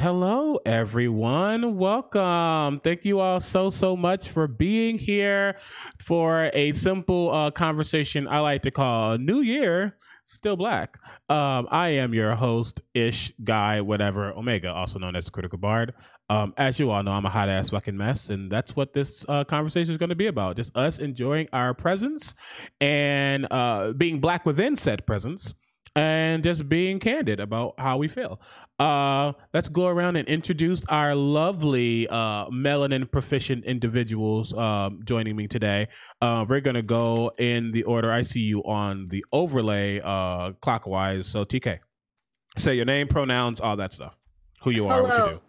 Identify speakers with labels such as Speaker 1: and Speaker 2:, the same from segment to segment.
Speaker 1: Hello, everyone. Welcome. Thank you all so, so much for being here for a simple uh, conversation I like to call New Year Still Black. Um, I am your host, Ish Guy, whatever, Omega, also known as Critical Bard. Um, as you all know, I'm a hot ass fucking mess, and that's what this uh, conversation is going to be about. Just us enjoying our presence and uh, being black within said presence and just being candid about how we feel. Uh, let's go around and introduce our lovely uh, melanin proficient individuals um, joining me today. Uh, we're gonna go in the order I see you on the overlay uh, clockwise. So TK, say your name, pronouns, all that stuff. Who you are,
Speaker 2: Hello.
Speaker 1: what you do.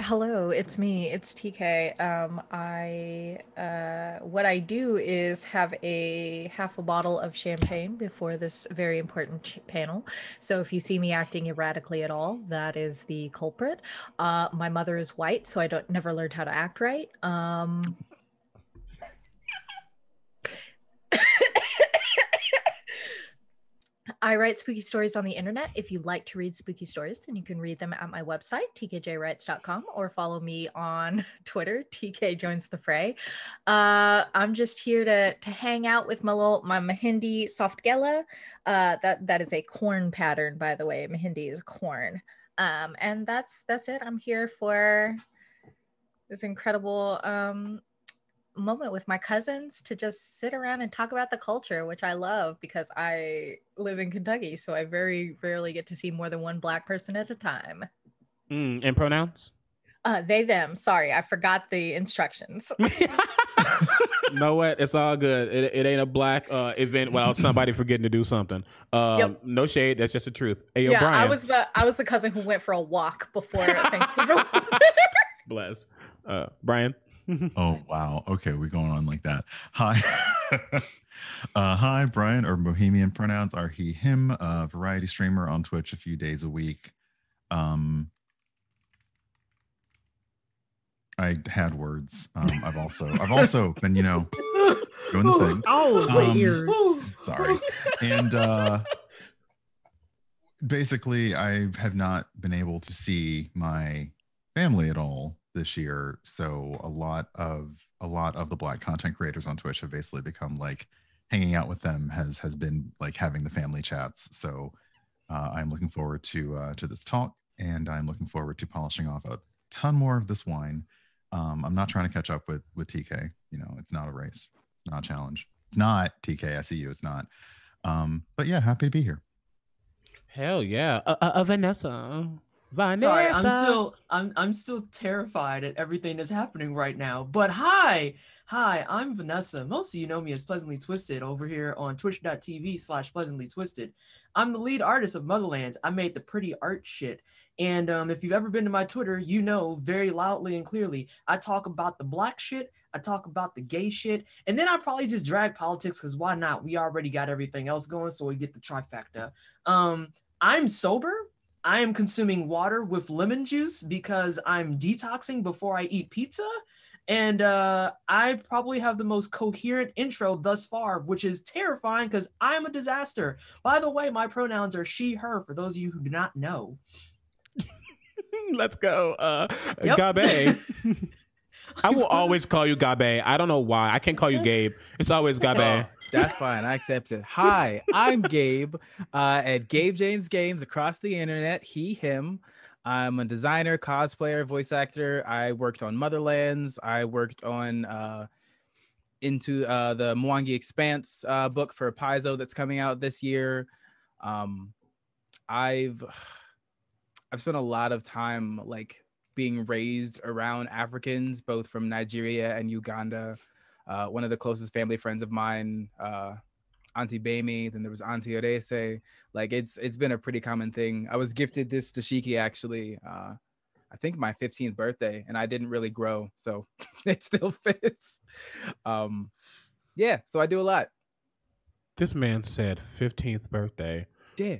Speaker 2: Hello, it's me. It's TK. Um, I uh, what I do is have a half a bottle of champagne before this very important ch- panel. So if you see me acting erratically at all, that is the culprit. Uh, my mother is white, so I don't never learned how to act right. Um, I write spooky stories on the internet. If you like to read spooky stories, then you can read them at my website, tkjwrites.com, or follow me on Twitter, TK Joins the Fray. Uh, I'm just here to to hang out with my little my Mahindi softgela. Uh, that that is a corn pattern, by the way. Mahindi is corn. Um, and that's that's it. I'm here for this incredible um moment with my cousins to just sit around and talk about the culture, which I love because I live in Kentucky. So I very rarely get to see more than one black person at a time.
Speaker 1: Mm, and pronouns?
Speaker 2: Uh, they, them. Sorry, I forgot the instructions.
Speaker 1: know what? It's all good. It, it ain't a black uh, event without somebody forgetting to do something. Um,
Speaker 2: Yep.
Speaker 1: No shade. That's just the truth. Hey,
Speaker 2: yeah,
Speaker 1: Brian.
Speaker 2: I was the I was the cousin who went for a walk before Thanksgiving.
Speaker 1: Bless. Uh, Brian.
Speaker 3: Oh wow. Okay, we're going on like that. Hi. uh, hi, Brian, or Bohemian pronouns are he, him, uh, variety streamer on Twitch a few days a week. Um I had words. Um, I've also I've also been, you know, doing the thing.
Speaker 4: Oh,
Speaker 3: Um,
Speaker 4: the ears.
Speaker 3: Sorry. And uh basically I have not been able to see my family at all this year. So a lot of a lot of the black content creators on Twitch have basically become like hanging out with them has has been like having the family chats. So uh, I'm looking forward to uh, to this talk, and I'm looking forward to polishing off a ton more of this wine. Um, I'm not trying to catch up with with TK. You know, it's not a race, it's not a challenge. It's not TK. I see you. It's not. Um, but yeah, happy to be here.
Speaker 1: Hell yeah. Uh, uh, uh, Vanessa. Vanessa.
Speaker 4: Sorry, I'm still I'm I'm still terrified at everything that's happening right now. But hi, hi, I'm Vanessa. Most of you know me as Pleasantly Twisted over here on twitch.tv slash pleasantly twisted. I'm the lead artist of Motherlands. I made the pretty art shit. And um, if you've ever been to my Twitter, you know very loudly and clearly I talk about the black shit, I talk about the gay shit, and then I probably just drag politics because why not? We already got everything else going, so we get the trifecta. Um, I'm sober. I am consuming water with lemon juice because I'm detoxing before I eat pizza. And uh, I probably have the most coherent intro thus far, which is terrifying because I'm a disaster. By the way, my pronouns are she, her, for those of you who do not know.
Speaker 1: Let's go. Uh,
Speaker 4: Yep.
Speaker 1: Gabe. I will always call you Gabe. I don't know why. I can't call you Gabe. It's always Gabe.
Speaker 5: Oh, that's fine. I accept it. Hi, I'm Gabe uh, at Gabe James Games across the internet. He, him. I'm a designer, cosplayer, voice actor. I worked on Motherlands. I worked on uh, into uh, the Mwangi Expanse uh, book for Paizo that's coming out this year. Um, I've I've spent a lot of time like being raised around Africans, both from Nigeria and Uganda uh, one of the closest family friends of mine, uh, Auntie Bami. Then there was Auntie Orese. Like it's it's been a pretty common thing. I was gifted this dashiki actually. Uh, I think my 15th birthday, and I didn't really grow, so it still fits. Um, yeah, so I do a lot.
Speaker 1: This man said 15th birthday.
Speaker 5: Yeah.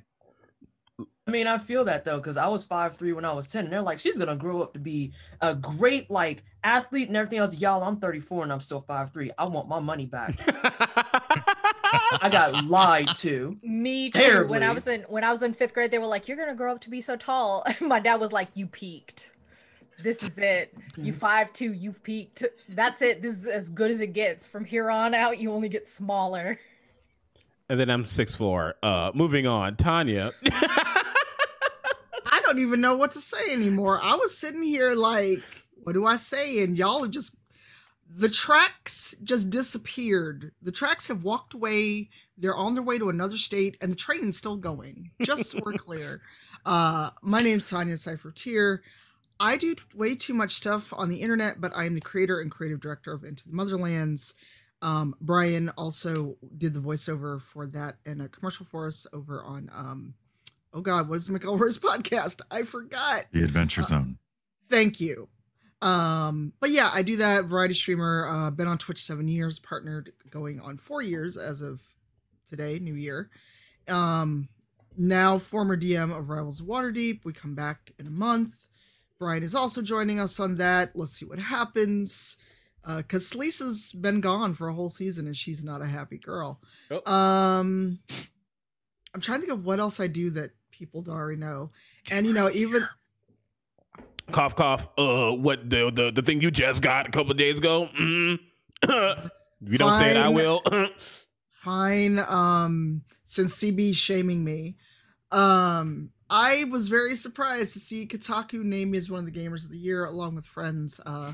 Speaker 4: I mean, I feel that though, because I was five three when I was 10, and they're like, she's gonna grow up to be a great like athlete and everything else. Y'all, I'm 34 and I'm still five three. I want my money back. I got lied to.
Speaker 2: Me too. When I was in when I was in fifth grade, they were like, "You're gonna grow up to be so tall." My dad was like, "You peaked. This is it. You five two. You've peaked. That's it. This is as good as it gets. From here on out, you only get smaller."
Speaker 1: And then I'm six four. Uh, moving on, Tanya.
Speaker 6: I don't even know what to say anymore. I was sitting here like, what do I say? And y'all are just the tracks just disappeared. The tracks have walked away. They're on their way to another state, and the train's still going. Just so we're clear. Uh, my name's Tanya Cypher I do way too much stuff on the internet, but I am the creator and creative director of Into the Motherlands. Um, Brian also did the voiceover for that and a commercial for us over on um, oh god, what is McElroy's podcast? I forgot.
Speaker 3: The Adventure
Speaker 6: Uh,
Speaker 3: Zone.
Speaker 6: Thank you. Um, but yeah, I do that variety streamer. Uh, been on Twitch seven years, partnered going on four years as of today, New Year. Um, now former DM of Rivals of Waterdeep. We come back in a month. Brian is also joining us on that. Let's see what happens. Uh, cause Lisa's been gone for a whole season and she's not a happy girl.
Speaker 1: Oh.
Speaker 6: Um, I'm trying to think of what else I do that people don't already know. And you know, even
Speaker 1: cough, cough. Uh, what the the, the thing you just got a couple of days ago? Mm. if you don't say it, I will.
Speaker 6: fine um since cb shaming me um i was very surprised to see kotaku name me as one of the gamers of the year along with friends uh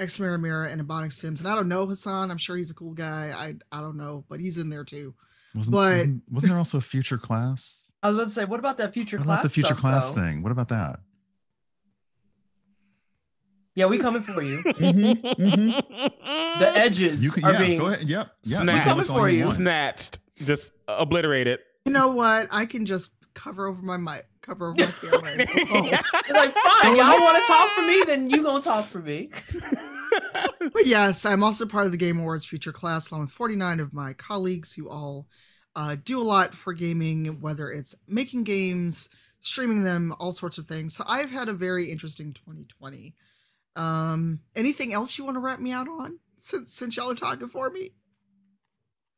Speaker 6: Xmiramira and Ebonix Sims. And I don't know Hassan. I'm sure he's a cool guy. I I don't know, but he's in there too.
Speaker 3: Wasn't,
Speaker 6: but-
Speaker 3: wasn't, wasn't there also a future class?
Speaker 4: I was about to say, what about that future
Speaker 3: What
Speaker 4: class?
Speaker 3: about the future
Speaker 4: stuff,
Speaker 3: class
Speaker 4: though?
Speaker 3: thing? What about that?
Speaker 4: Yeah, we coming for you.
Speaker 6: Mhm,
Speaker 4: The edges
Speaker 3: You can,
Speaker 4: are
Speaker 3: yeah,
Speaker 4: being
Speaker 3: go ahead. Yep. Yeah,
Speaker 1: Snap.
Speaker 3: that's
Speaker 4: Coming for you.
Speaker 3: want.
Speaker 1: Snatched. Just obliterate it.
Speaker 6: You know what? I can just cover over my mic, cover over my camera. and go home.
Speaker 4: It's like, fine, y'all want to talk for me, then you gonna talk for me.
Speaker 6: But yes, I'm also part of the Game Awards Future Class, along with 49 of my colleagues who all uh, do a lot for gaming, whether it's making games, streaming them, all sorts of things. So I've had a very interesting 2020. Um, anything else you want to wrap me out on since since y'all are talking for me?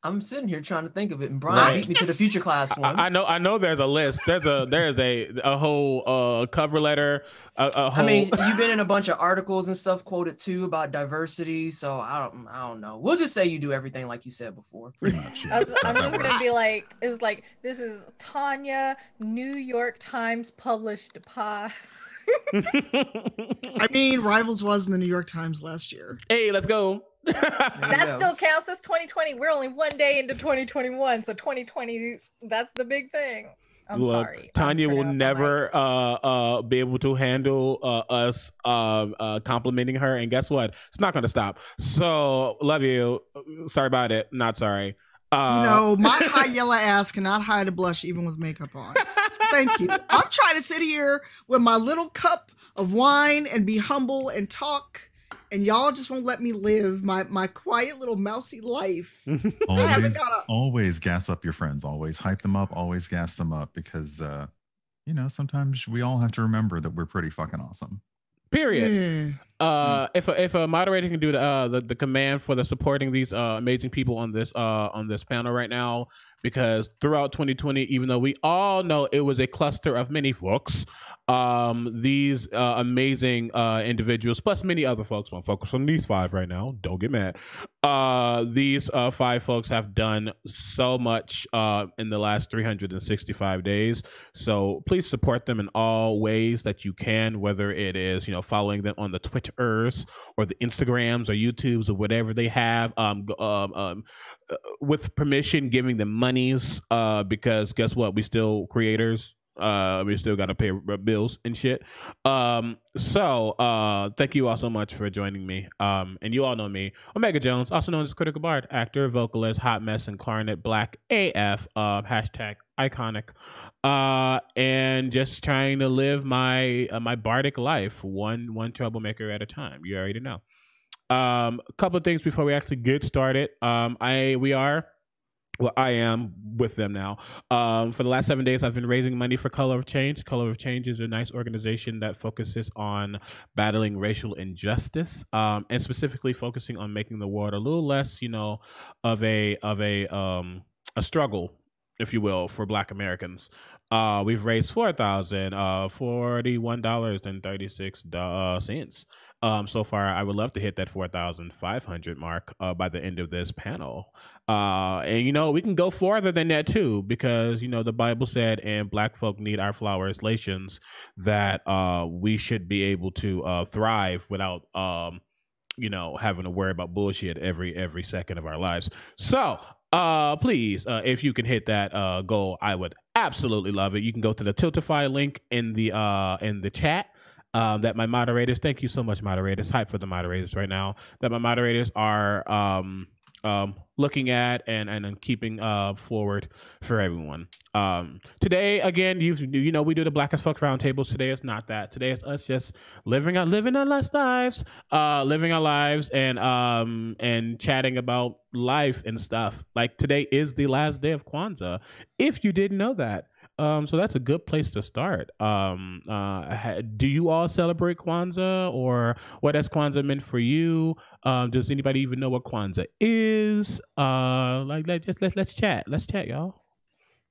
Speaker 4: I'm sitting here trying to think of it, and Brian
Speaker 1: Right.
Speaker 4: beat me to the future class one.
Speaker 1: I, I know. I know. There's a list. There's a. There's a a whole uh, cover letter. A, a whole.
Speaker 4: I mean, you've been in a bunch of articles and stuff quoted too about diversity. So I don't, I don't know. We'll just say you do everything like you said before.
Speaker 3: Pretty much. Yeah.
Speaker 2: I was, I'm just gonna be like, it's like this is Tanya, New York Times published pass.
Speaker 6: I mean, Rivals was in the New York Times last year.
Speaker 1: hey, let's go.
Speaker 4: You
Speaker 2: that still counts as 2020. We're only one day into 2021, so 2020 that's the big thing. I'm
Speaker 1: Look,
Speaker 2: sorry.
Speaker 1: Tanya will
Speaker 2: turning off my mic.
Speaker 1: never uh, uh, be able to handle uh, us um, uh, complimenting her. And guess what? It's not going to stop. So, love you. Sorry about it. Not sorry. Uh,
Speaker 6: you know, my high yellow ass cannot hide a blush even with makeup on. So thank you. I'm trying to sit here with my little cup of wine and be humble and talk, and y'all just won't let me live my my quiet little mousy life. I haven't
Speaker 3: always,
Speaker 6: got a
Speaker 3: always gas up your friends. Always hype them up. Always gas them up because, uh, you know, sometimes we all have to remember that we're pretty fucking awesome.
Speaker 1: period.
Speaker 6: yeah.
Speaker 1: Uh, if a, if a moderator can do the, uh, the the command for the supporting these uh, amazing people on this uh, on this panel right now, because throughout 2020, even though we all know it was a cluster of many folks, um, these uh, amazing uh, individuals plus many other folks. Won't focus on these five right now. Don't get mad. Uh, these uh, five folks have done so much uh, in the last 365 days. So please support them in all ways that you can, whether it is you know following them on the Twitters or the Instagrams or YouTubes or whatever they have. Um, um, um with permission, giving them monies. Uh, because guess what? We still creators. Uh, we still got to pay bills and shit. Um, so uh, thank you all so much for joining me. Um, and you all know me, Omega Jones, also known as Critical Bard, actor, vocalist, hot mess incarnate, black AF, uh, hashtag iconic, uh, and just trying to live my uh, my bardic life, one one troublemaker at a time. You already know. Um, a couple of things before we actually get started. Um, I we are well, I am with them now. Um, for the last seven days, I've been raising money for Color of Change. Color of Change is a nice organization that focuses on battling racial injustice, um, and specifically focusing on making the world a little less, you know, of a of a um, a struggle, if you will, for Black Americans. Uh, we've raised four thousand uh forty one dollars and thirty six uh, cents. Um, so far, I would love to hit that four thousand five hundred mark uh, by the end of this panel. Uh, and you know we can go farther than that too, because you know the Bible said, "And black folk need our flowers, lations," that uh we should be able to uh thrive without um you know having to worry about bullshit every every second of our lives. So uh please uh if you can hit that uh goal i would absolutely love it you can go to the tiltify link in the uh in the chat um that my moderators thank you so much moderators hype for the moderators right now that my moderators are um um looking at and and, and keeping uh forward for everyone. Um today again you you know we do the black as fuck roundtables today it's not that. Today it's us just living our living our last lives uh living our lives and um and chatting about life and stuff. Like today is the last day of kwanzaa. If you didn't know that um so that's a good place to start. Um uh ha- do you all celebrate kwanzaa or what has kwanzaa meant for you? Um does anybody even know what kwanzaa is? Uh like let just let's let's chat. Let's chat y'all.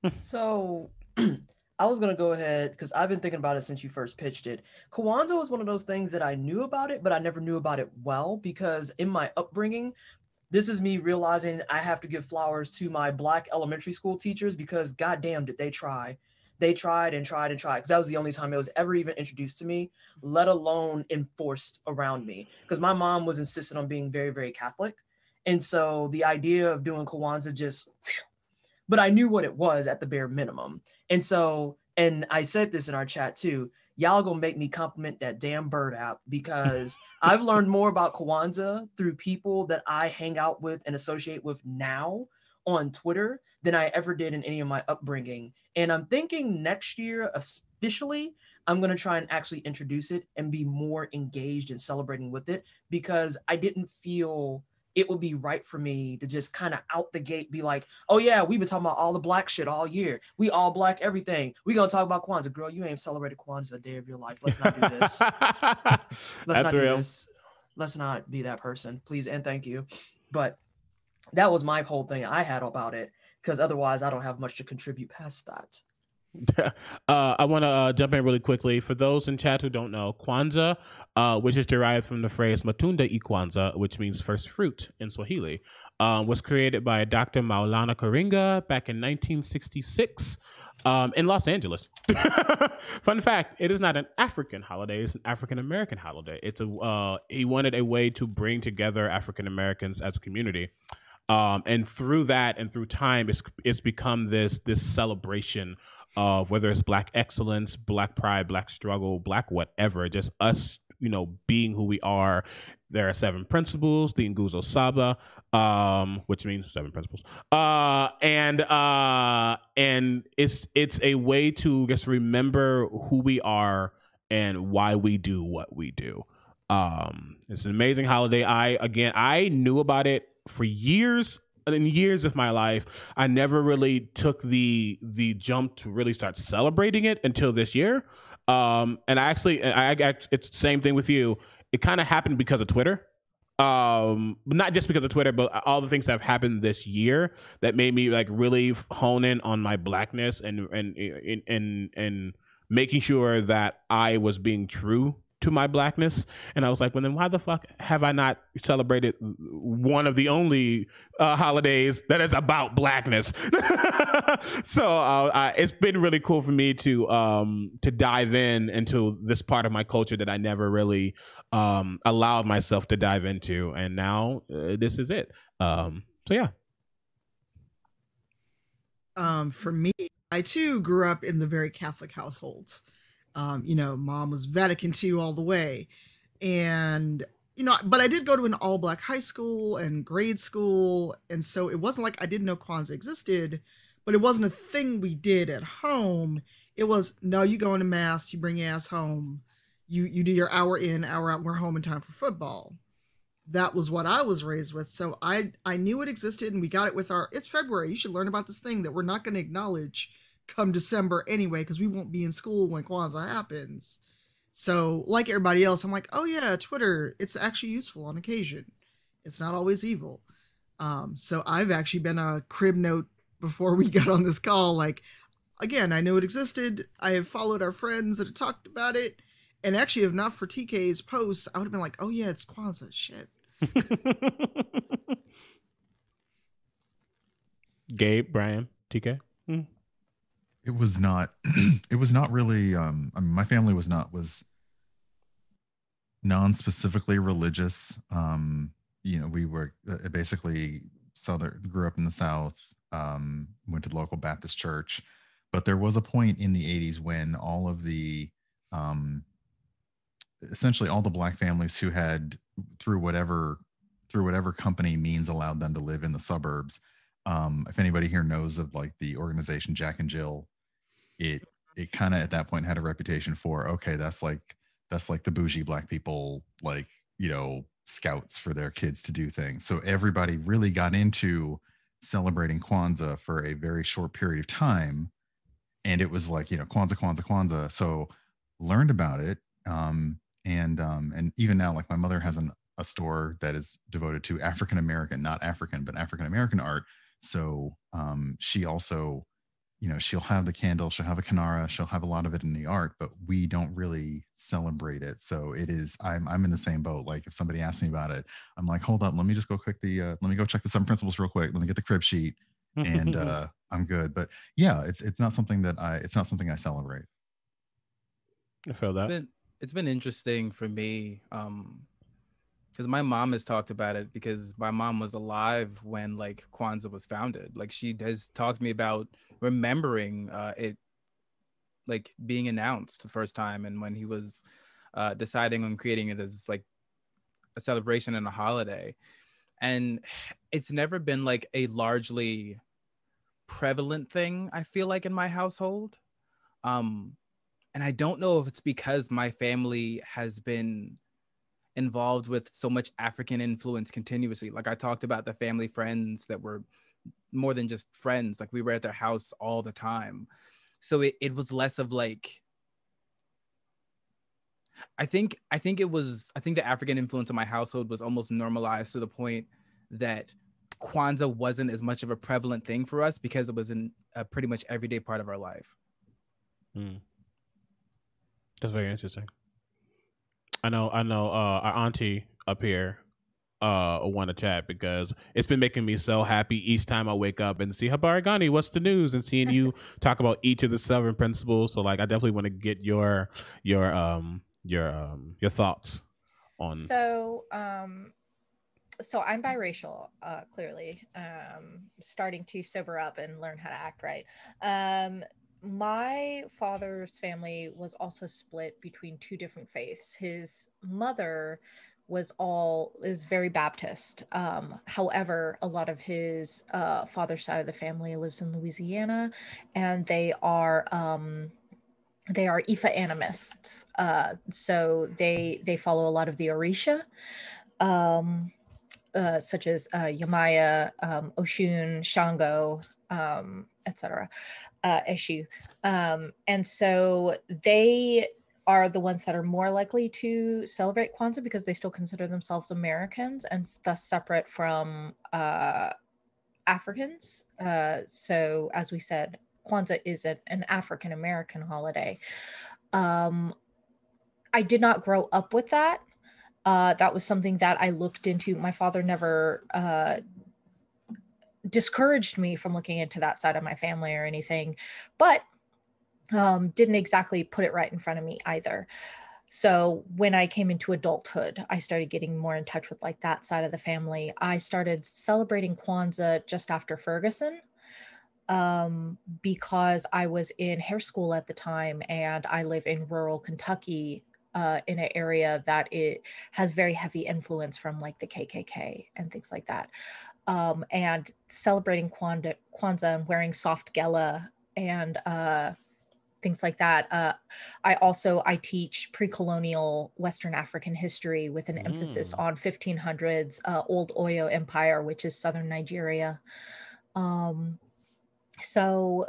Speaker 4: So I was gonna go ahead because I've been thinking about it since you first pitched it. Kwanzaa was one of those things that I knew about it, but I never knew about it well because in my upbringing, this is me realizing I have to give flowers to my black elementary school teachers because goddamn did they try. They tried and tried and tried because that was the only time it was ever even introduced to me, let alone enforced around me. Because my mom was insistent on being very, very Catholic. And so the idea of doing Kwanzaa just but I knew what it was at the bare minimum. And so, and I said this in our chat too. Y'all gonna make me compliment that damn bird app because I've learned more about Kwanzaa through people that I hang out with and associate with now on Twitter than I ever did in any of my upbringing. And I'm thinking next year, officially, I'm gonna try and actually introduce it and be more engaged in celebrating with it because I didn't feel it would be right for me to just kind of out the gate be like, oh yeah, we've been talking about all the black shit all year. We all black everything. We gonna talk about Kwanzaa, girl. You ain't celebrated Kwanzaa a day of your life. Let's not do this. Let's
Speaker 1: That's
Speaker 4: not
Speaker 1: real.
Speaker 4: do this. Let's not be that person, please and thank you. But that was my whole thing I had about it because otherwise I don't have much to contribute past that.
Speaker 1: uh, I want to uh, jump in really quickly. For those in chat who don't know, Kwanzaa, uh, which is derived from the phrase Matunda y Kwanzaa, which means first fruit in Swahili, uh, was created by Dr. Maulana Karenga back in 1966 um, in Los Angeles. Fun fact: It is not an African holiday; it's an African American holiday. It's a uh, he wanted a way to bring together African Americans as a community um, and through that and through time it's it's become this this celebration of whether it's black excellence black pride black struggle black whatever just us you know being who we are. There are seven principles the nguzo saba um which means seven principles. Uh and uh and it's it's a way to just remember who we are and why we do what we do. Um it's an amazing holiday. I again i knew about it for years in years of my life i never really took the the jump to really start celebrating it until this year. Um and i actually i, I it's the same thing with you. It kind of happened because of twitter. Um not just because of twitter but all the things that have happened this year that made me like really hone in on my blackness and and and and, and making sure that i was being true to my blackness. And i was like well then why the fuck have i not celebrated one of the only uh, holidays that is about blackness? So uh, I, it's been really cool for me to um to dive in into this part of my culture that i never really um allowed myself to dive into. And now uh, this is it. Um so yeah.
Speaker 6: Um, for me, I too grew up in the very Catholic households. Um, you know, mom was Vatican II all the way. And, you know, but I did go to an all black high school and grade school. And so it wasn't like I didn't know Kwanzaa existed, but it wasn't a thing we did at home. It was, no, you go into mass, you bring your ass home, you you do your hour in, hour out, we're home in time for football that was what I was raised with. So I I knew it existed and we got it with our it's February. You should learn about this thing that we're not going to acknowledge come December anyway because we won't be in school when Kwanzaa happens. So like everybody else, I'm like, "Oh yeah, Twitter, it's actually useful on occasion. It's not always evil." Um so I've actually been a crib note before we got on this call. Like, again, I know it existed. I have followed our friends that have talked about it. And actually, if not for TK's posts, I would have been like, oh, yeah, it's Kwanzaa. Shit.
Speaker 1: Gabe, Brian, TK.
Speaker 3: It was not it was not really um i mean my family was not was non-specifically religious. Um you know we were uh, basically southern grew up in the south um went to the local baptist church. But there was a point in the 80s when all of the um essentially all the black families who had through whatever through whatever company means allowed them to live in the suburbs um if anybody here knows of like the organization jack and jill it it kind of at that point had a reputation for okay that's like that's like the bougie black people like you know scouts for their kids to do things. So everybody really got into celebrating kwanzaa for a very short period of time. And it was like you know kwanzaa kwanzaa kwanzaa. So learned about it um and um and even now like my mother has an, a store that is devoted to african american not african but african american art. So um she also you know she'll have the candle she'll have a kinara she'll have a lot of it in the art but we don't really celebrate it. So it is i'm i'm in the same boat. Like if somebody asks me about it i'm like hold up let me just go quick the uh, let me go check the seven principles real quick. Let me get the crib sheet and uh i'm good. But yeah it's it's not something that i it's not something i celebrate.
Speaker 1: I feel
Speaker 5: It's
Speaker 1: that.
Speaker 5: been, it's been interesting for me um because my mom has talked about it because my mom was alive when like Kwanzaa was founded. Like she has talked to me about remembering uh, it like being announced the first time and when he was uh, deciding on creating it as like a celebration and a holiday. And it's never been like a largely prevalent thing, I feel like, in my household. Um, and I don't know if it's because my family has been involved with so much African influence continuously. Like I talked about the family friends that were more than just friends, like we were at their house all the time. So it, it was less of like I think I think it was I think the African influence in my household was almost normalized to the point that Kwanzaa wasn't as much of a prevalent thing for us because it was in a pretty much everyday part of our life.
Speaker 1: Mm. That's very interesting. I know, I know. Uh, our auntie up here uh want to chat because it's been making me so happy each time I wake up and see Habarigani, what's the news, and seeing you talk about each of the seven principles. So like, I definitely want to get your your um your um your thoughts on.
Speaker 2: So, um, so I'm biracial, uh, clearly, um, starting to sober up and learn how to act right. Um, my father's family was also split between two different faiths. His mother was all is very Baptist. Um, however, a lot of his uh, father's side of the family lives in Louisiana, and they are um, they are Ifa animists. Uh, so they they follow a lot of the Orisha, um, uh, such as uh, Yemaya, um, Oshun, Shango, um, etc. Uh, Eshu, um, and so they are the ones that are more likely to celebrate Kwanzaa because they still consider themselves Americans and thus separate from uh, Africans. Uh, so, as we said, Kwanzaa is an, an African American holiday. Um, I did not grow up with that. Uh, that was something that I looked into. My father never uh, discouraged me from looking into that side of my family or anything, but um, didn't exactly put it right in front of me either. So when I came into adulthood, I started getting more in touch with like that side of the family. I started celebrating Kwanzaa just after Ferguson um, because I was in hair school at the time and I live in rural Kentucky uh, in an area that it has very heavy influence from like the KKK and things like that. Um, and celebrating Kwanzaa, Kwanzaa and wearing soft gela and uh, things like that. Uh, I also I teach pre-colonial Western African history with an emphasis
Speaker 1: Mm.
Speaker 2: on 1500s uh, Old Oyo Empire, which is southern Nigeria. Um, so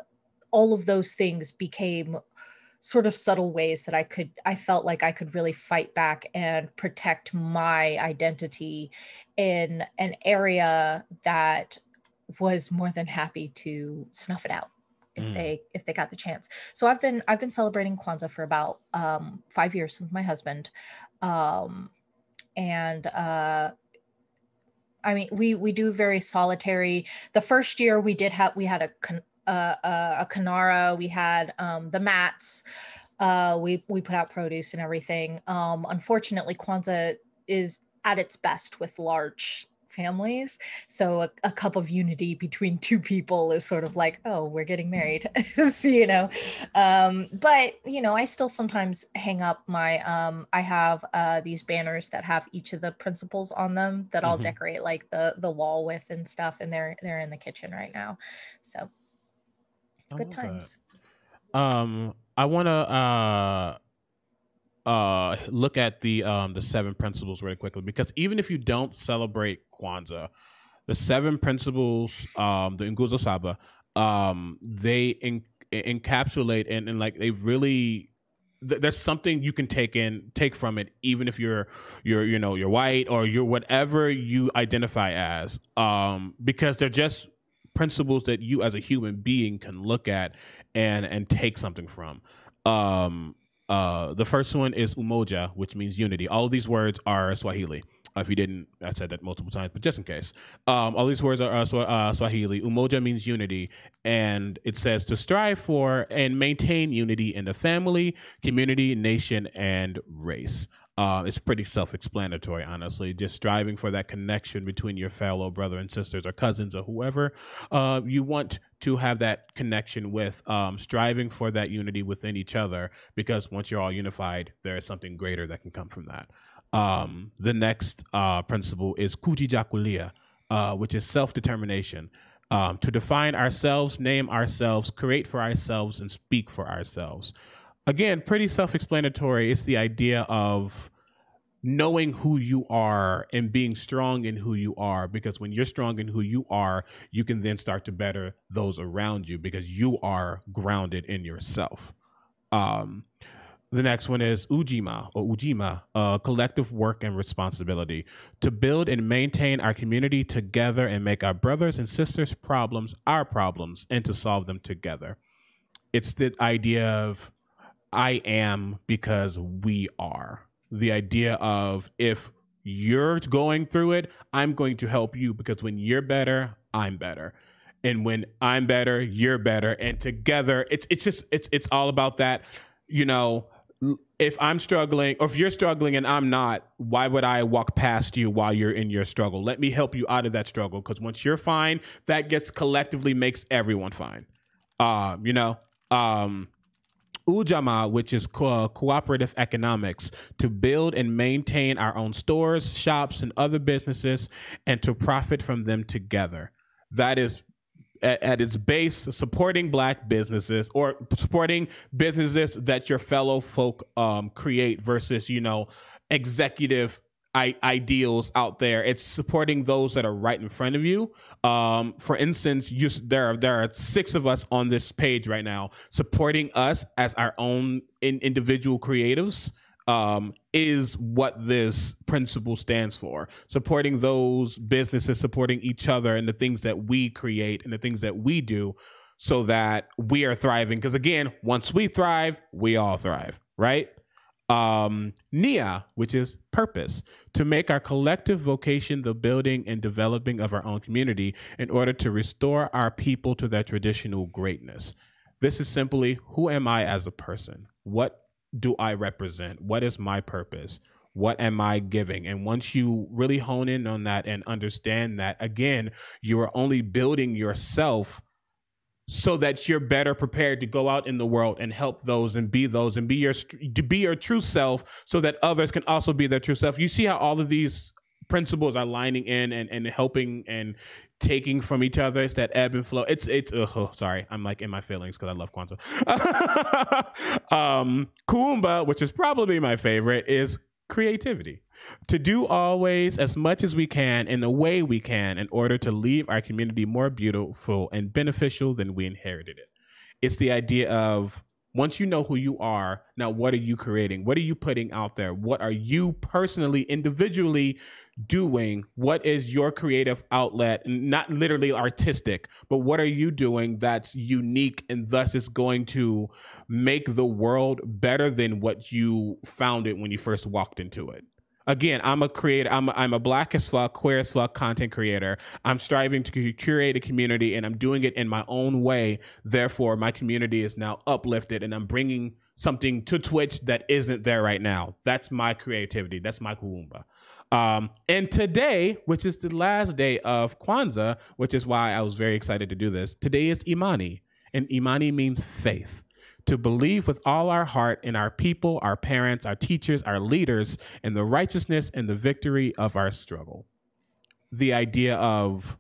Speaker 2: all of those things became sort of subtle ways that I could I felt like I could really fight back and protect my identity in an area that was more than happy to snuff it out if
Speaker 1: Mm.
Speaker 2: they if they got the chance. So I've been I've been celebrating Kwanzaa for about um, five years with my husband, um, and uh, I mean we we do very solitary. The first year we did have we had a con- uh, uh, a Kinara, we had um, the mats, uh, we we put out produce and everything. Um, unfortunately, Kwanzaa is at its best with large families. So a, a cup of unity between two people is sort of like oh we're getting married so, you know. Um but you know i still sometimes hang up my um i have uh these banners that have each of the principles on them that i'll
Speaker 1: Mhm.
Speaker 2: decorate like the the wall with and stuff and they're they're in the kitchen right now. So
Speaker 1: I
Speaker 2: good
Speaker 1: love that.
Speaker 2: times
Speaker 1: Um, I want to uh uh look at the um the seven principles really quickly because even if you don't celebrate Kwanzaa, the seven principles, um, the Nguzo Saba, um, they en- encapsulate and, and like they really th- there's something you can take in take from it even if you're you're you know you're white or you're whatever you identify as um because they're just principles that you as a human being can look at and and take something from. Um uh the first one is umoja which means unity. All of these words are swahili. Uh, if you didn't i said that multiple times but just in case. Um all these words are uh, uh, swahili. Umoja means unity. And it says to strive for and maintain unity in the family community nation and race uh, it's pretty self-explanatory honestly. Just striving for that connection between your fellow brother and sisters or cousins or whoever uh, you want to have that connection with um, striving for that unity within each other because once you're all unified there is something greater that can come from that. Um, the next uh, principle is kujichagulia uh, which is self-determination. Um, to define ourselves name ourselves create for ourselves and speak for ourselves again pretty self-explanatory. It's the idea of knowing who you are and being strong in who you are because when you're strong in who you are you can then start to better those around you because you are grounded in yourself. Um the next one is ujima or ujima uh, collective work and responsibility. To build and maintain our community together and make our brothers and sisters problems our problems and to solve them together. It's the idea of I am because we are. The idea of if you're going through it, I'm going to help you because when you're better, I'm better. And when I'm better, you're better. And together, it's it's just it's it's all about that, you know, if I'm struggling or if you're struggling and I'm not, why would I walk past you while you're in your struggle? Let me help you out of that struggle because once you're fine, that gets collectively makes everyone fine. Um, you know, um Ujamaa, which is co- cooperative economics, to build and maintain our own stores, shops, and other businesses, and to profit from them together. That is at, at its base supporting black businesses or supporting businesses that your fellow folk um, create versus you know executive I- ideals out there. It's supporting those that are right in front of you. Um, for instance, you, there are there are six of us on this page right now supporting us as our own in, individual creatives. Um, is what this principle stands for. Supporting those businesses, supporting each other, and the things that we create and the things that we do, so that we are thriving. Because again, once we thrive, we all thrive, right? Um, Nia, which is purpose, to make our collective vocation the building and developing of our own community in order to restore our people to their traditional greatness. This is simply who am I as a person? What do I represent? What is my purpose? What am I giving? And once you really hone in on that and understand that, again, you are only building yourself so that you're better prepared to go out in the world and help those and be those and be your to be your true self so that others can also be their true self. You see how all of these principles are lining in and, and helping and taking from each other? It's that ebb and flow. It's it's oh, sorry. I'm like in my feelings because i love kwanzaa. Um kuumba which is probably my favorite is creativity to do always as much as we can in the way we can in order to leave our community more beautiful and beneficial than we inherited it. It's the idea of once you know who you are, now what are you creating? What are you putting out there? What are you personally, individually doing? What is your creative outlet? Not literally artistic, but what are you doing that's unique and thus is going to make the world better than what you found it when you first walked into it? Again, I'm a creator. I'm a, I'm a black as fuck, queer as fuck content creator. I'm striving to curate a community, and I'm doing it in my own way. Therefore, my community is now uplifted, and I'm bringing something to Twitch that isn't there right now. That's my creativity. That's my kuumba. Um, and today, which is the last day of Kwanzaa, which is why I was very excited to do this. Today is Imani, and Imani means faith to believe with all our heart in our people, our parents, our teachers, our leaders, in the righteousness and the victory of our struggle. The idea of,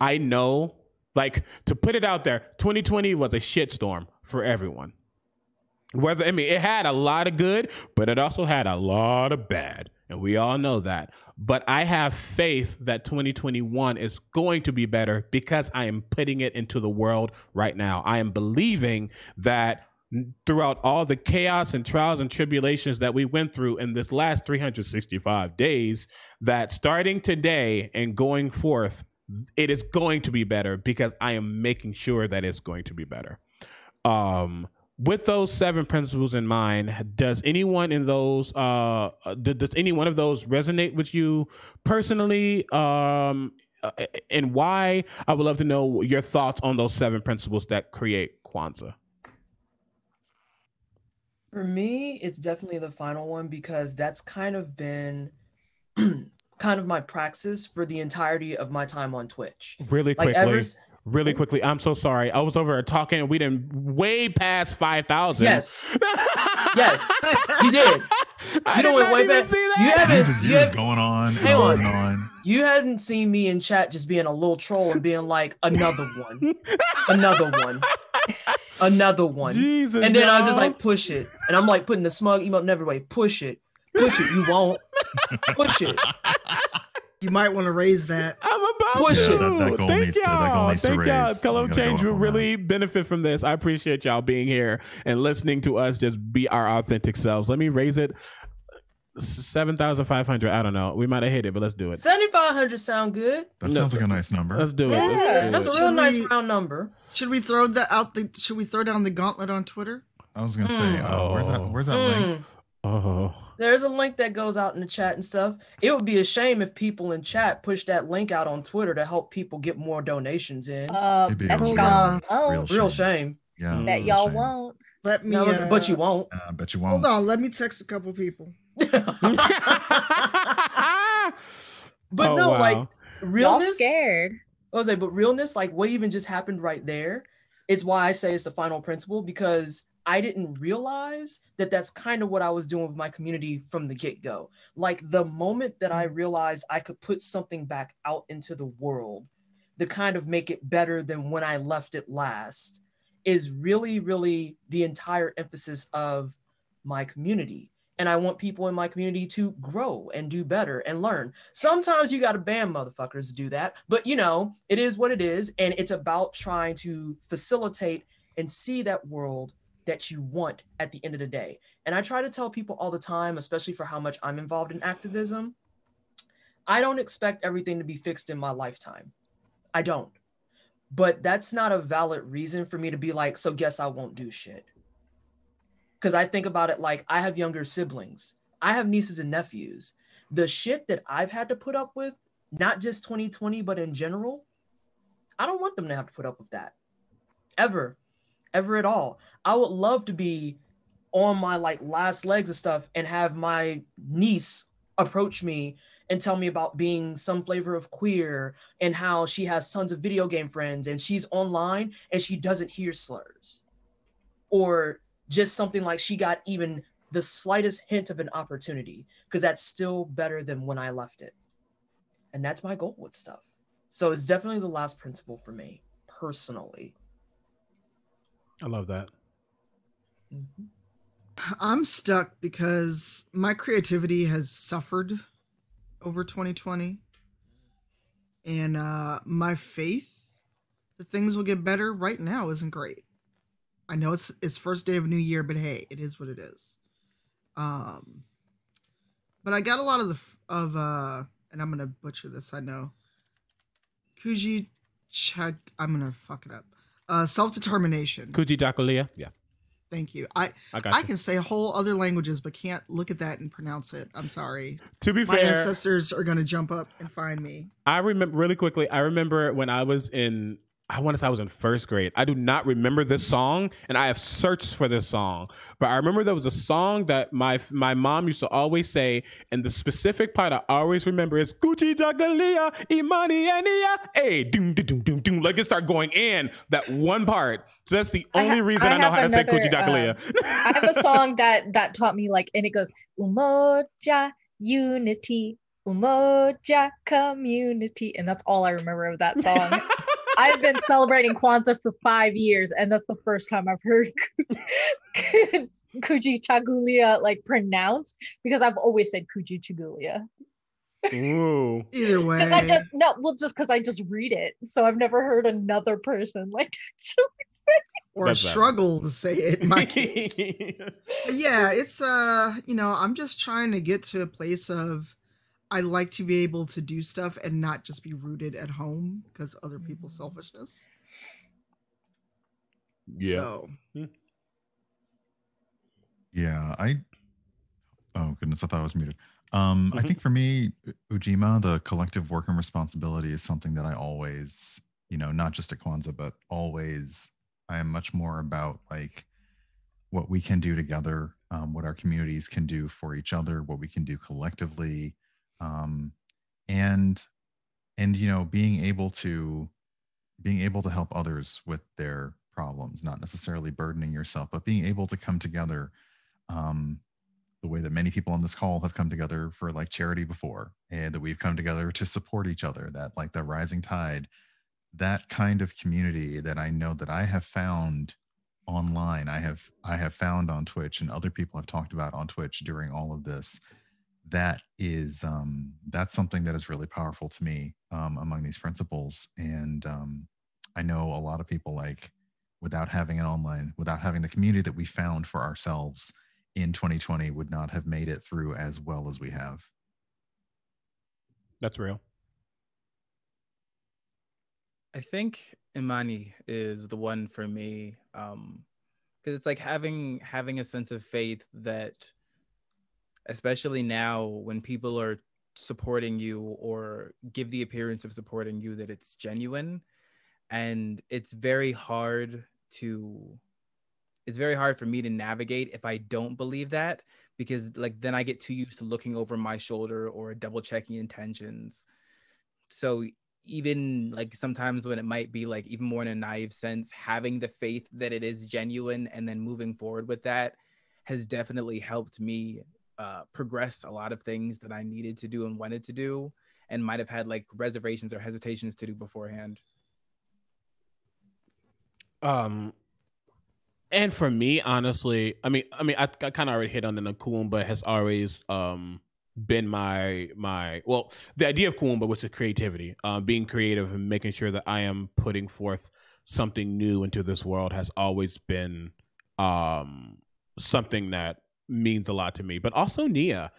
Speaker 1: I know, like to put it out there, 2020 was a shitstorm for everyone. Whether, I mean, it had a lot of good, but it also had a lot of bad. And we all know that. But I have faith that 2021 is going to be better because I am putting it into the world right now. I am believing that throughout all the chaos and trials and tribulations that we went through in this last 365 days, that starting today and going forth, it is going to be better because I am making sure that it's going to be better. Um, with those seven principles in mind, does anyone in those uh does any one of those resonate with you personally? Um uh, and why? I would love to know your thoughts on those seven principles that create Kwanzaa.
Speaker 4: For me, it's definitely the final one because that's kind of been kind of my praxis for the entirety of my time on Twitch.
Speaker 1: Really quickly. Like ever, really quickly. I'm so sorry. I was over talking. And we didn't way past five thousand.
Speaker 4: Yes, yes, you did. You know what? Way past. You haven't.
Speaker 3: You have, going on. Hang on. on.
Speaker 4: You hadn't seen me in chat just being a little troll and being like another one, another one, another one.
Speaker 1: Jesus.
Speaker 4: And then
Speaker 1: y'all.
Speaker 4: I was just like, push it, and I'm like putting the smug emote never way. Push it, push it. You won't. Push it.
Speaker 6: You might want to raise that.
Speaker 1: I'm about
Speaker 4: Push
Speaker 1: to.
Speaker 4: it.
Speaker 3: That- that goal
Speaker 1: Thank
Speaker 3: needs to- that
Speaker 1: y'all.
Speaker 3: goal needs to
Speaker 1: Thank y'all.
Speaker 3: raise.
Speaker 1: Color
Speaker 3: We
Speaker 1: of
Speaker 3: gotta
Speaker 1: Change will
Speaker 3: up on that.
Speaker 1: really benefit from this. I appreciate y'all being here and listening to us just be our authentic selves. Let me raise it. Seven thousand five hundred. I don't know. We might have hit it, but let's do it.
Speaker 4: Seventy five hundred sound good.
Speaker 3: That
Speaker 1: No.
Speaker 3: sounds like a nice number.
Speaker 1: Let's do it. Let's do
Speaker 4: that's
Speaker 1: it.
Speaker 4: a
Speaker 6: Should
Speaker 4: real nice
Speaker 6: we-
Speaker 4: round number.
Speaker 6: Should we throw that out the should we throw down the gauntlet on Twitter?
Speaker 3: I was gonna say,
Speaker 4: Mm.
Speaker 3: uh, where's that? Where's that link?
Speaker 4: Mm.
Speaker 1: Oh,
Speaker 4: There's a link that goes out in the chat and stuff. It would be a shame if people in chat push that link out on Twitter to help people get more donations in.
Speaker 7: Uh,
Speaker 3: It'd be a real
Speaker 6: shame.
Speaker 3: Real
Speaker 4: Real
Speaker 3: shame.
Speaker 4: shame.
Speaker 3: Yeah, That
Speaker 7: y'all
Speaker 3: shame.
Speaker 7: won't.
Speaker 6: Let me.
Speaker 4: No, listen, but you
Speaker 6: uh,
Speaker 4: won't.
Speaker 3: Uh, I bet you won't.
Speaker 6: Hold on. Let me text a couple people.
Speaker 4: But
Speaker 1: Oh,
Speaker 4: no,
Speaker 1: wow.
Speaker 4: like
Speaker 7: Y'all
Speaker 4: realness.
Speaker 7: scared.
Speaker 4: I was like, but realness, like what even just happened right there, is why I say it's the final principle because I didn't realize that that's kind of what I was doing with my community from the get go. Like the moment that I mm-hmm. realized I could put something back out into the world to kind of make it better than when I left it last is really, really the entire emphasis of my community. And I want people in my community to grow and do better and learn. Sometimes you got to ban motherfuckers to do that, but you know, it is what it is. And it's about trying to facilitate and see that world that you want at the end of the day. And I try to tell people all the time, especially for how much I'm involved in activism, I don't expect everything to be fixed in my lifetime. I don't. But that's not a valid reason for me to be like, so guess I won't do shit. Because I think about it like I have younger siblings, I have nieces and nephews. The shit that I've had to put up with, not just 2020, but in general, I don't want them to have to put up with that ever, ever at all. I would love to be on my like last legs and stuff and have my niece approach me and tell me about being some flavor of queer and how she has tons of video game friends and she's online and she doesn't hear slurs or just something like she got even the slightest hint of an opportunity because that's still better than when I left it. And that's my goal with stuff. So it's definitely the last principle for me personally.
Speaker 1: I love that.
Speaker 4: Mhm.
Speaker 6: I'm stuck because my creativity has suffered over 2020. And uh my faith that things will get better right now isn't great. I know it's it's first day of a new year, but hey, it is what it is. Um, but I got a lot of the of uh, and I'm gonna butcher this. I know. Kuji, Chag, I'm gonna fuck it up. Uh, self determination.
Speaker 1: Kuji Jakulia. Yeah,
Speaker 6: Thank you. I
Speaker 1: I got
Speaker 6: I can say whole other languages, but can't look at that and pronounce it. I'm sorry.
Speaker 1: to be
Speaker 6: My
Speaker 1: fair,
Speaker 6: ancestors are gonna jump up and find me.
Speaker 1: I remember really quickly. I remember when I was in. I want to say I was in first grade. I do not remember this song, and I have searched for this song. But I remember there was a song that my my mom used to always say, and the specific part I always remember is "Gucci Jagalia Imani Ania." Hey, doom doom doom doom doom. Like it start going in that one part. So that's the only reason
Speaker 2: I
Speaker 1: I, know how to say "Gucci um, Jagalia."
Speaker 2: I have a song that that taught me like, and it goes Umoja Unity, Umoja Community, and that's all I remember of that song. I've been celebrating Kwanzaa for five years, and that's the first time I've heard Kuji Chagulia like pronounced because I've always said Kuji Chagulia.
Speaker 1: Ooh.
Speaker 6: Either way,
Speaker 2: Because I just no, well, just because I just read it, so I've never heard another person like actually
Speaker 6: or
Speaker 1: That's valid.
Speaker 6: struggle to say it in my case. Yeah, it's uh, you know, I'm just trying to get to a place of I like to be able to do stuff and not just be rooted at home because other people's
Speaker 2: Mhm.
Speaker 6: selfishness.
Speaker 1: yeah.
Speaker 6: So
Speaker 3: Yeah, I. Oh goodness, I thought I was muted. Um, I
Speaker 1: Mhm.
Speaker 3: think for me, Ujima, the collective work and responsibility is something that I always, you know, not just at Kwanzaa, but always, I am much more about like what we can do together, um, what our communities can do for each other, what we can do collectively, um, and and you know, being able to being able to help others with their problems, not necessarily burdening yourself, but being able to come together um, the way that many people on this call have come together for like charity before, and that we've come together to support each other, that like the rising tide, that kind of community that I know that I have found online, I have I have found on Twitch, and other people have talked about on Twitch during all of this. That is um, that's something that is really powerful to me um, among these principles, and um, I know a lot of people like without having an online, without having the community that we found for ourselves in 2020 would not have made it through as well as we have.
Speaker 1: That's real.
Speaker 5: I think Imani is the one for me. Um, because it's like having having a sense of faith that especially now when people are supporting you or give the appearance of supporting you that it's genuine and it's very hard to it's very hard for me to navigate if I don't believe that because like then I get too used to looking over my shoulder or double checking intentions. So even like sometimes when it might be like even more in a naive sense, having the faith that it is genuine and then moving forward with that has definitely helped me uh, progress a lot of things that I needed to do and wanted to do and might have had like reservations or hesitations to do beforehand.
Speaker 1: Um, and for me, honestly, I mean, I mean, I, I kind of already hit on the Kuumba has always um been my my well, the idea of Kuumba was the creativity, uh, being creative and making sure that I am putting forth something new into this world has always been um something that means a lot to me. But also Nia,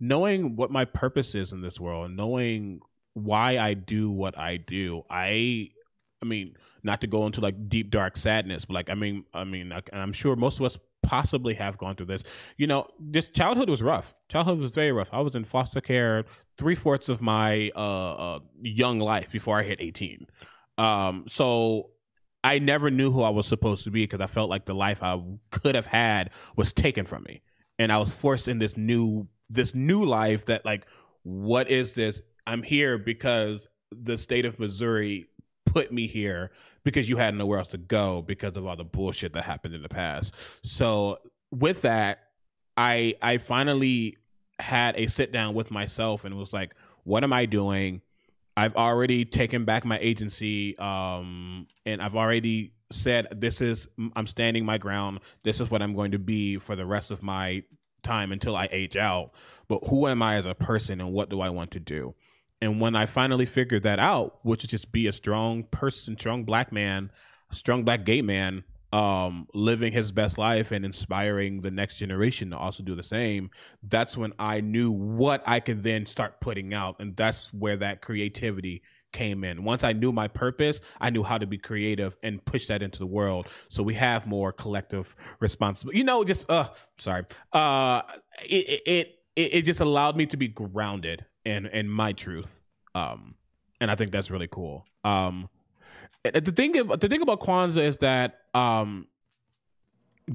Speaker 1: knowing what my purpose is in this world, knowing why I do what I do, I I mean, not to go into like deep dark sadness, but like I mean, I mean, I, I'm sure most of us possibly have gone through this. You know, just childhood was rough. Childhood was very rough. I was in foster care three fourths of my uh, uh, young life before I hit 18. Um, so I never knew who I was supposed to be because I felt like the life I could have had was taken from me, and I was forced in this new this new life that like, what is this? I'm here because the state of Missouri put me here because you had nowhere else to go because of all the bullshit that happened in the past. So with that, I I finally had a sit down with myself and was like, what am I doing? I've already taken back my agency um and I've already said this is I'm standing my ground. This is what I'm going to be for the rest of my time until I age out. But who am I as a person and what do I want to do? And when I finally figured that out, which is just be a strong person, strong black man, strong black gay man, um living his best life and inspiring the next generation to also do the same that's when i knew what i could then start putting out and that's where that creativity came in. Once i knew my purpose i knew how to be creative and push that into the world. So we have more collective responsibility. You know just uh sorry. Uh it it it, it just allowed me to be grounded in in my truth. Um and i think that's really cool. Um the thing the thing about Kwanzaa is that um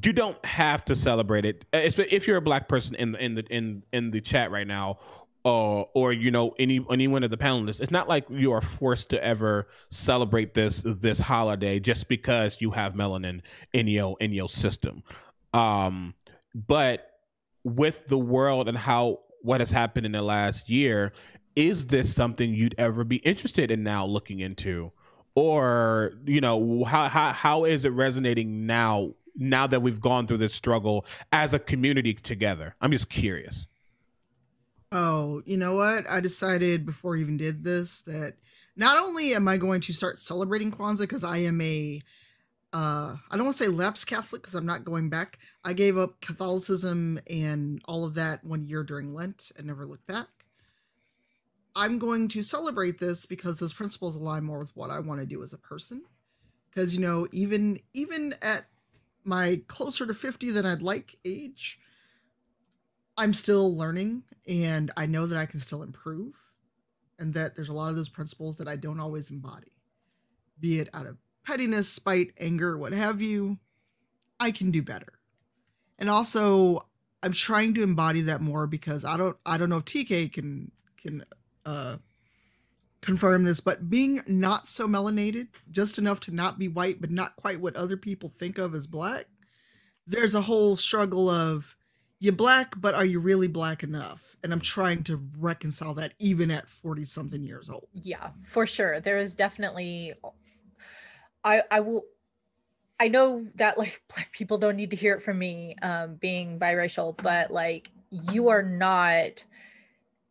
Speaker 1: you don't have to celebrate it. If you're a black person in the in the in in the chat right now or or you know any anyone of the panelists. It's not like you are forced to ever celebrate this this holiday just because you have melanin in your in your system. Um but with the world and how what has happened in the last year is this something you'd ever be interested in now looking into? Or you know how how how is it resonating now now that we've gone through this struggle as a community together? I'm just curious
Speaker 6: oh you know what i decided before i even did this that not only am i going to start celebrating kwanzaa because i am a uh, I don't want to say lapsed Catholic because I'm not going back. I gave up Catholicism and all of that one year during Lent and never looked back. I'm going to celebrate this because those principles align more with what I want to do as a person. Because you know, even even at my closer to 50 than I'd like age, I'm still learning and I know that I can still improve and that there's a lot of those principles that I don't always embody. Be it out of pettiness, spite, anger, what have you, I can do better. And also I'm trying to embody that more because I don't I don't know if TK can can uh, confirm this, but being not so melanated, just enough to not be white, but not quite what other people think of as black, there's a whole struggle of you're black, but are you really black enough? And I'm trying to reconcile that even at 40 something years old.
Speaker 2: Yeah, for sure. There is definitely I I will I know that like black people don't need to hear it from me um being biracial, but like you are not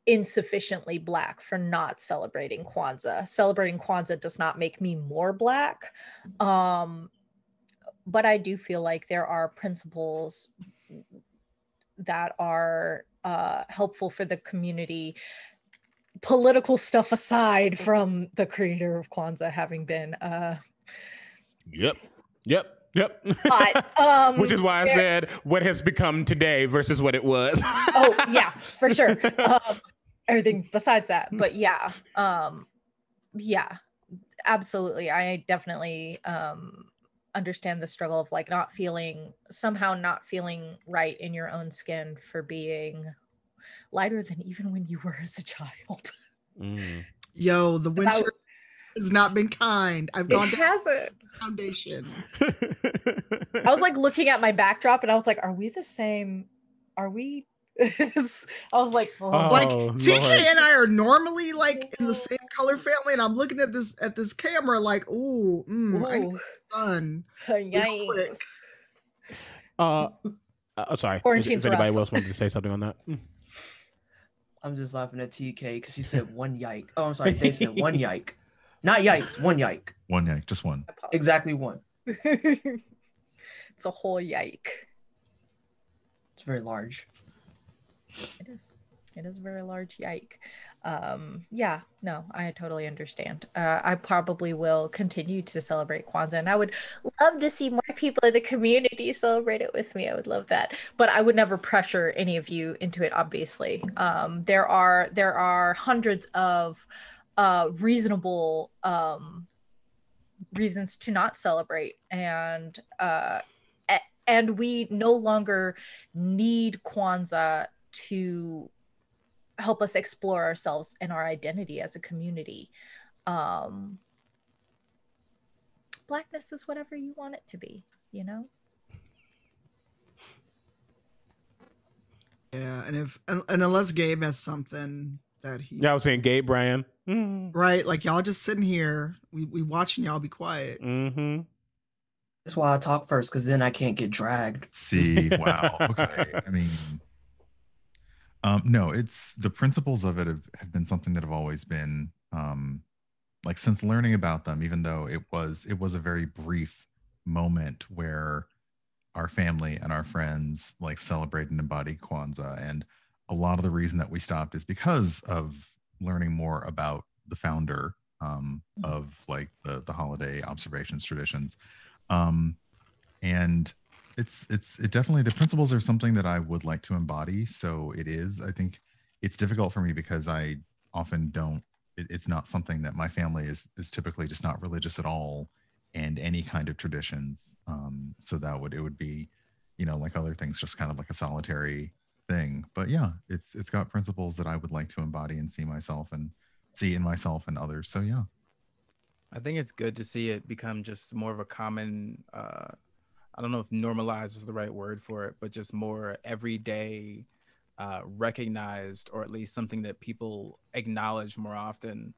Speaker 2: insufficiently black for not celebrating Kwanzaa. Celebrating Kwanzaa does not make me more black. Um, but I do feel like there are principles that are uh, helpful for the community. Political stuff aside from the creator of Kwanzaa having been. Uh,
Speaker 1: yep. Yep. Yep.
Speaker 2: But, um,
Speaker 1: Which is why I said what has become today versus what it was.
Speaker 2: oh yeah, for sure. Um, everything besides that, but yeah, um, yeah, absolutely. I definitely um, understand the struggle of like not feeling somehow not feeling right in your own skin for being lighter than even when you were as a child.
Speaker 1: Mm.
Speaker 6: Yo, the winter About, has not been kind. I've gone
Speaker 2: it hasn't.
Speaker 6: foundation.
Speaker 2: I was like looking at my backdrop and I was like, are we the same? Are we I was like, oh.
Speaker 6: like TK and I are normally like in the same color family, and I'm looking at this at this camera like, ooh, mm, ooh. I need sun.
Speaker 2: Yikes.
Speaker 1: Uh, uh, sorry.
Speaker 2: Quarantine's
Speaker 1: if anybody else wanted to say something on that.
Speaker 4: I'm just laughing at TK because she said one yike. Oh, I'm sorry. They said one yike. Not yikes, one yike.
Speaker 3: One yike, just one.
Speaker 4: Exactly one.
Speaker 2: it's a whole yike.
Speaker 4: It's very large.
Speaker 2: It is. It is a very large yike. Um, yeah, no, I totally understand. Uh, I probably will continue to celebrate Kwanzaa, and I would love to see more people in the community celebrate it with me. I would love that, but I would never pressure any of you into it. Obviously, um, there are there are hundreds of uh, reasonable um, reasons to not celebrate, and uh, and we no longer need Kwanzaa to help us explore ourselves and our identity as a community. Um, blackness is whatever you want it to be, you know?
Speaker 6: Yeah, and if and, and unless Gabe has something that he
Speaker 1: Yeah, I was saying Gabe Brian.
Speaker 6: Mm. Right, like y'all just sitting here, we we watching y'all be quiet.
Speaker 1: Mm-hmm.
Speaker 4: That's why I talk first, because then I can't get dragged.
Speaker 3: See, wow. Okay. I mean um, no, it's the principles of it have, have been something that have always been um, like since learning about them, even though it was it was a very brief moment where our family and our friends like celebrate and embody Kwanzaa. And a lot of the reason that we stopped is because of learning more about the founder um, of like the the holiday observations traditions. Um, and it's it's it definitely the principles are something that I would like to embody. So it is. I think it's difficult for me because I often don't. It, it's not something that my family is is typically just not religious at all, and any kind of traditions. Um, so that would it would be, you know, like other things, just kind of like a solitary thing. But yeah, it's it's got principles that I would like to embody and see myself and see in myself and others. So yeah.
Speaker 5: I think it's good to see it become just more of a common uh I don't know if normalized is the right word for it, but just more everyday uh recognized or at least something that people acknowledge more often.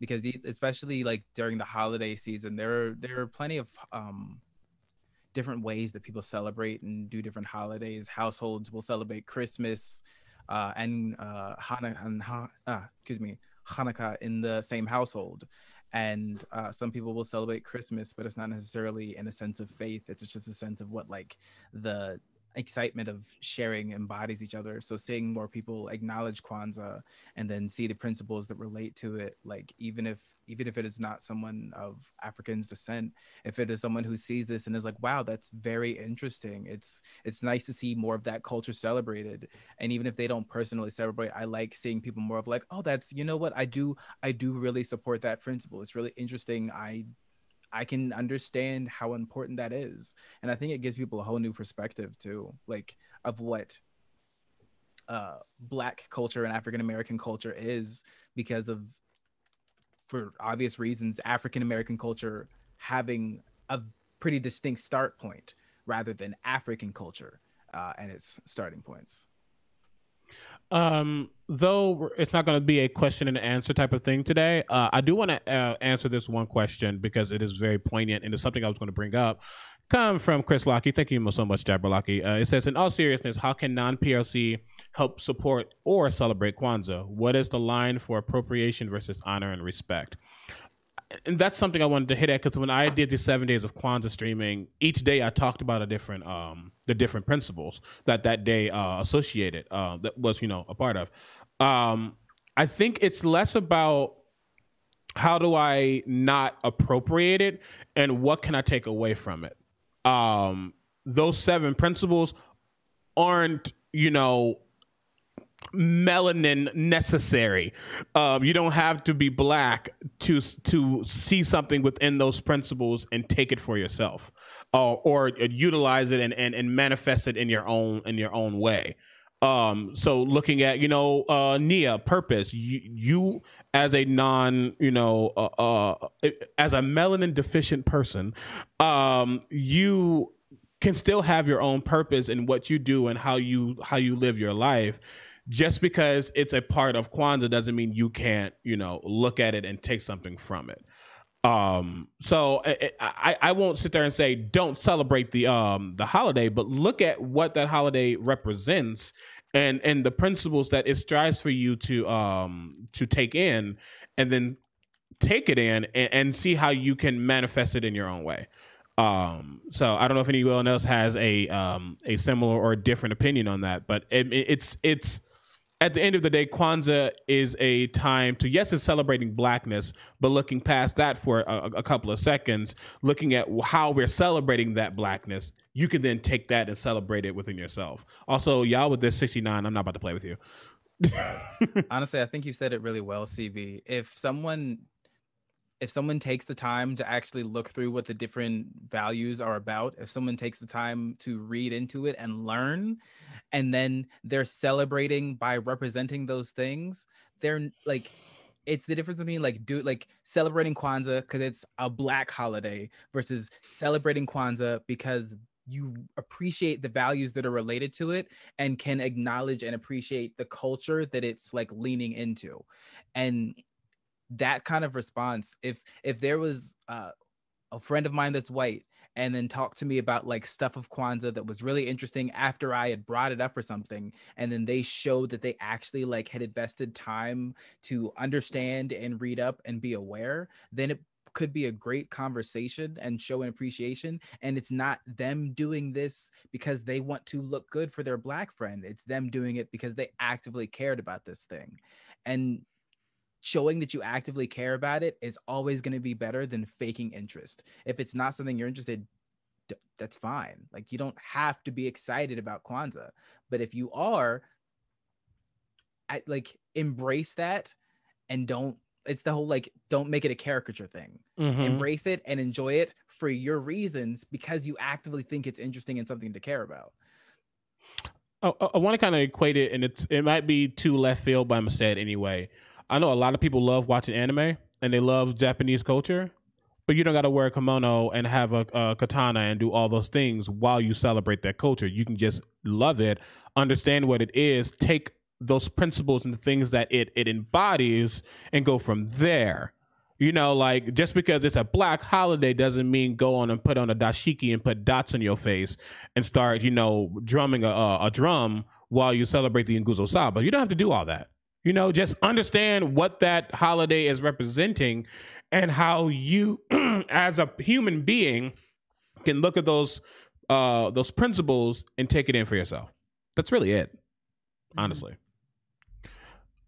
Speaker 5: Because especially like during the holiday season there are there are plenty of um different ways that people celebrate and do different holidays. Households will celebrate christmas uh and uh hanukkah and uh, excuse me hanukkah in the same household and uh, some people will celebrate christmas but it's not necessarily in a sense of faith it's just a sense of what like the excitement of sharing embodies each other. So seeing more people acknowledge kwanzaa and then see the principles that relate to it like even if even if it is not someone of african's descent if it is someone who sees this and is like wow that's very interesting. It's it's nice to see more of that culture celebrated. And even if they don't personally celebrate i like seeing people more of like oh that's you know what? I do i do really support that principle. It's really interesting. I I can understand how important that is. And I think it gives people a whole new perspective too, like of what uh black culture and African American culture is because of for obvious reasons African American culture having a pretty distinct start point rather than African culture uh, and its starting points.
Speaker 1: Um, though it's not going to be a question and answer type of thing today, uh, I do want to uh, answer this one question because it is very poignant and it's something I was going to bring up. Come from Chris Lockey. Thank you so much, Deborah Lockey. Uh, it says, in all seriousness, how can non POC help support or celebrate Kwanzaa? What is the line for appropriation versus honor and respect? And that's something I wanted to hit at because when I did the seven days of Kwanzaa streaming, each day I talked about a different um the different principles that that day uh, associated uh, that was you know a part of. Um, I think it's less about how do I not appropriate it and what can I take away from it. Um, those seven principles aren't you know melanin necessary. Um, you don't have to be black to to see something within those principles and take it for yourself, uh, or utilize it and, and and manifest it in your own in your own way. Um, so looking at you know uh, Nia purpose, you, you as a non you know uh, uh, as a melanin deficient person, um, you can still have your own purpose in what you do and how you how you live your life just because it's a part of Kwanzaa doesn't mean you can't, you know, look at it and take something from it. Um, so I, I, I won't sit there and say don't celebrate the um the holiday, but look at what that holiday represents and and the principles that it strives for you to um to take in, and then take it in and, and see how you can manifest it in your own way. Um, so I don't know if anyone else has a um a similar or different opinion on that, but it, it's it's at the end of the day, Kwanzaa is a time to yes, it's celebrating blackness, but looking past that for a, a, couple of seconds, looking at how we're celebrating that blackness, you can then take that and celebrate it within yourself. Also, y'all with this 69, I'm not about to play with you.
Speaker 5: Honestly, I think you said it really well, CB. If someone if someone takes the time to actually look through what the different values are about, if someone takes the time to read into it and learn, and then they're celebrating by representing those things, they're like, it's the difference between like do like celebrating Kwanzaa because it's a black holiday versus celebrating Kwanzaa because you appreciate the values that are related to it and can acknowledge and appreciate the culture that it's like leaning into. And that kind of response if if there was uh, a friend of mine that's white and then talk to me about like stuff of Kwanzaa that was really interesting after I had brought it up or something. And then they showed that they actually like had invested time to understand and read up and be aware, then it could be a great conversation and show an appreciation and it's not them doing this because they want to look good for their black friend it's them doing it because they actively cared about this thing and showing that you actively care about it is always going to be better than faking interest if it's not something you're interested that's fine like you don't have to be excited about kwanzaa but if you are I, like embrace that and don't it's the whole like don't make it a caricature thing
Speaker 1: Mhm.
Speaker 5: embrace it and enjoy it for your reasons because you actively think it's interesting and something to care about
Speaker 1: Oh, I, I want to kind of equate it, and it's it might be too left field, but I'm gonna say it anyway. I know a lot of people love watching anime and they love Japanese culture, but you don't got to wear a kimono and have a, a katana and do all those things while you celebrate that culture. You can just love it, understand what it is, take those principles and the things that it it embodies, and go from there. You know, like just because it's a black holiday doesn't mean go on and put on a dashiki and put dots on your face and start, you know, drumming a, a, drum while you celebrate the Nguzo Saba. You don't have to do all that. You know, just understand what that holiday is representing and how you, as a human being, can look at those uh, those principles and take it in for yourself. That's really it, honestly.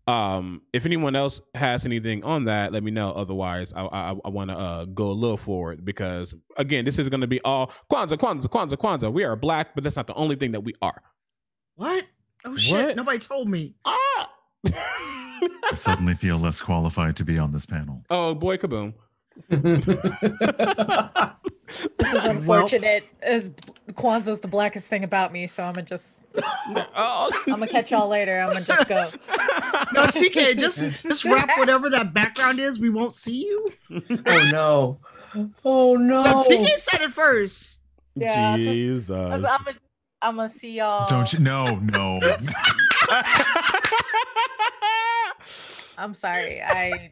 Speaker 1: Um, if anyone else has anything on that, let me know. Otherwise, I I, I want to uh, go a little forward because again, this is going to be all Kwanzaa, Kwanzaa, Kwanzaa, Kwanzaa. We are black, but that's not the only thing that we are.
Speaker 6: What? Oh shit!
Speaker 1: What?
Speaker 6: Nobody told me.
Speaker 1: Ah!
Speaker 3: I suddenly feel less qualified to be on this panel.
Speaker 1: oh boy, kaboom!
Speaker 2: This is unfortunate. As Kwanzaa's the blackest thing about me, so I'm gonna just
Speaker 1: Oh.
Speaker 2: I'm gonna catch y'all later. I'm gonna just go.
Speaker 6: No, TK, just just wrap whatever that background is. We won't see you.
Speaker 4: oh no. Oh no.
Speaker 6: No, TK said it first.
Speaker 2: Yeah,
Speaker 1: Jesus.
Speaker 2: I'm, I'm gonna, I'm gonna see y'all.
Speaker 3: Don't you? No, no.
Speaker 2: I'm sorry. I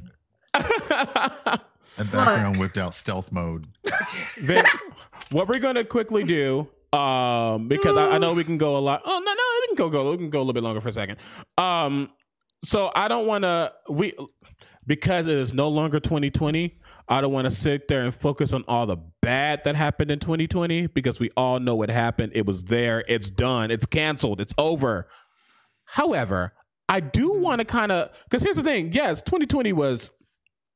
Speaker 3: And background whipped out stealth mode.
Speaker 1: Then what we're gonna quickly do, um, because I, I know we can go a lot. Oh no, no, we can go go. We can go a little bit longer for a second. Um, so I don't want to we because it is no longer 2020. I don't want to sit there and focus on all the bad that happened in 2020 because we all know what happened. It was there. It's done. It's canceled. It's over. However, I do want to kind of because here's the thing. Yes, 2020 was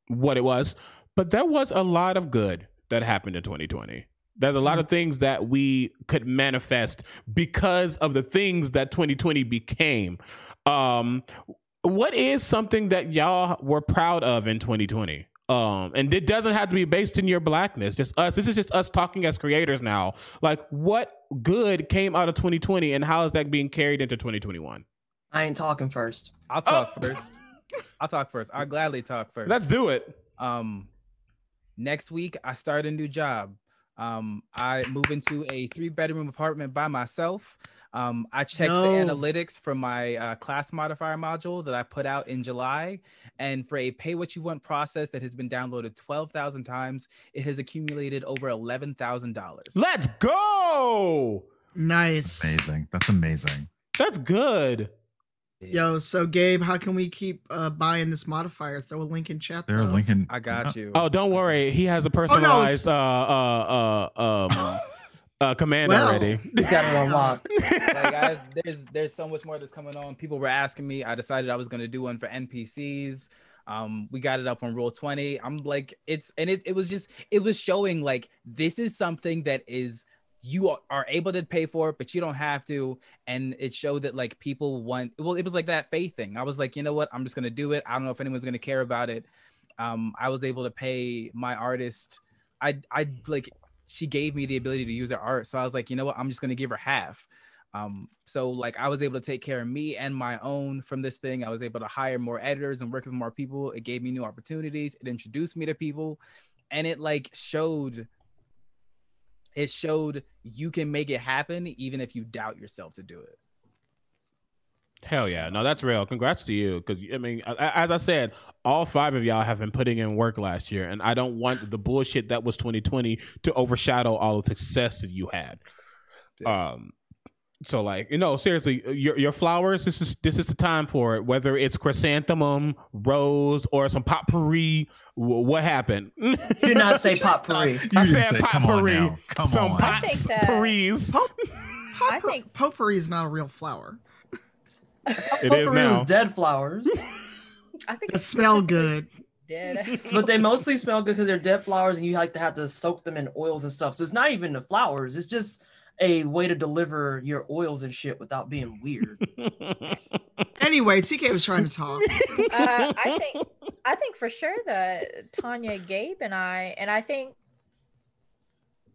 Speaker 1: what it was, but there was a lot of good that happened in 2020. There's a lot of things that we could manifest because of the things that 2020 became. Um, what is something that y'all were proud of in 2020? Um, and it doesn't have to be based in your blackness. Just us. This is just us talking as creators now. Like, what good came out of 2020, and how is that being carried into 2021?
Speaker 4: I ain't talking first.
Speaker 5: i'll talk
Speaker 1: Oh.
Speaker 5: first i'll talk first i'll gladly talk first
Speaker 1: Let's do it.
Speaker 5: um next week i start a new job um i move into a three bedroom apartment by myself um i checked
Speaker 6: No.
Speaker 5: the analytics from my uh, class modifier module that i put out in july and for a pay what you want process that has been downloaded 12000 times it has accumulated over $11000
Speaker 1: Let's go.
Speaker 6: Nice.
Speaker 3: Amazing. That's amazing.
Speaker 1: That's good.
Speaker 6: Yo, so Gabe, how can we keep uh, buying this modifier? Throw a link in chat.
Speaker 3: They're
Speaker 6: though.
Speaker 3: linking.
Speaker 5: i got you
Speaker 1: Oh, don't worry. He has a
Speaker 6: it's-
Speaker 1: personalized uh uh uh um uh command
Speaker 6: Well.
Speaker 1: already.
Speaker 4: He's got it unlocked.
Speaker 5: like I, there's there's so much more that's coming on. People were asking me. I decided I was gonna do one for NPCs. Um, we got it up on Roll20. I'm like, it's and it it was just it was showing like this is something that is you are- able to pay for, it, but you don't have to. And it showed that like people want. Well, it was like that faith thing. I was like, you know what? I'm just gonna do it. I don't know if anyone's gonna care about it. Um, I was able to pay my artist. I I like she gave me the ability to use her art. So I was like, you know what? I'm just gonna give her half. Um, so like I was able to take care of me and my own from this thing. I was able to hire more editors and work with more people. It gave me new opportunities. It introduced me to people, and it like showed. It showed you can make it happen even if you doubt yourself to do it.
Speaker 1: Hell yeah. No, that's real. Congrats to you. Because, I mean, as I said, all five of y'all have been putting in work last year. And I don't want the bullshit that was 2020 to overshadow all the success that you had. Um, So like, you know, seriously, uh, your your flowers. This is this is the time for it. Whether it's chrysanthemum, rose, or some potpourri. wh- What happened?
Speaker 4: You did not say potpourri.
Speaker 3: You
Speaker 1: I
Speaker 3: didn't
Speaker 1: said
Speaker 3: say, come on
Speaker 1: potpourri.
Speaker 3: Come
Speaker 1: some
Speaker 3: on.
Speaker 2: I think
Speaker 1: pots,
Speaker 2: that-
Speaker 1: pourris.
Speaker 6: Pop-
Speaker 2: I
Speaker 6: potpourri-
Speaker 2: think-
Speaker 6: potpourri is not a real flower.
Speaker 1: It is
Speaker 4: Potpourri was
Speaker 1: now.
Speaker 4: dead flowers,
Speaker 2: I think
Speaker 6: It
Speaker 2: it's
Speaker 6: smell good.
Speaker 2: dead.
Speaker 4: but they mostly smell good because they're dead flowers, and you like to have to soak them in oils and stuff. So it's not even the flowers; it's just a way to deliver your oils and shit without being weird.
Speaker 6: Anyway, TK was trying to talk.
Speaker 2: uh, I think I think for sure that Tanya, Gabe, and I, and I think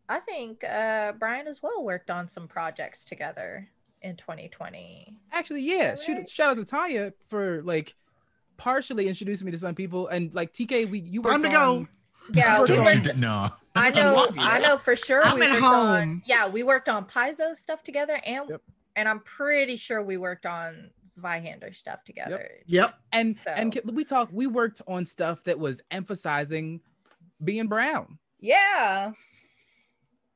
Speaker 2: I think uh, Brian as well worked on some projects together in 2020.
Speaker 5: Actually, yeah.
Speaker 2: that
Speaker 5: Shoot, shout out to Tanya for like partially introducing me to some people, and like TK, we you
Speaker 6: Time
Speaker 5: worked
Speaker 6: to go.
Speaker 5: On-
Speaker 2: Yeah, we
Speaker 5: Don't
Speaker 3: Don't you
Speaker 2: worked,
Speaker 3: d- no.
Speaker 2: I know,
Speaker 5: love.
Speaker 2: I know for sure.
Speaker 6: I'm
Speaker 2: we
Speaker 6: at
Speaker 2: worked on,
Speaker 6: home.
Speaker 2: yeah, we worked on Paizo stuff together, and
Speaker 5: Yep.
Speaker 2: and I'm pretty sure we worked on Zweihander stuff together.
Speaker 6: Yep.
Speaker 5: and and
Speaker 2: So-
Speaker 5: we talked. We worked on stuff that was emphasizing being brown,
Speaker 2: Yeah,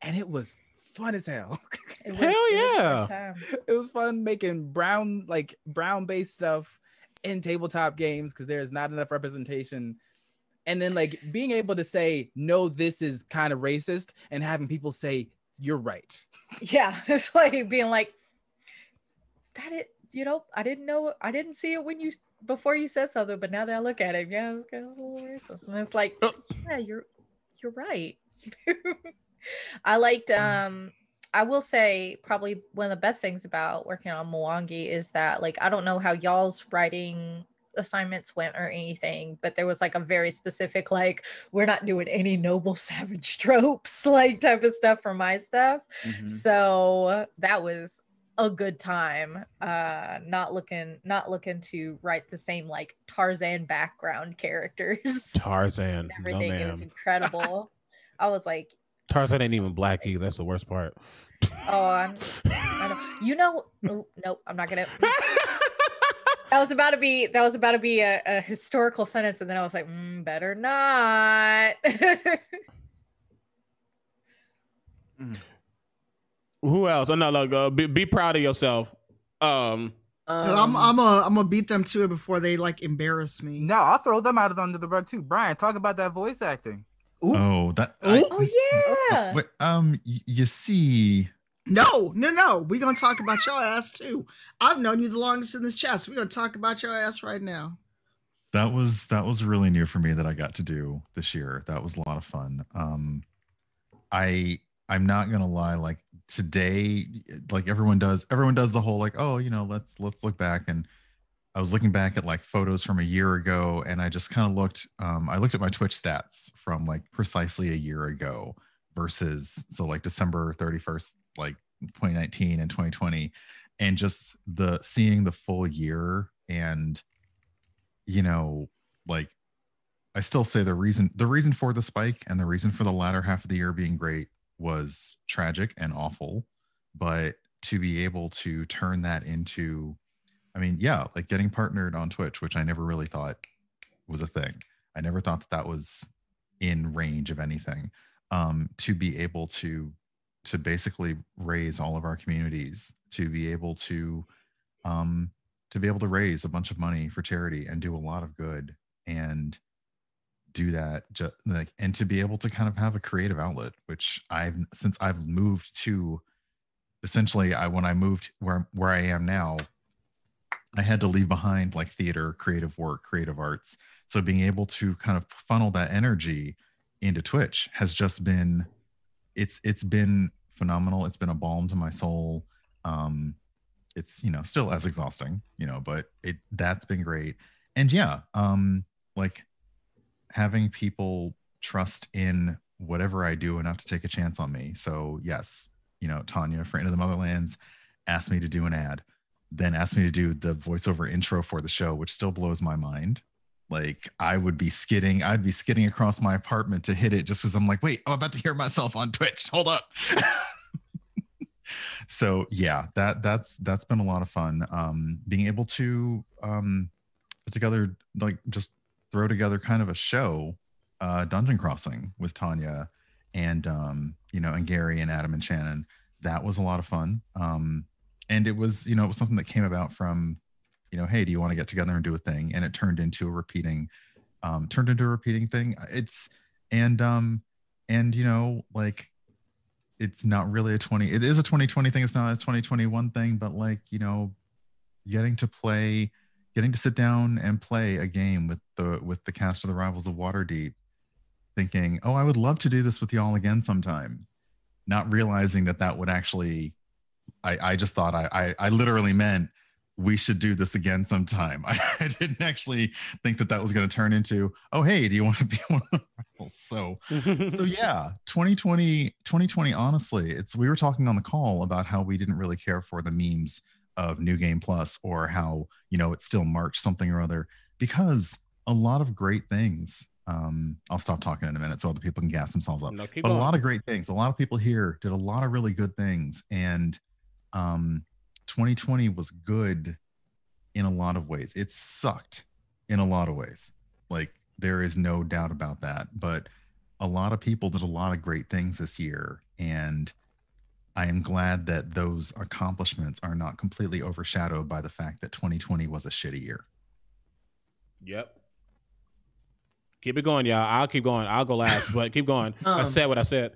Speaker 5: and it was fun as hell.
Speaker 2: was,
Speaker 1: Hell
Speaker 2: it was a good
Speaker 1: yeah.
Speaker 2: time.
Speaker 5: it was fun making brown like brown based stuff in tabletop games because there's not enough representation and then like being able to say no this is kind of racist and having people say you're right
Speaker 2: Yeah, it's like being like that. It you know I didn't know I didn't see it when you before you said something, but now that I look at it, yeah, it's kind of a little racist. And it's like,
Speaker 1: Oh.
Speaker 2: yeah, you're you're right. I liked um I will say probably one of the best things about working on Mwangi is that like I don't know how y'all's writing assignments went or anything, but there was like a very specific like we're not doing any noble savage tropes like type of stuff for my stuff. So that was a good time. Uh not looking not looking to write the same like Tarzan background characters.
Speaker 1: Tarzan. No
Speaker 2: Everything it was incredible. I was like,
Speaker 1: Tarzan ain't even black either. That's the worst part.
Speaker 2: oh, I'm, I. You know, nope, I'm not gonna. That was about to be that was about to be a, a historical sentence, and then I was like, mm, better not.
Speaker 1: Who else? Oh, no, look, uh, be, be proud of yourself. Um,
Speaker 6: 'Cause
Speaker 4: Um,
Speaker 6: I'm I'm a I'm gonna beat them to it before they like embarrass me.
Speaker 5: no i'll throw them out of under the rug too brian talk about that voice acting
Speaker 3: Oh, that.
Speaker 6: Oh.
Speaker 2: oh yeah,
Speaker 3: Wait, um, y- you see,
Speaker 6: No, no, no. We're gonna talk about your ass too. I've known you the longest in this chat, so we're gonna talk about your ass right now.
Speaker 3: that was that was really new for me that I got to do this year. That was a lot of fun. Um, I I'm not gonna lie, like today, like everyone does, everyone does the whole like, oh, you know, let's let's look back and. I was looking back at like photos from a year ago, and I just kind of looked. Um, I looked at my Twitch stats from like precisely a year ago versus so like December thirty first, like 2019 and 2020, and just the seeing the full year and you know like i still say the reason the reason for the spike and the reason for the latter half of the year being great was tragic and awful but to be able to turn that into i mean yeah like getting partnered on twitch which i never really thought was a thing. I never thought that that was in range of anything. Um to be able to to basically raise all of our communities to be able to um to be able to raise a bunch of money for charity and do a lot of good and do that just like and to be able to kind of have a creative outlet which i've since i've moved to essentially i when i moved where where i am now i had to leave behind like theater creative work creative arts. So being able to kind of funnel that energy into twitch has just been it's it's been phenomenal. It's been a balm to my soul. Um it's you know still as exhausting you know but it that's been great. And yeah um like having people trust in whatever i do enough to take a chance on me. So yes you know tanya friend of the motherlands asked me to do an ad then asked me to do the voiceover intro for the show which still blows my mind like i would be skidding i'd be skidding across my apartment to hit it just because i'm like wait i'm about to hear myself on twitch. Hold up. So yeah that that's that's been a lot of fun um being able to um put together like just throw together kind of a show uh dungeon crossing with tanya and um you know and gary and adam and shannon. That was a lot of fun um and it was you know it was something that came about from you know hey do you want to get together and do a thing? and it turned into a repeating um turned into a repeating thing. It's and um and you know like it's not really a 20 it is a 2020 thing it's not a 2021 thing but like you know getting to play getting to sit down and play a game with the with the cast of the rivals of waterdeep thinking oh i would love to do this with y'all again sometime. Not realizing that that would actually i i just thought i i, I literally meant we should do this again sometime. I, I didn't actually think that that was going to turn into oh hey do you want to be one of the rivals? So so yeah 2020 2020 honestly it's we were talking on the call about how we didn't really care for the memes of new game plus or how you know it's still march something or other because a lot of great things um i'll stop talking in a minute so other people can gas themselves up.
Speaker 1: No,
Speaker 3: but
Speaker 1: going.
Speaker 3: a lot of great things a lot of people here did a lot of really good things and um 2020 was good in a lot of ways it sucked in a lot of ways like there is no doubt about that but a lot of people did a lot of great things this year and i am glad that those accomplishments are not completely overshadowed by the fact that 2020 was a shitty year
Speaker 1: Yep. Keep it going, y'all. I'll keep going. I'll go last, but keep going. I
Speaker 4: Um,
Speaker 1: said what I said.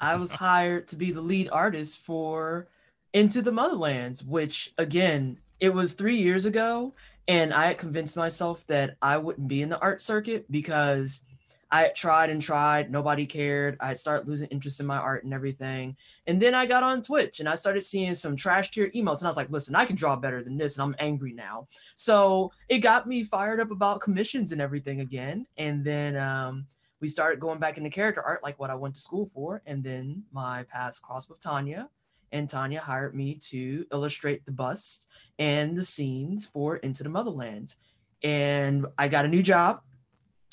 Speaker 4: I was hired to be the lead artist for Into the Motherlands, which again, it was three years ago. And I had convinced myself that I wouldn't be in the art circuit because I tried and tried, nobody cared. I started losing interest in my art and everything. And then I got on Twitch and I started seeing some trash tier emails. And I was like, listen, I can draw better than this. And I'm angry now. So it got me fired up about commissions and everything again. And then um, we started going back into character art, like what I went to school for. And then my paths crossed with Tanya, and Tanya hired me to illustrate the bust and the scenes for Into the Motherland. And I got a new job.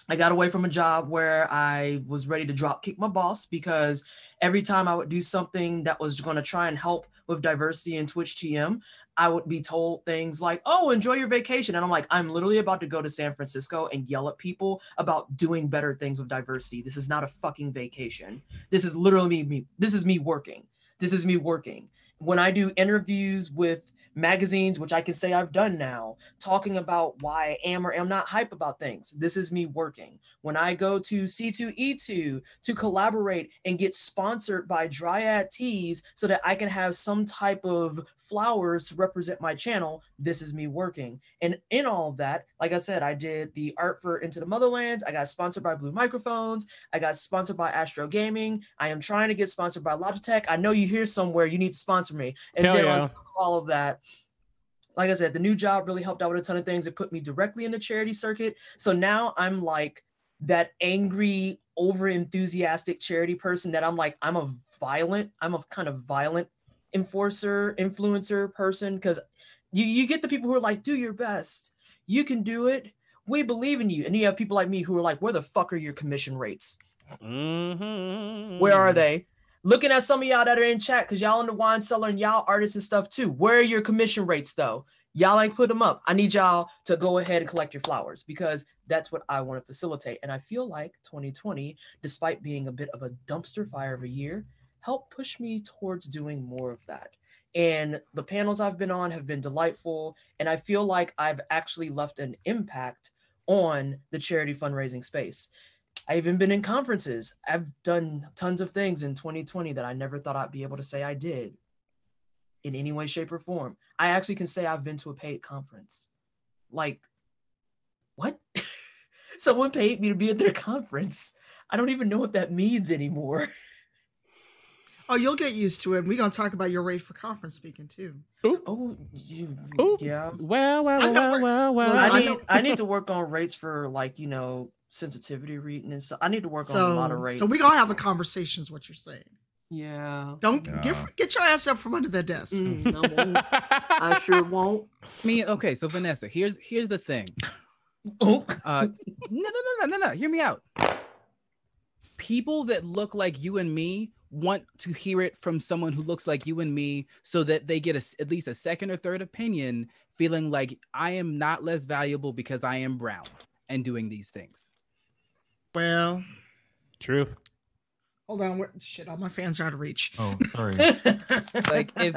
Speaker 4: I got away from a job where I was ready to drop kick my boss because every time I would do something that was going to try and help with diversity in Twitch TM, I would be told things like, "Oh, enjoy your vacation," and I'm like, "I'm literally about to go to San Francisco and yell at people about doing better things with diversity. This is not a fucking vacation. This is literally me. me this is me working. This is me working." When I do interviews with magazines, which I can say I've done now, talking about why I am or am not hype about things. This is me working. When I go to C2E2 to collaborate and get sponsored by Dryad Teas so that I can have some type of flowers to represent my channel, this is me working. And in all of that, like I said, I did the art for Into the Motherlands. I got sponsored by Blue Microphones. I got sponsored by Astro Gaming. I am trying to get sponsored by Logitech. I know you hear somewhere you need to sponsor me. And
Speaker 1: Hell
Speaker 4: then on
Speaker 1: yeah.
Speaker 4: top of all of that, like I said, the new job really helped out with a ton of things. It put me directly in the charity circuit. So now I'm like that angry, over enthusiastic charity person that I'm like, I'm a violent, I'm a kind of violent enforcer, influencer person. Cause you, you get the people who are like, do your best. You can do it. We believe in you. And you have people like me who are like, where the fuck are your commission rates?
Speaker 1: Mhm.
Speaker 4: Where are they? Looking at some of y'all that are in chat, because y'all in the wine cellar and y'all artists and stuff too. Where are your commission rates though? Y'all ain't put them up. I need y'all to go ahead and collect your flowers because that's what I want to facilitate. And I feel like 2020, despite being a bit of a dumpster fire of a year, helped push me towards doing more of that. And the panels I've been on have been delightful. And I feel like I've actually left an impact on the charity fundraising space. I even been in conferences. I've done tons of things in 2020 that I never thought I'd be able to say I did in any way, shape, or form. I actually can say I've been to a paid conference. Like, what? Someone paid me to be at their conference. I don't even know what that means anymore.
Speaker 6: Oh, you'll get used to it. We're gonna talk about your rate for conference speaking too.
Speaker 4: Oh, you,
Speaker 1: Ooh.
Speaker 4: yeah.
Speaker 1: Well, well,
Speaker 6: I know
Speaker 1: well, well, well.
Speaker 4: I
Speaker 6: I
Speaker 4: need I need to work on rates for like you know sensitivity reading and so I need to work on a lot of
Speaker 6: So,
Speaker 4: rates.
Speaker 6: so we're gonna have a conversation. Is what you're saying?
Speaker 4: yeah.
Speaker 6: Don't
Speaker 3: Yeah.
Speaker 6: get get your ass up from under that desk.
Speaker 4: Mm, I. I sure won't.
Speaker 5: I mean, okay, so Vanessa, here's here's the thing.
Speaker 4: Oh.
Speaker 5: Uh, no, no, no, no, no, no. Hear me out. People that look like you and me want to hear it from someone who looks like you and me, so that they get a s at least a second or third opinion, feeling like I am not less valuable because I am brown and doing these things.
Speaker 6: Well,
Speaker 1: Truth.
Speaker 6: hold on. Where, shit, all my fans are out of reach.
Speaker 3: oh sorry
Speaker 5: Like if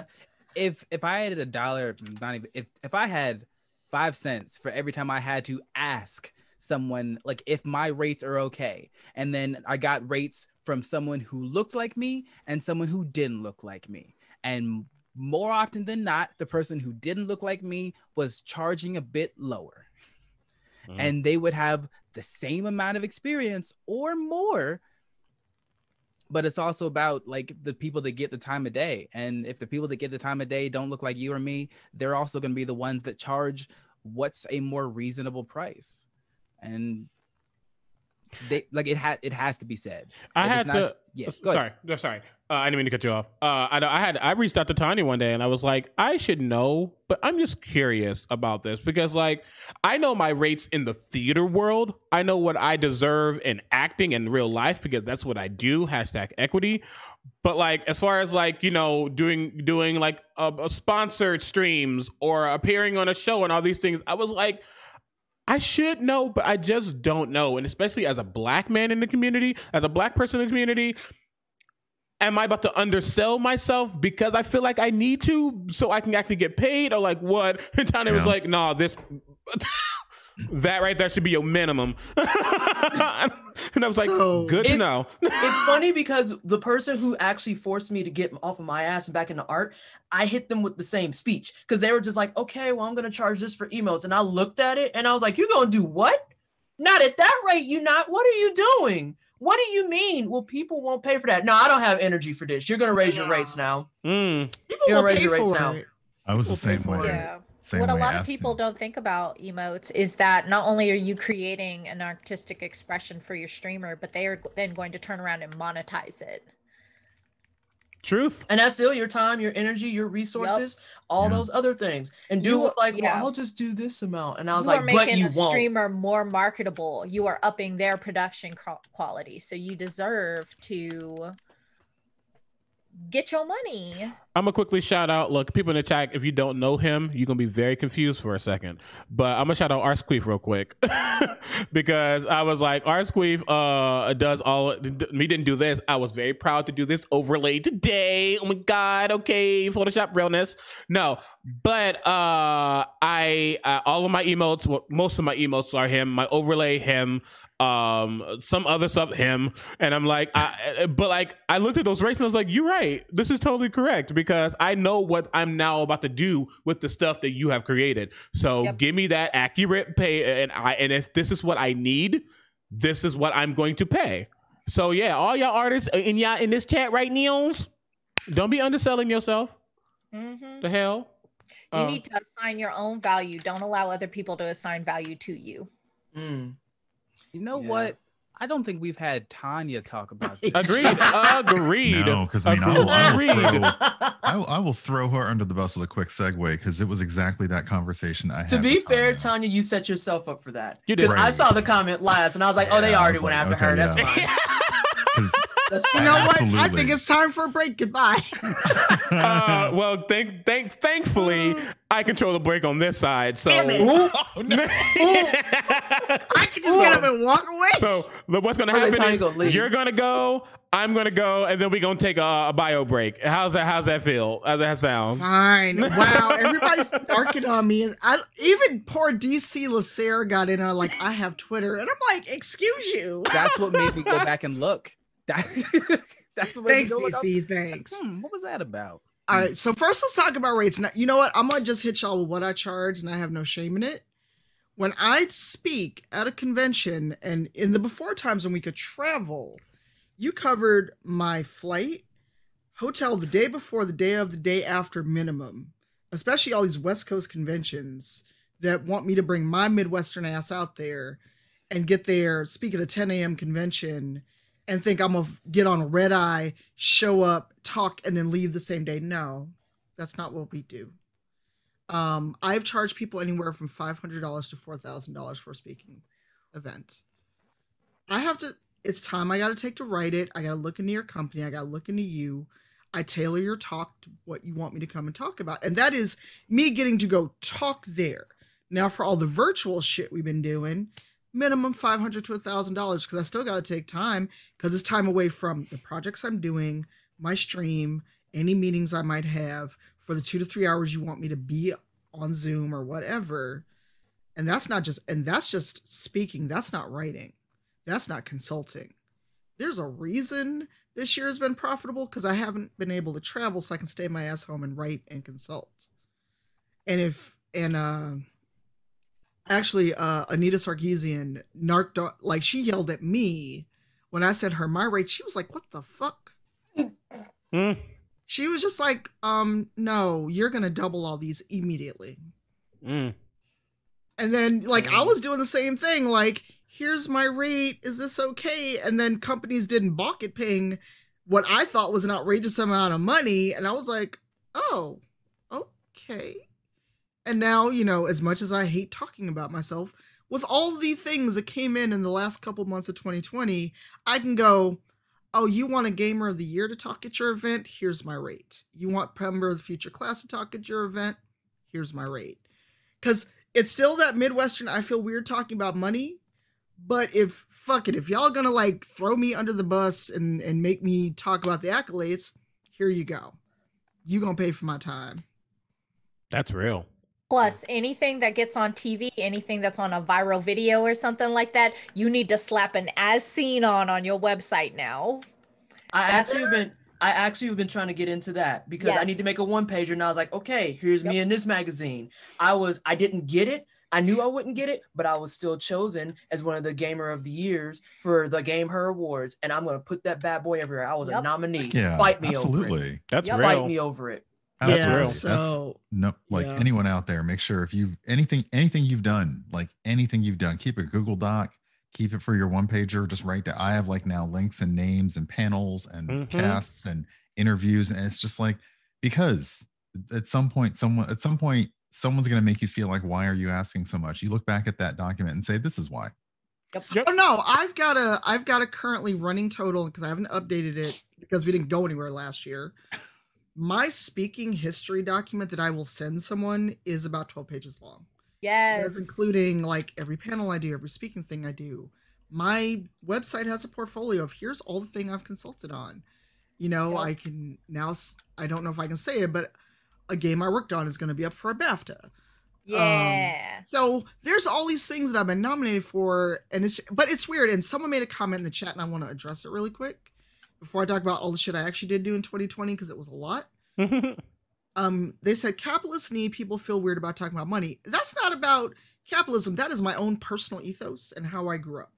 Speaker 5: if if I had a dollar, not even if if I had five cents for every time I had to ask someone like if my rates are okay, and then I got rates from someone who looked like me and someone who didn't look like me, and more often than not, the person who didn't look like me was charging a bit lower,
Speaker 1: Mm.
Speaker 5: and they would have the same amount of experience or more. But it's also about like the people that get the time of day. And if the people that get the time of day don't look like you or me they're also going to be the ones that charge what's a more reasonable price. And they like it had it has to be said
Speaker 1: I had
Speaker 5: not-
Speaker 1: to.
Speaker 5: yeah
Speaker 1: uh, sorry, no, sorry. Uh, I didn't mean to cut you off. Uh, I know I had I reached out to Tanya one day and I was like, I should know, but I'm just curious about this because like I know my rates in the theater world. I know what I deserve in acting in real life because that's what I do. Hashtag equity. But like as far as like you know doing doing like a, a sponsored streams or appearing on a show and all these things, I was like. I should know, but I just don't know. And especially as a black man in the community, as a black person in the community, am I about to undersell myself because I feel like I need to so I can actually get paid or like what? And Tanya was like, nah, this that right there should be your minimum. and I was like,
Speaker 6: So-
Speaker 1: good to
Speaker 4: It's-
Speaker 1: know.
Speaker 4: it's funny because the person who actually forced me to get off of my ass and back into art, I hit them with the same speech because they were just like, okay, well, I'm gonna charge this for emotes. And I looked at it and I was like, you're gonna do what? Not at that rate, you not. What are you doing? What do you mean? Well, people won't pay for that. No, I don't have energy for this. You're gonna raise your rates now.
Speaker 1: Mm.
Speaker 6: People
Speaker 4: You're
Speaker 6: will
Speaker 4: raise
Speaker 6: pay
Speaker 4: your rates
Speaker 6: for
Speaker 4: now.
Speaker 6: it.
Speaker 3: I was the same way.
Speaker 2: Yeah.
Speaker 3: Same
Speaker 2: what a lot of
Speaker 3: asking.
Speaker 2: people don't think about emotes is that not only are you creating an artistic expression for your streamer, but they are then going to turn around and monetize it.
Speaker 1: Truth.
Speaker 4: And that's still your time, your energy, your resources, all
Speaker 3: Yeah.
Speaker 4: those other things. And
Speaker 2: You-
Speaker 4: dude was like,
Speaker 2: yeah.
Speaker 4: well, I'll just do this amount. And I was
Speaker 2: you are
Speaker 4: like, but
Speaker 2: making
Speaker 4: you
Speaker 2: a
Speaker 4: won't.
Speaker 2: streamer more marketable. You are upping their production quality, so you deserve to get your money.
Speaker 1: I'm gonna quickly shout out. Look, people in the chat, if you don't know him, you're gonna be very confused for a second. But I'm gonna shout out Squeef real quick because I was like, Squeef uh, does all. Me didn't do this. I was very proud to do this overlay today. Oh my god. Okay, Photoshop realness. No, but uh, I uh, all of my emotes, well, most of my emotes are him. My overlay him. Um, some other stuff him, and I'm like, I, but like I looked at those rates and I was like, you're right. This is totally correct because I know what I'm now about to do with the stuff that you have created. So
Speaker 2: Yep.
Speaker 1: give me that accurate pay, and I and if this is what I need, this is what I'm going to pay. So yeah, all y'all artists in y'all in this chat right now, don't be underselling yourself.
Speaker 2: Mhm.
Speaker 1: The hell.
Speaker 2: You
Speaker 1: Uh,
Speaker 2: need to assign your own value. Don't allow other people to assign value to you.
Speaker 4: Mm.
Speaker 5: you know
Speaker 4: Yeah.
Speaker 5: what i don't think we've had tanya talk about this
Speaker 1: agreed. Agreed.
Speaker 3: No, because I mean, I'll, I will throw, I, will- I will throw her under the bus with a quick segue because it was exactly that conversation I had.
Speaker 4: to be fair,
Speaker 3: Tanya.
Speaker 4: Tanya, you set yourself up for that.
Speaker 1: You did.
Speaker 3: Right.
Speaker 4: I saw the comment last and I was like, oh, they
Speaker 3: Yeah, I
Speaker 4: already
Speaker 3: was
Speaker 4: went
Speaker 3: like,
Speaker 4: after her.
Speaker 3: okay,
Speaker 4: That's
Speaker 3: yeah.
Speaker 4: fine.
Speaker 3: 'Cause
Speaker 4: That's
Speaker 6: You
Speaker 4: fine.
Speaker 6: know what? I think it's time for a break. Goodbye.
Speaker 1: uh, well, thank, thank, thankfully, I control the break on this side. So,
Speaker 6: Damn it. I can just get up and walk away.
Speaker 1: so the- what's gonna happen is
Speaker 4: gonna
Speaker 1: you're gonna go, I'm gonna go, and then we're gonna take a, a bio break. How's that? How's that feel? How's that sound?
Speaker 6: Fine. Wow. Everybody's barking on me. And I even poor DC Lacer got in. and like, I have Twitter. And I'm like, excuse you.
Speaker 5: that's what made me go back and look that, that's the way
Speaker 6: Thanks,
Speaker 5: me go.
Speaker 6: DC. Thanks.
Speaker 5: Hmm, what was that about
Speaker 6: All right. So first let's talk about rates. Now, you know what? I'm gonna just hit y'all with what I charge, and I have no shame in it. When I speak at a convention and in the before times when we could travel, you covered my flight, hotel the day before, the day of, the day after minimum. Especially all these West Coast conventions that want me to bring my Midwestern ass out there and get there, speak at a 10 a.m. convention and think I'm gonna get on a red eye, show up, talk, and then leave the same day. No, that's not what we do. Um, I've charged people anywhere from five hundred dollars to four thousand dollars for a speaking event. I have to. It's time I got to take to write it. I got to look into your company. I got to look into you. I tailor your talk to what you want me to come and talk about, and that is me getting to go talk there. Now, for all the virtual shit we've been doing, minimum five hundred to a thousand dollars because I still got to take time because it's time away from the projects I'm doing, my stream, any meetings I might have for the two to three hours you want me to be on Zoom or whatever. And that's not just, and that's just speaking. That's not writing. That's not consulting. There's a reason this year has been profitable because I haven't been able to travel, so I can stay my ass home and write and consult. And if, and, uh, actually, uh, Anita Sarkeesian narked, like, she yelled at me when I said her my rate. She was like, what the fuck?
Speaker 1: Mm.
Speaker 6: She was just like, um, no, you're gonna double all these immediately.
Speaker 1: Mm.
Speaker 6: And then like I
Speaker 4: Mm.
Speaker 6: was doing the same thing, like, here's my rate, is this okay? And then companies didn't balk at paying what I thought was an outrageous amount of money. And I was like, oh, okay. And now, you know, as much as I hate talking about myself, with all the things that came in in the last couple months of 2020, I can go, oh, you want a gamer of the year to talk at your event? Here's my rate. You want member of the future class to talk at your event? Here's my rate. Because it's still that Midwestern, I feel weird talking about money. But if, fuck it, if y'all gonna like throw me under the bus and, and make me talk about the accolades, here you go. You gonna pay for my time.
Speaker 1: That's real.
Speaker 2: Plus, anything that gets on TV, anything that's on a viral video or something like that, you need to slap an as seen on on your website now.
Speaker 4: I
Speaker 2: That's-
Speaker 4: actually have been I actually have been trying to get into that because I need to make a one pager and I was like, okay, here's me in this magazine. I was I didn't get it. I knew I wouldn't get it, but I was still chosen as one of the gamer of the years for the Game Her Awards, and I'm gonna put that bad boy everywhere. I was a nominee.
Speaker 3: Yeah,
Speaker 4: Fight me over it.
Speaker 3: absolutely.
Speaker 1: That's
Speaker 2: Yep.
Speaker 1: real.
Speaker 4: Fight me over it.
Speaker 1: That's
Speaker 6: yeah,
Speaker 1: real.
Speaker 6: so
Speaker 3: no like
Speaker 6: Yeah.
Speaker 3: anyone out there make sure if you anything anything you've done like anything you've done keep a google doc keep it for your one pager just write down i have like now links and names and panels and
Speaker 1: Mhm.
Speaker 3: casts and interviews and it's just like because at some point someone at some point someone's going to make you feel like why are you asking so much you look back at that document and say this is why
Speaker 6: Oh no, I've got a I've got a currently running total because I haven't updated it because we didn't go anywhere last year. My speaking history document that I will send someone is about 12 pages long.
Speaker 2: Yes.
Speaker 6: That's including like every panel I do, every speaking thing I do. My website has a portfolio of here's all the thing I've consulted on. You know,
Speaker 2: Yep.
Speaker 6: I can now I don't know if I can say it, but a game I worked on is going to be up for a BAFTA.
Speaker 2: Um, yeah.
Speaker 6: So there's all these things that I've been nominated for, and it's but it's weird. And someone made a comment in the chat, and I want to address it really quick before I talk about all the shit I actually did do in 2020 because it was a lot. Um, they said capitalists need people feel weird about talking about money. That's not about capitalism. That is my own personal ethos and how I grew up.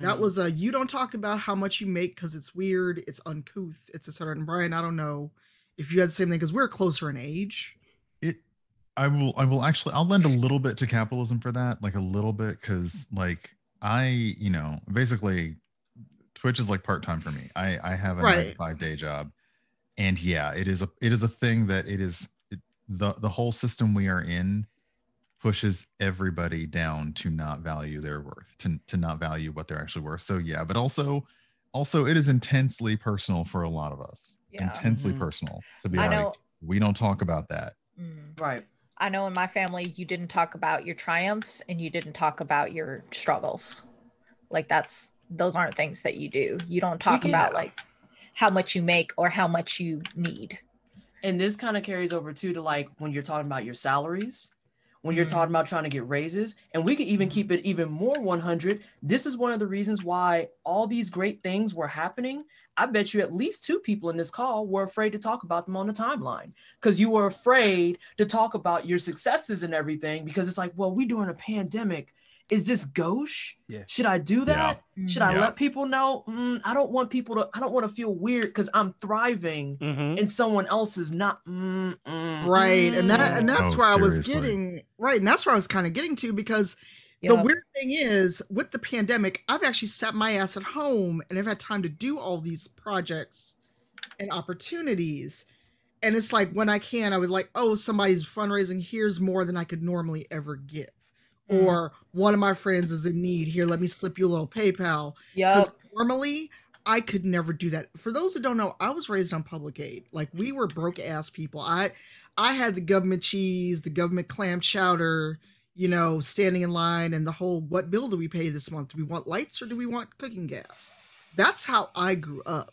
Speaker 6: That
Speaker 4: Mhm.
Speaker 6: was a you don't talk about how much you make because it's weird, it's uncouth, it's a certain Brian. I don't know if you had the same thing because we're closer in age.
Speaker 3: it i will i will actually i'll lend a little bit to capitalism for that like a little bit because like i you know basically twitch is like part-time for me i i have a
Speaker 6: Right.
Speaker 3: five day job and yeah it is a it is a thing that it is it, the the whole system we are in pushes everybody down to not value their worth to to not value what they're actually worth so yeah but also also it is intensely personal for a lot of us
Speaker 2: Yeah.
Speaker 3: intensely
Speaker 4: Mhm.
Speaker 3: personal to be
Speaker 2: I
Speaker 3: like
Speaker 2: know.
Speaker 3: we don't talk about that
Speaker 2: Mm.
Speaker 4: Right.
Speaker 2: I know in my family, you didn't talk about your triumphs and you didn't talk about your struggles. Like that's those aren't things that you do. You don't talk about like how much you make or how much you need.
Speaker 4: And this kind of carries over too to like when you're talking about your salaries, when you're
Speaker 2: Mhm.
Speaker 4: talking about trying to get raises, and we could even keep it even more 100. This is one of the reasons why all these great things were happening. I bet you at least two people in this call were afraid to talk about them on the timeline because you were afraid to talk about your successes and everything because it's like, well, we're doing a pandemic. Is this gauche?
Speaker 5: Yeah.
Speaker 4: Should I do that? Should I
Speaker 3: Yeah.
Speaker 4: let people know? Mm, I don't want people to. I don't want to feel weird because I'm thriving
Speaker 1: Mhm.
Speaker 4: and someone else is not. Mm, mm,
Speaker 6: right and that and that's
Speaker 3: Oh,
Speaker 6: where i was getting right and that's where i was kind of getting to because the weird thing is with the pandemic i've actually sat my ass at home and i've had time to do all these projects and opportunities and it's like when i can i would like oh somebody's fundraising here's more than i could normally ever give
Speaker 2: Mm.
Speaker 6: or one of my friends is in need here let me slip you a little paypal
Speaker 2: Yup.
Speaker 6: normally I could never do that. For those that don't know, I was raised on public aid. Like we were broke ass people. I I had the government cheese, the government clam chowder, you know, standing in line and the whole what bill do we pay this month? Do we want lights or do we want cooking gas? That's how I grew up.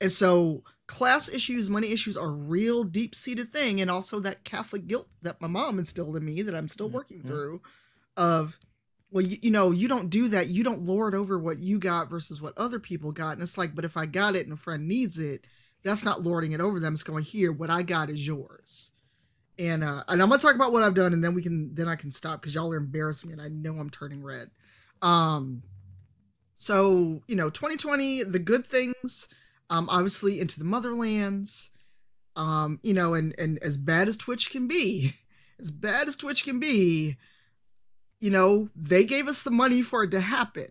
Speaker 6: And so class issues, money issues are a real deep seated thing, and also that Catholic guilt that my mom instilled in me that I'm still working
Speaker 5: Mhm.
Speaker 6: through. Of, well, you, you know, you don't do that. You don't lord over what you got versus what other people got. And it's like, but if I got it and a friend needs it, that's not lording it over them. It's going here. What I got is yours. And uh, and I'm gonna talk about what I've done, and then we can then I can stop because y'all are embarrassing me, and I know I'm turning red. Um, so you know, 2020, the good things, um, obviously into the motherlands, um, you know, and and as bad as Twitch can be, as bad as Twitch can be, you know, they gave us the money for it to happen.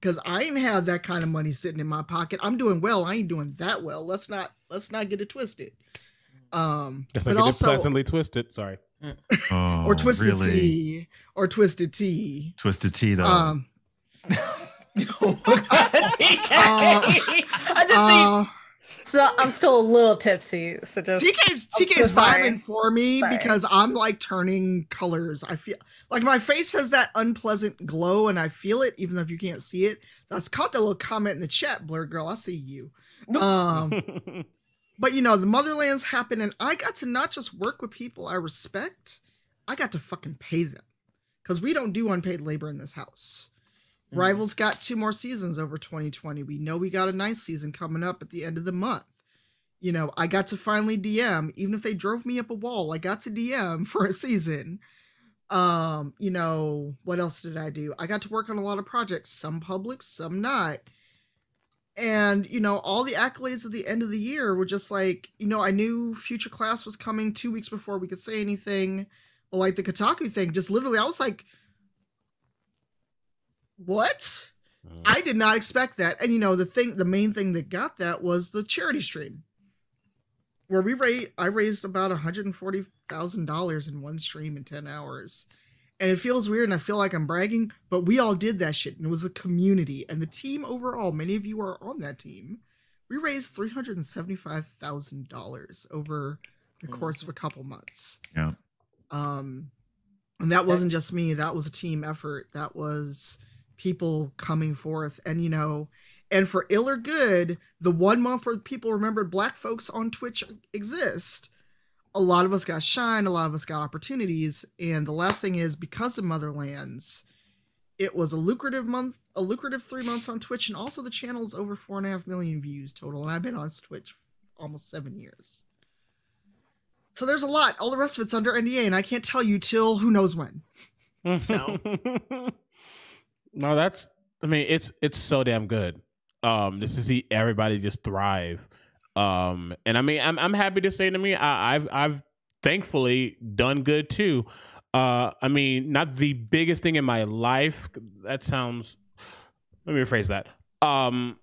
Speaker 6: Cause I ain't have that kind of money sitting in my pocket. I'm doing well. I ain't doing that well. Let's not let's not get it twisted. Um,
Speaker 1: Just
Speaker 6: but
Speaker 1: make it
Speaker 6: also
Speaker 1: pleasantly twisted. Sorry.
Speaker 3: Oh,
Speaker 6: or twisted
Speaker 3: really?
Speaker 6: tea or twisted tea.
Speaker 3: Twisted tea though.
Speaker 6: Um,
Speaker 4: oh TK!
Speaker 6: Uh,
Speaker 4: I just see
Speaker 6: uh,
Speaker 2: So I'm still a little tipsy. So just
Speaker 6: TK's
Speaker 2: I'm
Speaker 6: TK's
Speaker 2: so sorry.
Speaker 6: vibing for me
Speaker 2: Sorry.
Speaker 6: because I'm like turning colors. I feel like my face has that unpleasant glow, and I feel it even though if you can't see it. That's caught that little comment in the chat, blur girl. I see you. Um, but you know the motherlands happen, and I got to not just work with people I respect. I got to fucking pay them because we don't do unpaid labor in this house.
Speaker 4: Mhm.
Speaker 6: Rivals got two more seasons over 2020. We know we got a nice season coming up at the end of the month. You know, I got to finally DM, even if they drove me up a wall, I got to DM for a season. Um, you know, what else did I do? I got to work on a lot of projects, some public, some not. And, you know, all the accolades at the end of the year were just like, you know, I knew Future Class was coming two weeks before we could say anything. Well, like the Kotaku thing, just literally, I was like, what? I did not expect that. And you know, the thing, the main thing that got that was the charity stream, where we raised, I raised about one hundred and forty thousand dollars in one stream in ten hours, and it feels weird, and I feel like I'm bragging, but we all did that shit, and it was the community and the team overall. Many of you are on that team. We raised three hundred and seventy-five thousand dollars over the course of a couple months.
Speaker 3: yeah.
Speaker 6: Um, and that wasn't just me, that was a team effort. That was people coming forth. And, you know, and for ill or good, the one month where people remembered black folks on Twitch exist, a lot of us got shine, a lot of us got opportunities. And the last thing is because of Motherlands, it was a lucrative month, a lucrative three months on Twitch, and also the channel's over four and a half million views total. And I've been on Twitch almost seven years. So there's a lot. All the rest of it's under NDA, and I can't tell you till who knows when. So-
Speaker 1: no, that's. I mean, it's it's so damn good. Um, just to see everybody just thrive. Um, and I mean, I'm I'm happy to say to me, I, I've I've thankfully done good too. Uh, I mean, not the biggest thing in my life. That sounds. Let me rephrase that. Um,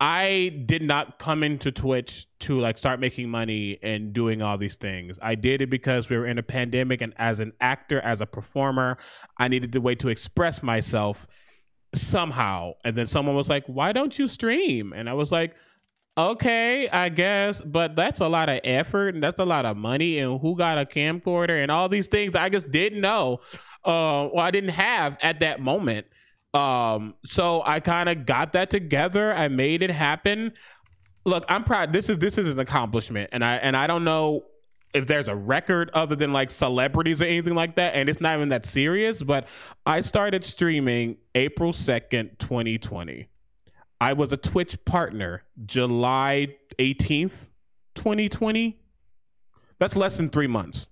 Speaker 1: I did not come into Twitch to like start making money and doing all these things. I did it because we were in a pandemic, and as an actor, as a performer, I needed a way to express myself somehow. And then someone was like, "Why don't you stream?" And I was like, "Okay, I guess, but that's a lot of effort and that's a lot of money. And who got a camcorder and all these things I just didn't know, uh, well, I didn't have at that moment." Um, so I kind of got that together. I made it happen. Look, I'm proud. This is this is an accomplishment, and I and I don't know if there's a record other than like celebrities or anything like that, and it's not even that serious. But I started streaming April second, 2020. I was a Twitch partner July 18th, 2020. That's less than three months.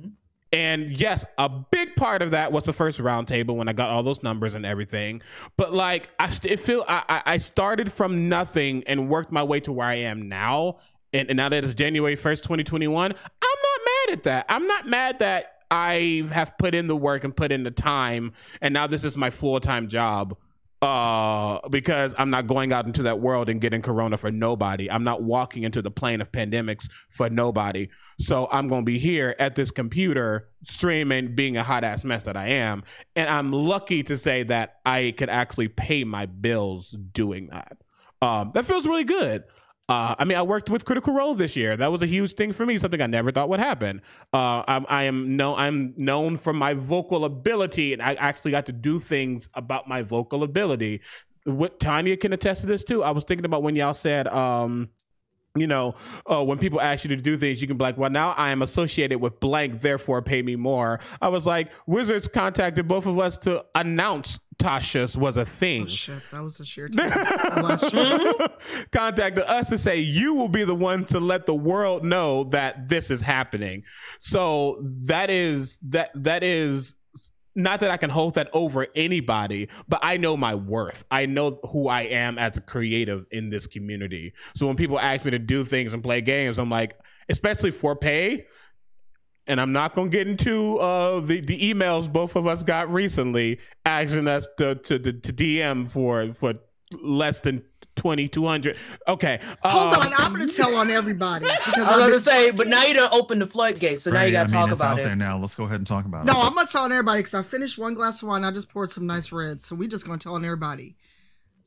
Speaker 1: Mm-hmm. And yes, a big part of that was the first roundtable when I got all those numbers and everything. But like, I st- feel I I started from nothing and worked my way to where I am now. And, and now that it's January first, twenty twenty one, I'm not mad at that. I'm not mad that I have put in the work and put in the time, and now this is my full time job. Uh, because I'm not going out into that world and getting corona for nobody. I'm not walking into the plane of pandemics for nobody. So I'm going to be here at this computer streaming, being a hot ass mess that I am. And I'm lucky to say that I could actually pay my bills doing that. Um, that feels really good. Uh, I mean, I worked with Critical Role this year. That was a huge thing for me. Something I never thought would happen. Uh, I'm, I am no, I'm known for my vocal ability, and I actually got to do things about my vocal ability. What Tanya can attest to this too. I was thinking about when y'all said, um, you know, uh, when people ask you to do things, you can be like, well, now I am associated with blank, therefore pay me more. I was like, Wizards contacted both of us to announce Tasha's was a thing.
Speaker 6: Oh shit, that was a sheer team. year.
Speaker 1: contacted us to say you will be the one to let the world know that this is happening. So that is that that is not that I can hold that over anybody, but I know my worth. I know who I am as a creative in this community. So when people ask me to do things and play games, I'm like, especially for pay, and I'm not gonna get into uh, the the emails both of us got recently asking us to to, to, to DM for for less than twenty two hundred. Okay,
Speaker 6: Hold
Speaker 1: uh,
Speaker 6: on, I'm gonna tell on everybody because
Speaker 4: I was
Speaker 6: I've
Speaker 4: gonna say, but now you done open the floodgates, so now you gotta
Speaker 3: I mean,
Speaker 4: talk
Speaker 3: it's
Speaker 4: about
Speaker 3: out
Speaker 4: it.
Speaker 3: there now. Let's go ahead and talk about
Speaker 6: No,
Speaker 3: it.
Speaker 6: No i'm not telling everybody because I finished one glass of wine. I just poured some nice red so we just gonna tell on everybody.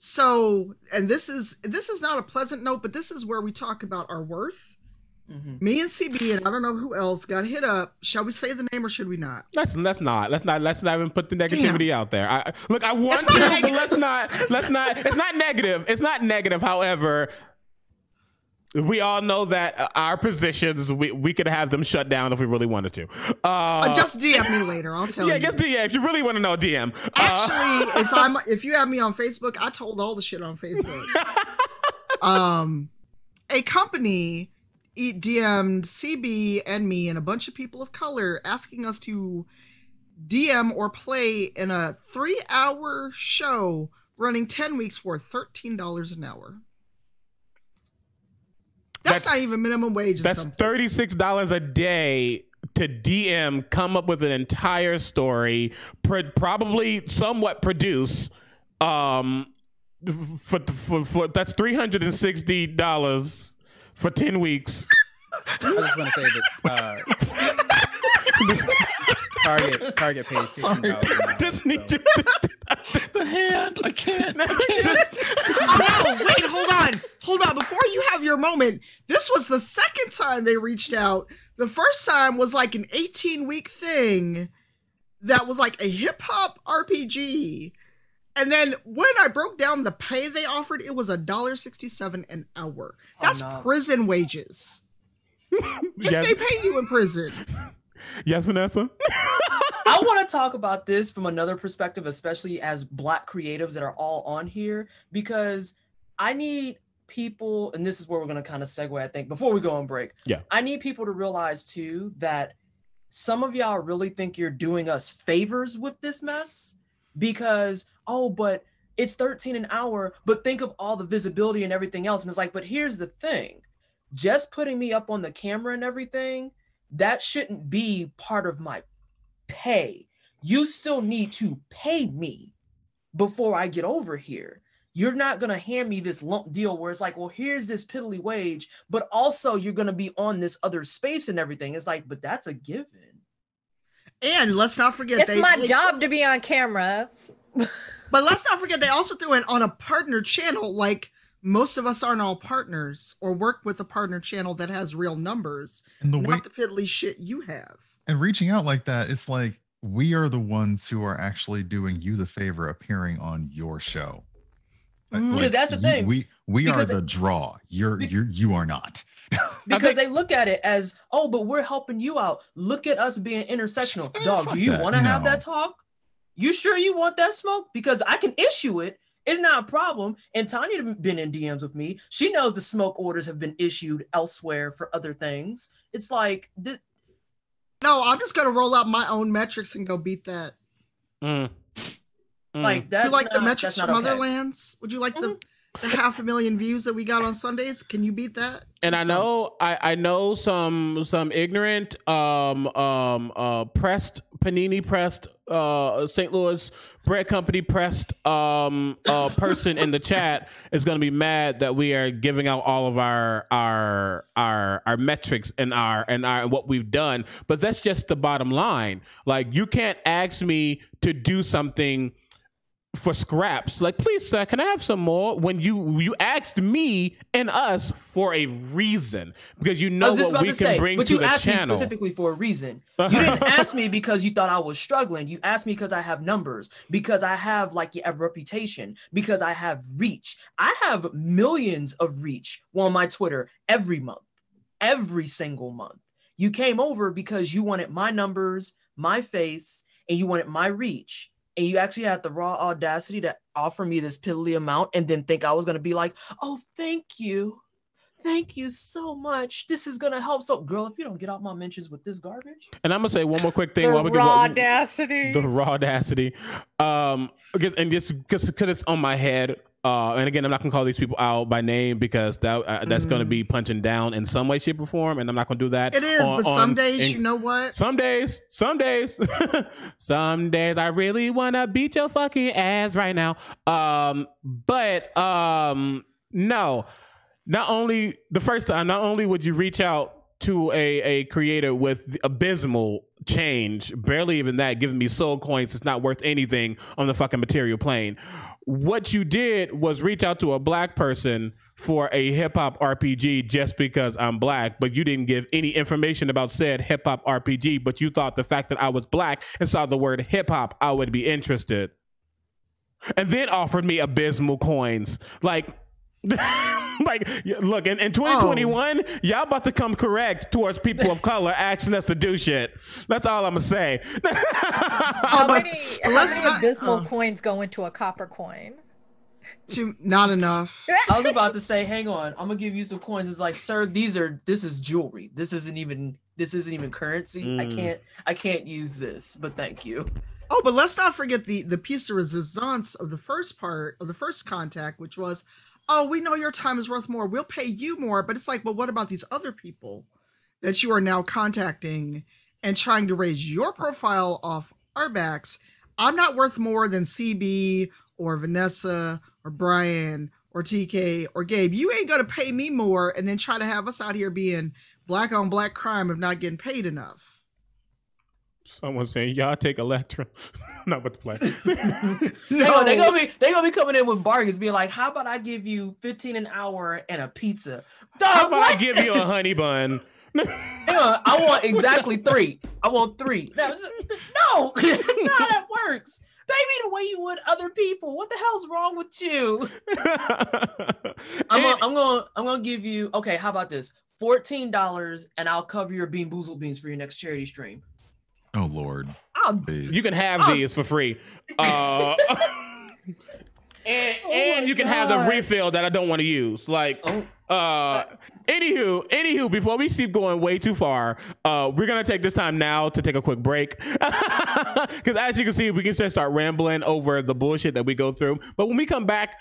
Speaker 6: So, and this is this is not a pleasant note, but this is where we talk about our worth.
Speaker 4: Mhm.
Speaker 6: Me and CB and I don't know who else got hit up. Shall we say the name or should we not?
Speaker 1: Let's let's not let's not let's not even put the negativity out there. I, look, I want to,
Speaker 6: not
Speaker 1: but let's not let's not. It's not negative. It's not negative. However, we all know that uh, our positions we we could have them shut down if we really wanted to. Uh,
Speaker 6: Uh, just DM me later. I'll tell
Speaker 1: yeah,
Speaker 6: you.
Speaker 1: Yeah, just DM if you really want to know. DM. Uh,
Speaker 6: Actually, if I'm if you have me on Facebook, I told all the shit on Facebook. um, a company it DM'd CB and me and a bunch of people of color asking us to DM or play in a three hour show running 10 weeks for $13 an hour. That's,
Speaker 1: that's
Speaker 6: not even minimum wage.
Speaker 1: That's $36 a day to DM, come up with an entire story, probably somewhat produce. Um, for, for, for that's $360 for ten weeks.
Speaker 5: I just want to say that uh, Target Target pays fifteen dollars.
Speaker 1: Just need
Speaker 5: so-
Speaker 1: to.
Speaker 3: the hand. I can't.
Speaker 1: Just-
Speaker 6: oh no, wait, hold on. Hold on. Before you have your moment, this was the second time they reached out. The first time was like an 18 week thing that was like a hip hop RPG. And then when I broke down the pay they offered, it was a dollar sixty-seven an hour. Oh, That's
Speaker 4: no.
Speaker 6: prison wages. If
Speaker 1: yes,
Speaker 6: they pay you in prison.
Speaker 1: yes, Vanessa.
Speaker 4: I want to talk about this from another perspective, especially as Black creatives that are all on here, because I need people, and this is where we're going to kind of segue, I think, before we go on break.
Speaker 1: Yeah.
Speaker 4: I need people to realize too that some of y'all really think you're doing us favors with this mess because, oh, but it's 13 an hour, but think of all the visibility and everything else. And it's like, but here's the thing just putting me up on the camera and everything, that shouldn't be part of my pay. You still need to pay me before I get over here. You're not going to hand me this lump deal where it's like, well, here's this piddly wage, but also you're going to be on this other space and everything. It's like, but that's a given.
Speaker 6: And let's not forget
Speaker 2: It's
Speaker 6: they-
Speaker 2: my
Speaker 6: they-
Speaker 2: job to be on camera.
Speaker 6: But let's not forget they also threw in on a partner channel. Like most of us aren't all partners or work with a partner channel that has real numbers,
Speaker 3: And the way
Speaker 6: the piddly shit you have.
Speaker 3: and reaching out like that, it's like we are the ones who are actually doing you the favor appearing on your show. Like-
Speaker 6: Mhm.
Speaker 3: like,
Speaker 4: Because that's the
Speaker 3: you-
Speaker 4: thing.
Speaker 3: We we are the draw. You're
Speaker 4: Be-
Speaker 3: you're you are not.
Speaker 4: Because they look at it as, oh, but we're helping you out. Look at us being intersectional. Dog, do you want to have that talk? You sure you want that smoke? Because I can issue it. It's not a problem. And Tanya been in DMs with me. She knows the smoke orders have been issued elsewhere for other things. It's like, th-
Speaker 6: No, I'm just gonna roll out my own metrics and go beat that.
Speaker 1: Mm. Mm.
Speaker 4: like that's
Speaker 6: you like the metrics
Speaker 4: that's
Speaker 6: from
Speaker 4: not okay. Mm-hmm.
Speaker 6: Would you like the, the half a million views that we got on Sundays? Can you beat that?
Speaker 1: and I know I, I know some some ignorant um um uh pressed panini pressed uh St. Louis bread company pressed um uh person in the chat is going to be mad that we are giving out all of our our our our metrics and our and our what we've done but that's just the bottom line like you can't ask me to do something for scraps. Like, please, sir, can I have some more? When you you asked me and us for a reason because you know what we can
Speaker 4: say,
Speaker 1: bring
Speaker 4: but
Speaker 1: to
Speaker 4: you
Speaker 1: the
Speaker 4: asked me specifically for a reason. You didn't ask me because you thought I was struggling. You asked me because I have numbers, because I have like a reputation, because I have reach. I have millions of reach on my Twitter every month, every single month. You came over because you wanted my numbers, my face, and you wanted my reach. And you actually had the raw audacity to offer me this piddly amount and then think I was going to be like, oh, thank you. Thank you so much. This is gonna help. So, girl, if you don't get out my mentions with this garbage,
Speaker 1: and I'm gonna say one more quick thing
Speaker 2: The
Speaker 1: while we
Speaker 2: raw
Speaker 1: get
Speaker 2: audacity.
Speaker 1: the raw audacity. Um, and just because it's on my head. Uh, and again, I'm not gonna call these people out by name because that uh, that's gonna be punching down in some way, shape, or form, and I'm not gonna do that.
Speaker 6: It is,
Speaker 1: on-
Speaker 6: but some
Speaker 1: on-
Speaker 6: days,
Speaker 1: in-
Speaker 6: you know what?
Speaker 1: Some days, some days, some days I really wanna beat your fucking ass right now. Um, but um, no, not only the first time, not only would you reach out to a a creator with abysmal change, barely even that, giving me soul coins, it's not worth anything on the fucking material plane. What you did was reach out to a black person for a hip hop RPG just because I'm black, but you didn't give any information about said hip hop RPG, but you thought the fact that I was black and saw the word hip hop, I would be interested. And then offered me abysmal coins. Like, like look in, in 2021 y'all about to come correct towards people of color asking us to do shit that's all i'm gonna say
Speaker 2: how
Speaker 6: but-
Speaker 2: many, how
Speaker 6: let's
Speaker 2: many
Speaker 6: not-
Speaker 2: abysmal
Speaker 6: uh.
Speaker 2: coins go into a copper coin?
Speaker 6: To not enough.
Speaker 4: I was about to say, hang on, I'm gonna give you some coins. It's like, sir, these are this is jewelry. This isn't even this isn't even currency. I
Speaker 1: Mm.
Speaker 4: can't I can't use this, but thank you.
Speaker 6: Oh, but let's not forget the the piece of resistance of the first part of the first contact, which was, oh, we know your time is worth more. We'll pay you more. But it's like, well, what about these other people that you are now contacting and trying to raise your profile off our backs? I'm not worth more than CB or Vanessa or Brian or TK or Gabe. You ain't gonna pay me more and then try to have us out here being black on black crime of not getting paid enough.
Speaker 1: Someone saying y'all take electrum not about to play
Speaker 4: no. on, they gonna be they gonna be coming in with bargains, being like, how about I give you 15 an hour and a pizza? Dog,
Speaker 1: how about i
Speaker 4: what?
Speaker 1: give you a honey bun
Speaker 4: on, I want exactly three. I want three. No, no, that's not how that works. Baby, the way you would other people. What the hell's wrong with you? I'm gonna, I'm gonna I'm gonna give you okay. How about this? Fourteen dollars, and I'll cover your Bean Boozled beans for your next charity stream.
Speaker 3: Oh Lord,
Speaker 4: I'll,
Speaker 3: please.
Speaker 1: You can have
Speaker 4: Oh,
Speaker 1: these for free. Uh, and
Speaker 4: Oh
Speaker 1: and you can have the refill that I don't want to use. Like,
Speaker 4: oh,
Speaker 1: uh, anywho, anywho, before we keep going way too far, uh, we're gonna take this time now to take a quick break because as you can see, we can just start rambling over the bullshit that we go through. But when we come back,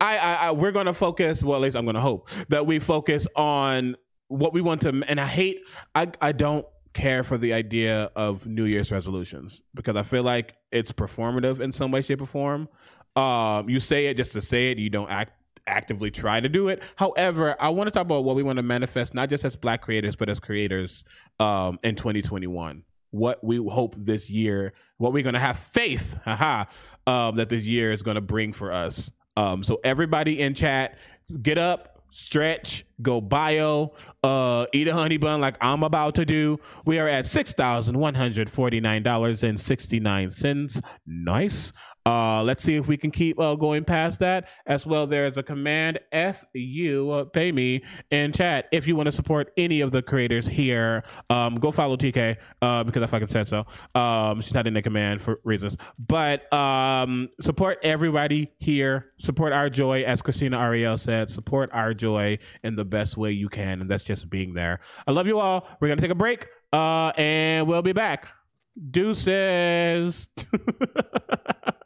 Speaker 1: I, I, I we're gonna focus. Well, at least I'm gonna hope that we focus on what we want to. And I hate. I I don't care for the idea of New Year's resolutions because I feel like it's performative in some way, shape, or form. Um, you say it just to say it. You don't act actively try to do it. However, I want to talk about what we want to manifest, not just as Black creators, but as creators um, in 2021. What we hope this year, what we're going to have faith, haha, um, that this year is going to bring for us. Um, so everybody in chat, get up, stretch, go bio, uh, eat a honey bun like I'm about to do. We are at six thousand one hundred forty nine dollars and sixty nine cents. Nice. Uh, let's see if we can keep uh, going past that. As well, there is a command F U uh, pay me in chat if you want to support any of the creators here. Um, go follow TK uh, because I fucking said so. Um, she's not in the command for reasons, but um, support everybody here. Support our joy, as Christina Ariel said. Support our joy in the best way you can, and that's just being there. I love you all. We're gonna take a break, uh, and we'll be back. Deuces.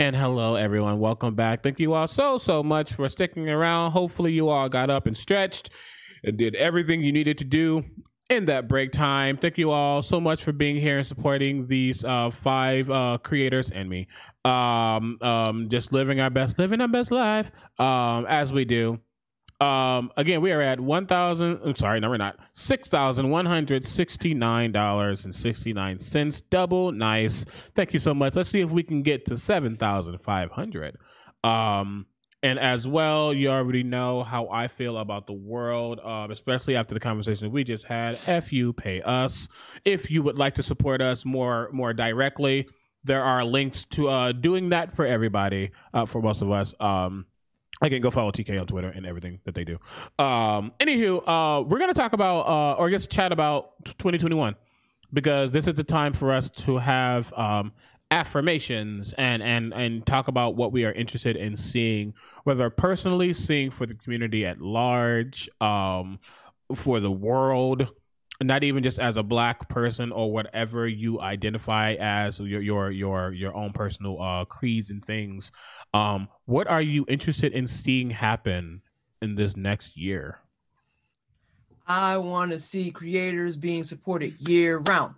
Speaker 1: And hello, everyone. Welcome back. Thank you all so, so much for sticking around. Hopefully, you all got up and stretched and did everything you needed to do in that break time. Thank you all so much for being here and supporting these uh, five uh, creators and me. Um, um, just living our best, living our best life um, as we do. Um, again, we are at one thousand. I'm sorry, no, we're not. Six thousand one hundred sixty-nine dollars and sixty-nine cents. Double nice. Thank you so much. Let's see if we can get to seven thousand five hundred. Um, and as well, you already know how I feel about the world, uh, especially after the conversation we just had. F you, pay us. If you would like to support us more more directly, there are links to uh, doing that for everybody, uh, for most of us. Um, Again, go follow TK on Twitter and everything that they do. Um, anywho, uh, we're gonna talk about uh, or just chat about 2021 because this is the time for us to have um, affirmations and and and talk about what we are interested in seeing, whether personally seeing for the community at large, um, for the world, not even just as a black person or whatever you identify as your your your your own personal uh creeds and things um what are you interested in seeing happen in this next year
Speaker 4: I want to see creators being supported year round,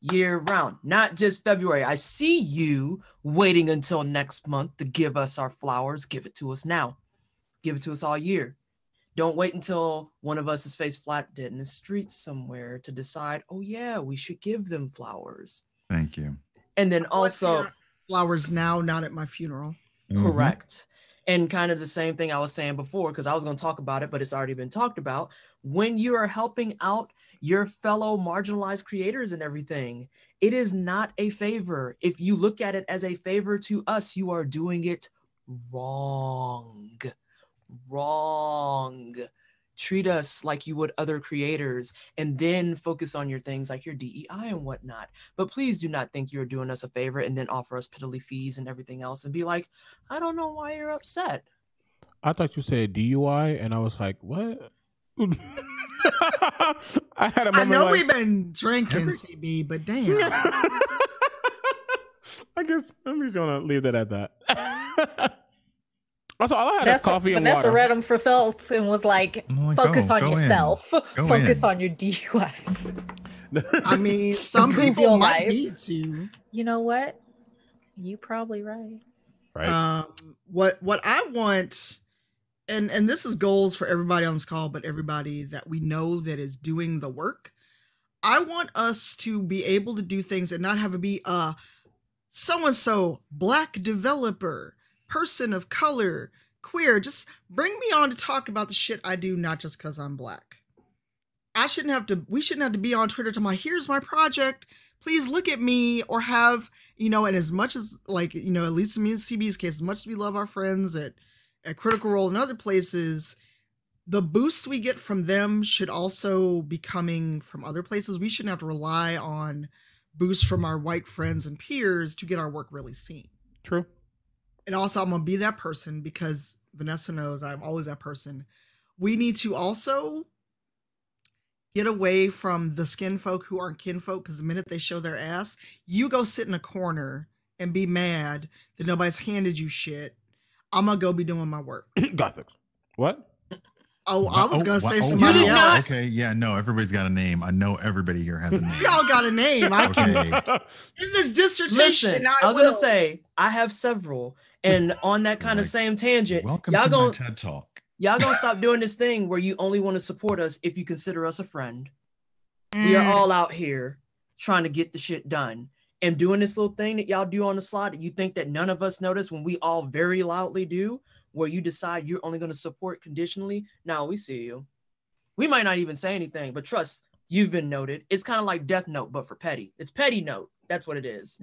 Speaker 4: year round, not just February. I see you waiting until next month to give us our flowers. Give it to us now. Give it to us all year. Don't wait until one of us is face flat dead in the street somewhere to decide, oh, yeah, we should give them flowers.
Speaker 3: Thank you.
Speaker 4: And then
Speaker 6: Let's
Speaker 4: also,
Speaker 6: flowers now, not at my funeral.
Speaker 3: Mhm.
Speaker 4: Correct. And kind of the same thing I was saying before, because I was going to talk about it, but it's already been talked about. When you are helping out your fellow marginalized creators and everything, it is not a favor. If you look at it as a favor to us, you are doing it wrong. Wrong. Treat us like you would other creators and then focus on your things like your DEI and whatnot. But please do not think you're doing us a favor and then offer us piddly fees and everything else and be like, I don't know why you're upset.
Speaker 1: i thought you said dui and i was like what i had a moment I
Speaker 6: know
Speaker 1: like,
Speaker 6: we've been drinking,
Speaker 3: Every-
Speaker 6: CB, but damn.
Speaker 1: I guess I'm just gonna leave that at that. also, all I had is
Speaker 2: Vanessa,
Speaker 1: coffee and
Speaker 2: Vanessa
Speaker 1: water.
Speaker 2: read them for Philip and was like,
Speaker 3: I'm like,
Speaker 2: focus
Speaker 3: go,
Speaker 2: on
Speaker 3: go
Speaker 2: yourself. Focus
Speaker 3: in.
Speaker 2: on your DUIs.
Speaker 6: I mean, some people might
Speaker 2: life.
Speaker 6: need to.
Speaker 2: You know what? You probably right.
Speaker 1: right?
Speaker 6: Um, what what I want, and and this is goals for everybody on this call, but everybody that we know that is doing the work. I want us to be able to do things and not have it be a so and so black developer, person of color, queer. Just bring me on to talk about the shit I do, not just because I'm black. I shouldn't have to. We shouldn't have to be on Twitter to my here's my project. Please look at me, or have you know. And as much as like you know, at least in me and CB's case, as much as we love our friends at at Critical Role and other places, the boosts we get from them should also be coming from other places. We shouldn't have to rely on boosts from our white friends and peers to get our work really seen.
Speaker 1: True.
Speaker 6: And also, I'm gonna be that person because Vanessa knows I'm always that person. We need to also get away from the skin folk who aren't kinfolk because the minute they show their ass, you go sit in a corner and be mad that nobody's handed you shit. I'm gonna go be doing my work.
Speaker 1: Gothic. What?
Speaker 6: Oh, I was
Speaker 3: Oh,
Speaker 6: gonna
Speaker 3: wow.
Speaker 6: say
Speaker 3: Oh,
Speaker 6: somebody
Speaker 4: did
Speaker 6: else.
Speaker 3: Okay, yeah, no, everybody's got a name. I know everybody here has a name.
Speaker 6: Y'all got a name. I can
Speaker 3: Okay.
Speaker 6: in this dissertation.
Speaker 4: Listen, I was
Speaker 6: will.
Speaker 4: gonna say I have several, and on that kind of same tangent,
Speaker 3: Welcome
Speaker 4: y'all
Speaker 3: to
Speaker 4: gonna
Speaker 3: my TED Talk.
Speaker 4: y'all gonna stop doing this thing where you only want to support us if you consider us a friend. We are
Speaker 6: Mm.
Speaker 4: all out here trying to get the shit done. And doing this little thing that y'all do on the slide that you think that none of us notice when we all very loudly do, where you decide you're only going to support conditionally. Now we see you. We might not even say anything, but trust, you've been noted. It's kind of like Death Note, but for petty. It's petty note. That's what it is.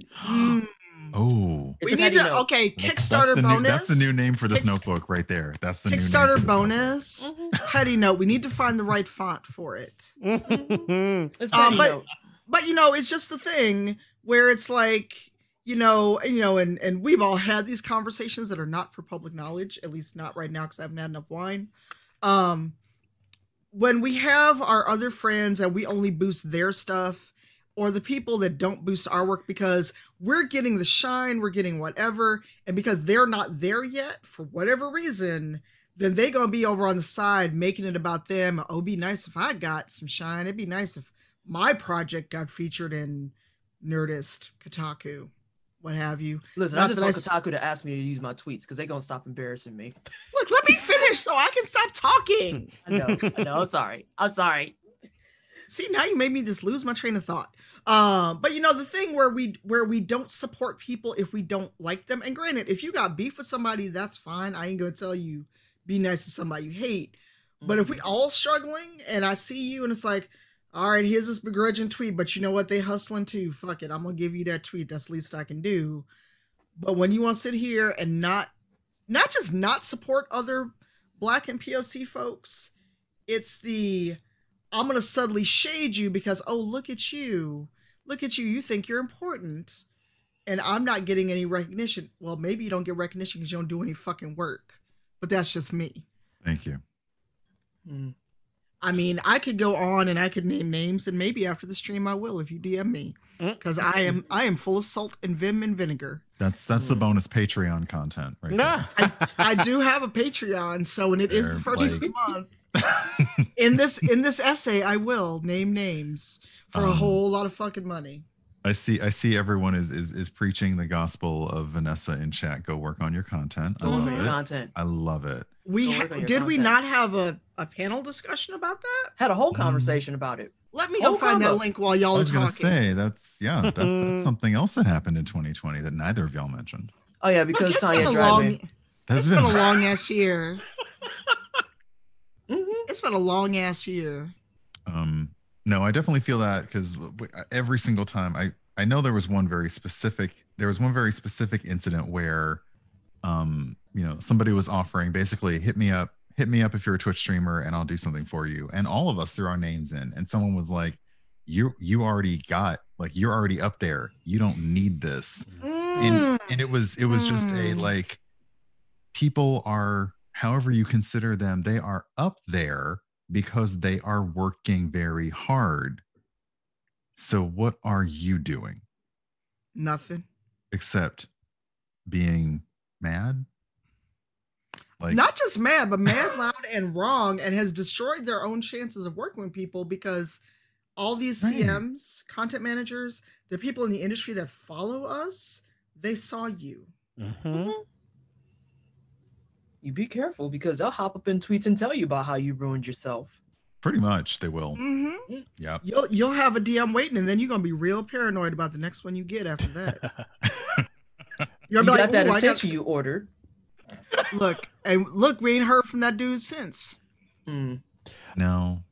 Speaker 3: Oh,
Speaker 4: It's
Speaker 6: we need to
Speaker 4: note.
Speaker 6: okay
Speaker 3: that's
Speaker 6: Kickstarter
Speaker 3: new-
Speaker 6: bonus.
Speaker 3: that's the new name for this
Speaker 6: Kicks-
Speaker 3: notebook right there. That's the new name for
Speaker 6: Kickstarter
Speaker 3: this
Speaker 6: bonus.
Speaker 4: Mhm.
Speaker 6: Petty note. We need to find the right font for it.
Speaker 4: It's
Speaker 6: Uh,
Speaker 4: petty
Speaker 6: but-
Speaker 4: note.
Speaker 6: But you know, it's just the thing where it's like, you know, and, you know, and and we've all had these conversations that are not for public knowledge, at least not right now because I haven't had enough wine. Um, when we have our other friends and we only boost their stuff, or the people that don't boost our work because we're getting the shine, we're getting whatever, and because they're not there yet for whatever reason, then they gonna be over on the side making it about them. Oh, it'd be nice if I got some shine. It'd be nice if my project got featured in Nerdist, Kotaku, what have you.
Speaker 4: Listen,
Speaker 6: Not
Speaker 4: I just
Speaker 6: I
Speaker 4: want
Speaker 6: s-
Speaker 4: Kotaku to ask me to use my tweets because they're gonna stop embarrassing me.
Speaker 6: Look, let me finish so I can stop talking.
Speaker 4: I know, I know. I'm sorry. I'm sorry.
Speaker 6: See, now you made me just lose my train of thought. Um, but you know the thing where we where we don't support people if we don't like them. And granted, if you got beef with somebody, that's fine. I ain't gonna tell you be nice to somebody you hate. But if we
Speaker 4: Mm-hmm.
Speaker 6: all struggling and I see you and it's like, all right, here's this begrudging tweet, but you know what? They hustling too. Fuck it. I'm gonna give you that tweet. That's the least I can do. But when you want to sit here and not not just not support other black and POC folks, it's the I'm gonna subtly shade you because oh look at you. Look at you, you think you're important. And I'm not getting any recognition. Well, maybe you don't get recognition because you don't do any fucking work. But that's just me.
Speaker 3: Thank you.
Speaker 4: Mm.
Speaker 6: I mean, I could go on and I could name names, and maybe after the stream I will if you DM me,
Speaker 1: Mm.
Speaker 6: because I am I am full of salt and vim and vinegar.
Speaker 3: That's that's the
Speaker 4: Mm.
Speaker 3: bonus Patreon content right
Speaker 1: Nah.
Speaker 6: I, I do have a Patreon, so and it is the
Speaker 3: They're
Speaker 6: first of the month.
Speaker 3: there.
Speaker 6: In this in this essay, I will name names for a
Speaker 3: Um,
Speaker 6: whole lot of fucking money.
Speaker 3: I see I see everyone is is is preaching the gospel of Vanessa in chat. Go work on your content. I love
Speaker 4: your
Speaker 3: it.
Speaker 4: content.
Speaker 3: I love it.
Speaker 6: We ha-
Speaker 4: work on your
Speaker 6: did we not have a, a panel discussion about that?
Speaker 4: Had a whole
Speaker 3: Mm.
Speaker 4: conversation about it.
Speaker 6: Let me go
Speaker 4: Oh,
Speaker 6: find that link while y'all are
Speaker 3: was gonna
Speaker 6: talking.
Speaker 3: say that's yeah, that's, that's something else that happened in 2020 that neither of y'all mentioned.
Speaker 4: Oh yeah,
Speaker 6: Look,
Speaker 4: because
Speaker 6: it's been
Speaker 4: Tanya
Speaker 6: a long, it's been a long ass year. It's been a long ass year.
Speaker 3: um no i definitely feel that because every single time i i know there was one very specific there was one very specific incident where um you know somebody was offering basically hit me up hit me up if you're a twitch streamer and i'll do something for you and all of us threw our names in and someone was like you you already got like you're already up there you don't need this and
Speaker 6: Mm.
Speaker 3: and it was it was just a
Speaker 6: Mm.
Speaker 3: like people are however you consider them they are up there because they are working very hard so what are you doing
Speaker 6: Nothing.
Speaker 3: except being mad like
Speaker 6: Not just mad, but mad, loud, and wrong, and has destroyed their own chances of working with people because all these
Speaker 3: Right.
Speaker 6: CMs, content managers, the people in the industry that follow us, they saw you.
Speaker 1: Mhm.
Speaker 4: You be careful because they'll hop up in tweets and tell you about how you ruined yourself.
Speaker 3: pretty much they will
Speaker 6: hmm
Speaker 3: yeah
Speaker 6: You'll you'll have a DM waiting, and then you're gonna be real paranoid about the next one you get after that. You're
Speaker 4: You
Speaker 6: gonna be
Speaker 4: got that
Speaker 6: "Ooh, I
Speaker 4: attention you ordered.
Speaker 6: look and look. We ain't heard from that dude since.
Speaker 4: Mm.
Speaker 3: no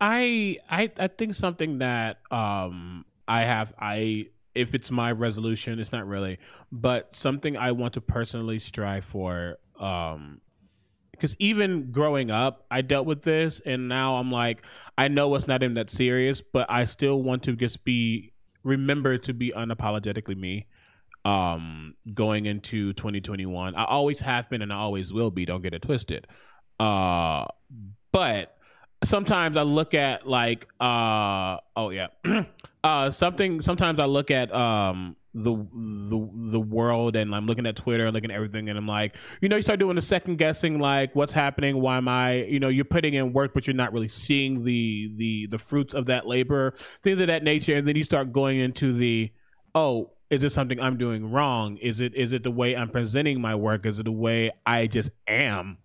Speaker 1: I I I think something that um I have I if it's my resolution, it's not really, but something I want to personally strive for um because even growing up, I dealt with this, and now I'm like, I know it's not even that serious, but I still want to just be remember to be unapologetically me. Um, going into 2021, I always have been, and I always will be. Don't get it twisted. Uh, but sometimes I look at like uh oh yeah uh something sometimes I look at um the the the world and I'm looking at Twitter and looking at everything and I'm like you know you start doing the second guessing like what's happening? Why am I you know you're putting in work but you're not really seeing the the the fruits of that labor things of that nature. And then you start going into the oh is this something I'm doing wrong? Is it is it the way I'm presenting my work? Is it the way I just am?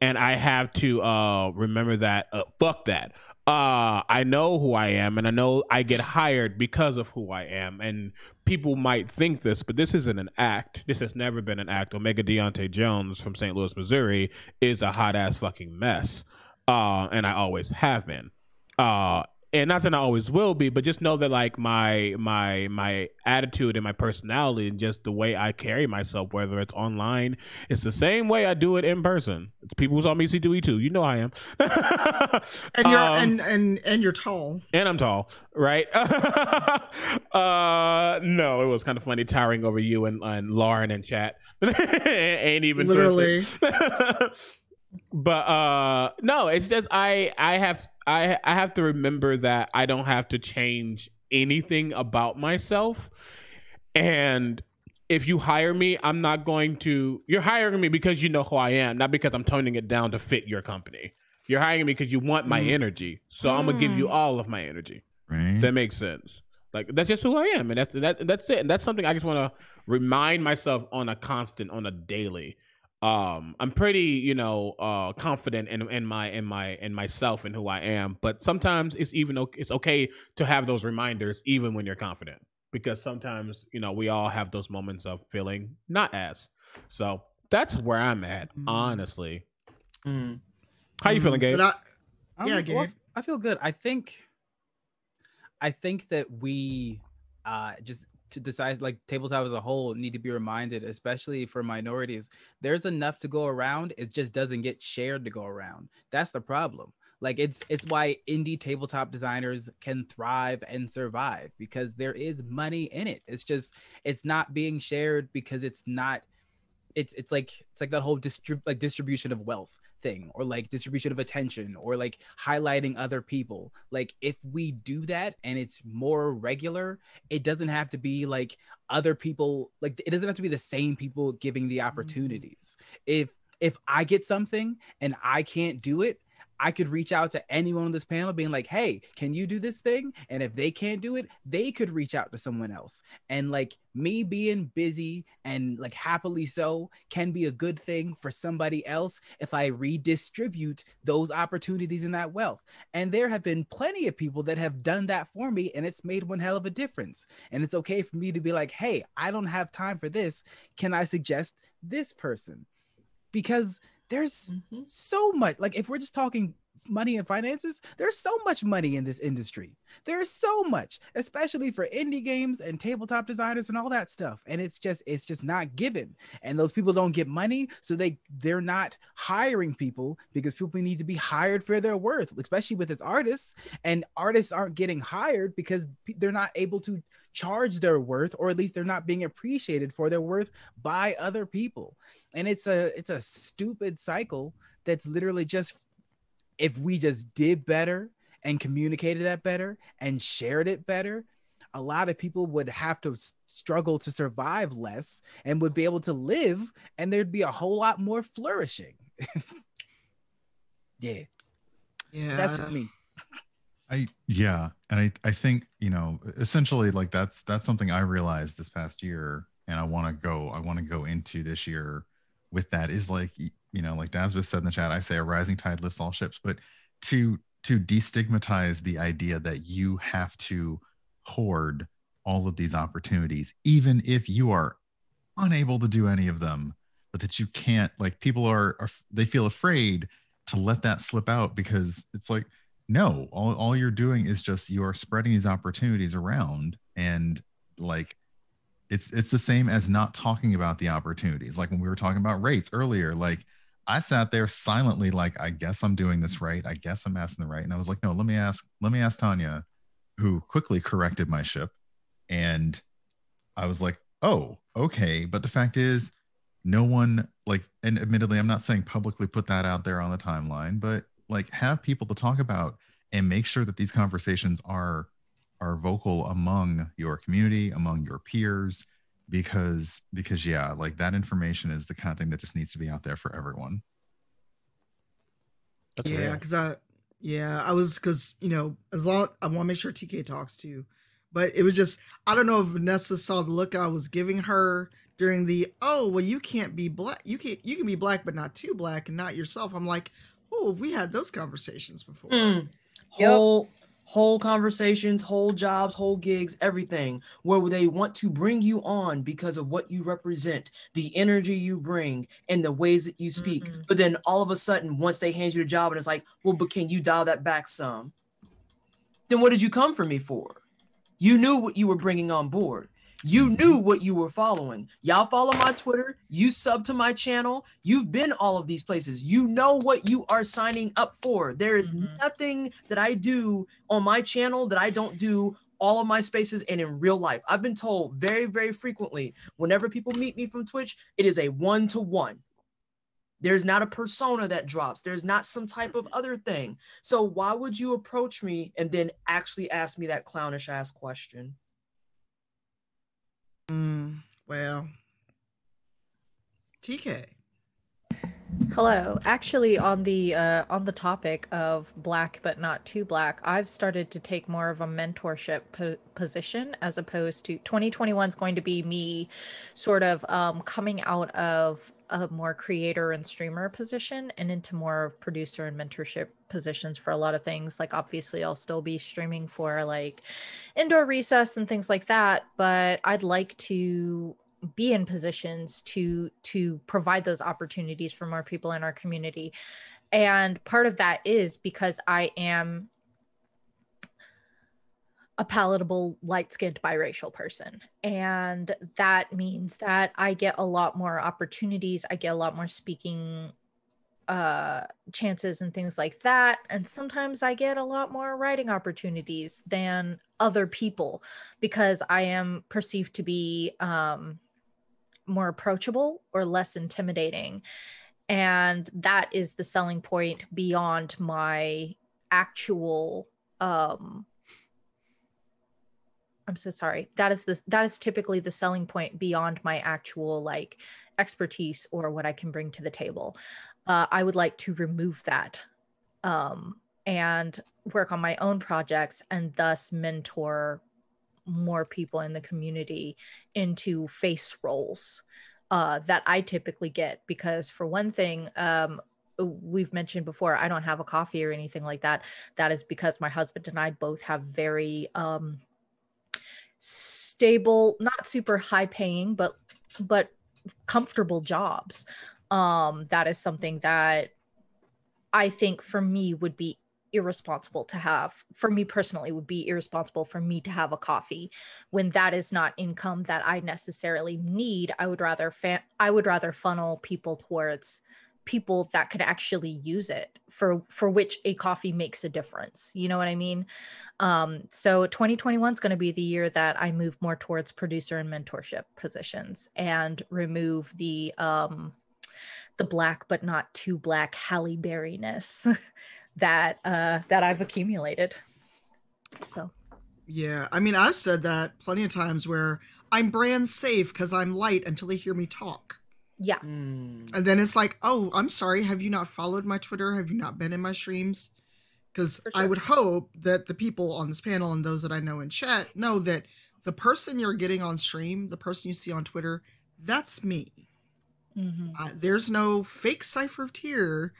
Speaker 1: And I have to uh, remember that uh, fuck that. Uh, I know who I am, and I know I get hired because of who I am. And people might think this, but this isn't an act. This has never been an act. Omega Deontay Jones from St. Louis, Missouri, is a hot ass fucking mess, uh, and I always have been. Uh, and not that I always will be, but just know that like my my my attitude and my personality and just the way I carry myself, whether it's online, it's the same way I do it in person. It's people who saw me C2E2. You know I am.
Speaker 6: And you're
Speaker 1: Um,
Speaker 6: and and and you're tall.
Speaker 1: and I'm tall, right? uh, no, it was kind of funny towering over you and, and Lauren and chat. Ain't even
Speaker 6: Literally.
Speaker 1: But uh, no, it's just I I have I I have to remember that I don't have to change anything about myself. And if you hire me, I'm not going to. You're hiring me because you know who I am, not because I'm toning it down to fit your company. You're hiring me because you want my
Speaker 6: Mm.
Speaker 1: energy, so I'm gonna give you
Speaker 6: Mm.
Speaker 1: all of my energy.
Speaker 3: Right.
Speaker 1: That makes sense. Like that's just who I am, and that's that. That's it. And that's something I just want to remind myself on a constant, on a daily. Um, I'm pretty, you know, uh, confident in, in my in my in myself and who I am. But sometimes it's even o- it's okay to have those reminders, even when you're confident, because sometimes you know we all have those moments of feeling not as. So that's where I'm at,
Speaker 6: Mm.
Speaker 1: honestly.
Speaker 4: Mm.
Speaker 1: How you feeling,
Speaker 6: Mm,
Speaker 1: Gabe?
Speaker 6: But I, Yeah,
Speaker 5: well,
Speaker 6: Gabe.
Speaker 5: I feel good. I think I think that we uh just to decide like tabletop as a whole need to be reminded, especially for minorities, there's enough to go around. It just doesn't get shared to go around. That's the problem. Like it's it's why indie tabletop designers can thrive and survive because there is money in it. It's just it's not being shared because it's not it's it's like it's like that whole distrib- like distribution of wealth thing or like distribution of attention or like highlighting other people. Like if we do that and it's more regular it doesn't have to be like other people like it doesn't have to be the same people giving the mm-hmm. opportunities. If if i get something and i can't do it I could reach out to anyone on this panel being like, hey, can you do this thing? And if they can't do it, they could reach out to someone else. And like me being busy and like happily so can be a good thing for somebody else if I redistribute those opportunities and that wealth. And there have been plenty of people that have done that for me and it's made one hell of a difference. And it's okay for me to be like, hey, I don't have time for this. Can I suggest this person? Because there's
Speaker 4: Mhm.
Speaker 5: so much like if we're just talking money and finances there's so much money in this industry. There's so much especially for indie games and tabletop designers and all that stuff. And it's just it's just not given. And those people don't get money so they they're not hiring people because people need to be hired for their worth especially with as artists. And artists aren't getting hired because they're not able to charge their worth or at least they're not being appreciated for their worth by other people. And it's a it's a stupid cycle that's literally just if we just did better and communicated that better and shared it better a lot of people would have to struggle to survive less and would be able to live and there'd be a whole lot more flourishing. Yeah.
Speaker 6: Yeah,
Speaker 5: that's just me.
Speaker 3: I yeah, and I I think you know essentially like that's that's something I realized this past year, and I want to go I want to go into this year with that is like you know like Dasbus said in the chat, I say a rising tide lifts all ships, but to to destigmatize the idea that you have to hoard all of these opportunities, even if you are unable to do any of them, but that you can't like people are, are they feel afraid to let that slip out because it's like no all, all you're doing is just you're spreading these opportunities around and like it's it's the same as not talking about the opportunities. Like when we were talking about rates earlier like i sat there silently like i guess i'm doing this right. I guess i'm asking the right. And i was like no let me ask let me ask tanya who quickly corrected my ship. And i was like oh okay. But the fact is no one like and admittedly i'm not saying publicly put that out there on the timeline but like have people to talk about and make sure that these conversations are are vocal among your community among your peers because because yeah like that information is the kind of thing that just needs to be out there for everyone
Speaker 1: That's
Speaker 6: yeah, because I, yeah, I was because you know as long I want to make sure TK talks too, but it was just I don't know if Vanessa saw the look I was giving her during the oh well you can't be black you can you can be black but not too black and not yourself. I'm like oh we had those conversations before.
Speaker 4: Mm.
Speaker 2: Yep.
Speaker 4: Whole conversations, whole jobs, whole gigs, everything where they want to bring you on because of what you represent, the energy you bring, and the ways that you speak.
Speaker 2: Mhm.
Speaker 4: But then all of a sudden, once they hand you the job and it's like, well, but can you dial that back some? Then what did you come for me for? You knew what you were bringing on board. You knew what you were following. Y'all follow my Twitter. You sub to my channel. You've been all of these places. You know what you are signing up for. There is
Speaker 2: Mhm.
Speaker 4: nothing that I do on my channel that I don't do all of my spaces and in real life. I've been told very, very frequently whenever people meet me from Twitch, it is a one to one. There's not a persona that drops. There's not some type of other thing. So why would you approach me and then actually ask me that clownish ass question?
Speaker 6: Mm, well, TK.
Speaker 2: Hello. Actually, on the uh, on the topic of black but not too black, I've started to take more of a mentorship po- position as opposed to 2021 is going to be me, sort of um, coming out of a more creator and streamer position and into more of producer and mentorship positions for a lot of things. Like obviously, I'll still be streaming for like indoor recess and things like that, but I'd like to be in positions to to provide those opportunities for more people in our community and part of that is because i am a palatable light-skinned biracial person. And that means that i get a lot more opportunities. I get a lot more speaking uh chances and things like that. And sometimes i get a lot more writing opportunities than other people because i am perceived to be um more approachable or less intimidating. And that is the selling point beyond my actual um I'm so sorry. That is the that is typically the selling point beyond my actual like expertise or what I can bring to the table. Uh, I would like to remove that um, and work on my own projects and thus mentor more people in the community into face roles uh, that I typically get. Because, for one thing, um, we've mentioned before, I don't have a Ko-fi or anything like that. That is because my husband and I both have very um, stable, not super high paying, but but comfortable jobs. Um, that is something that I think for me would be irresponsible to have for me personally would be irresponsible for me to have a Ko-fi when that is not income that i necessarily need i would rather fa- i would rather funnel people towards people that could actually use it for for which a Ko-fi makes a difference you know what i mean um so 2021 is going to be the year that i move more towards producer and mentorship positions and remove the um the black but not too black halle berryness that uh that I've accumulated. So
Speaker 6: yeah, I mean I've said that plenty of times where I'm brand safe because I'm light until they hear me talk.
Speaker 2: Yeah.
Speaker 4: Mm.
Speaker 6: And then it's like, oh, I'm sorry. Have you not followed my Twitter? Have you not been in my streams? Because
Speaker 2: sure.
Speaker 6: I would hope that the people on this panel and those that I know in chat know that the person you're getting on stream, the person you see on Twitter, that's me.
Speaker 2: Mm-hmm.
Speaker 6: Uh, there's no fake cypheroftyr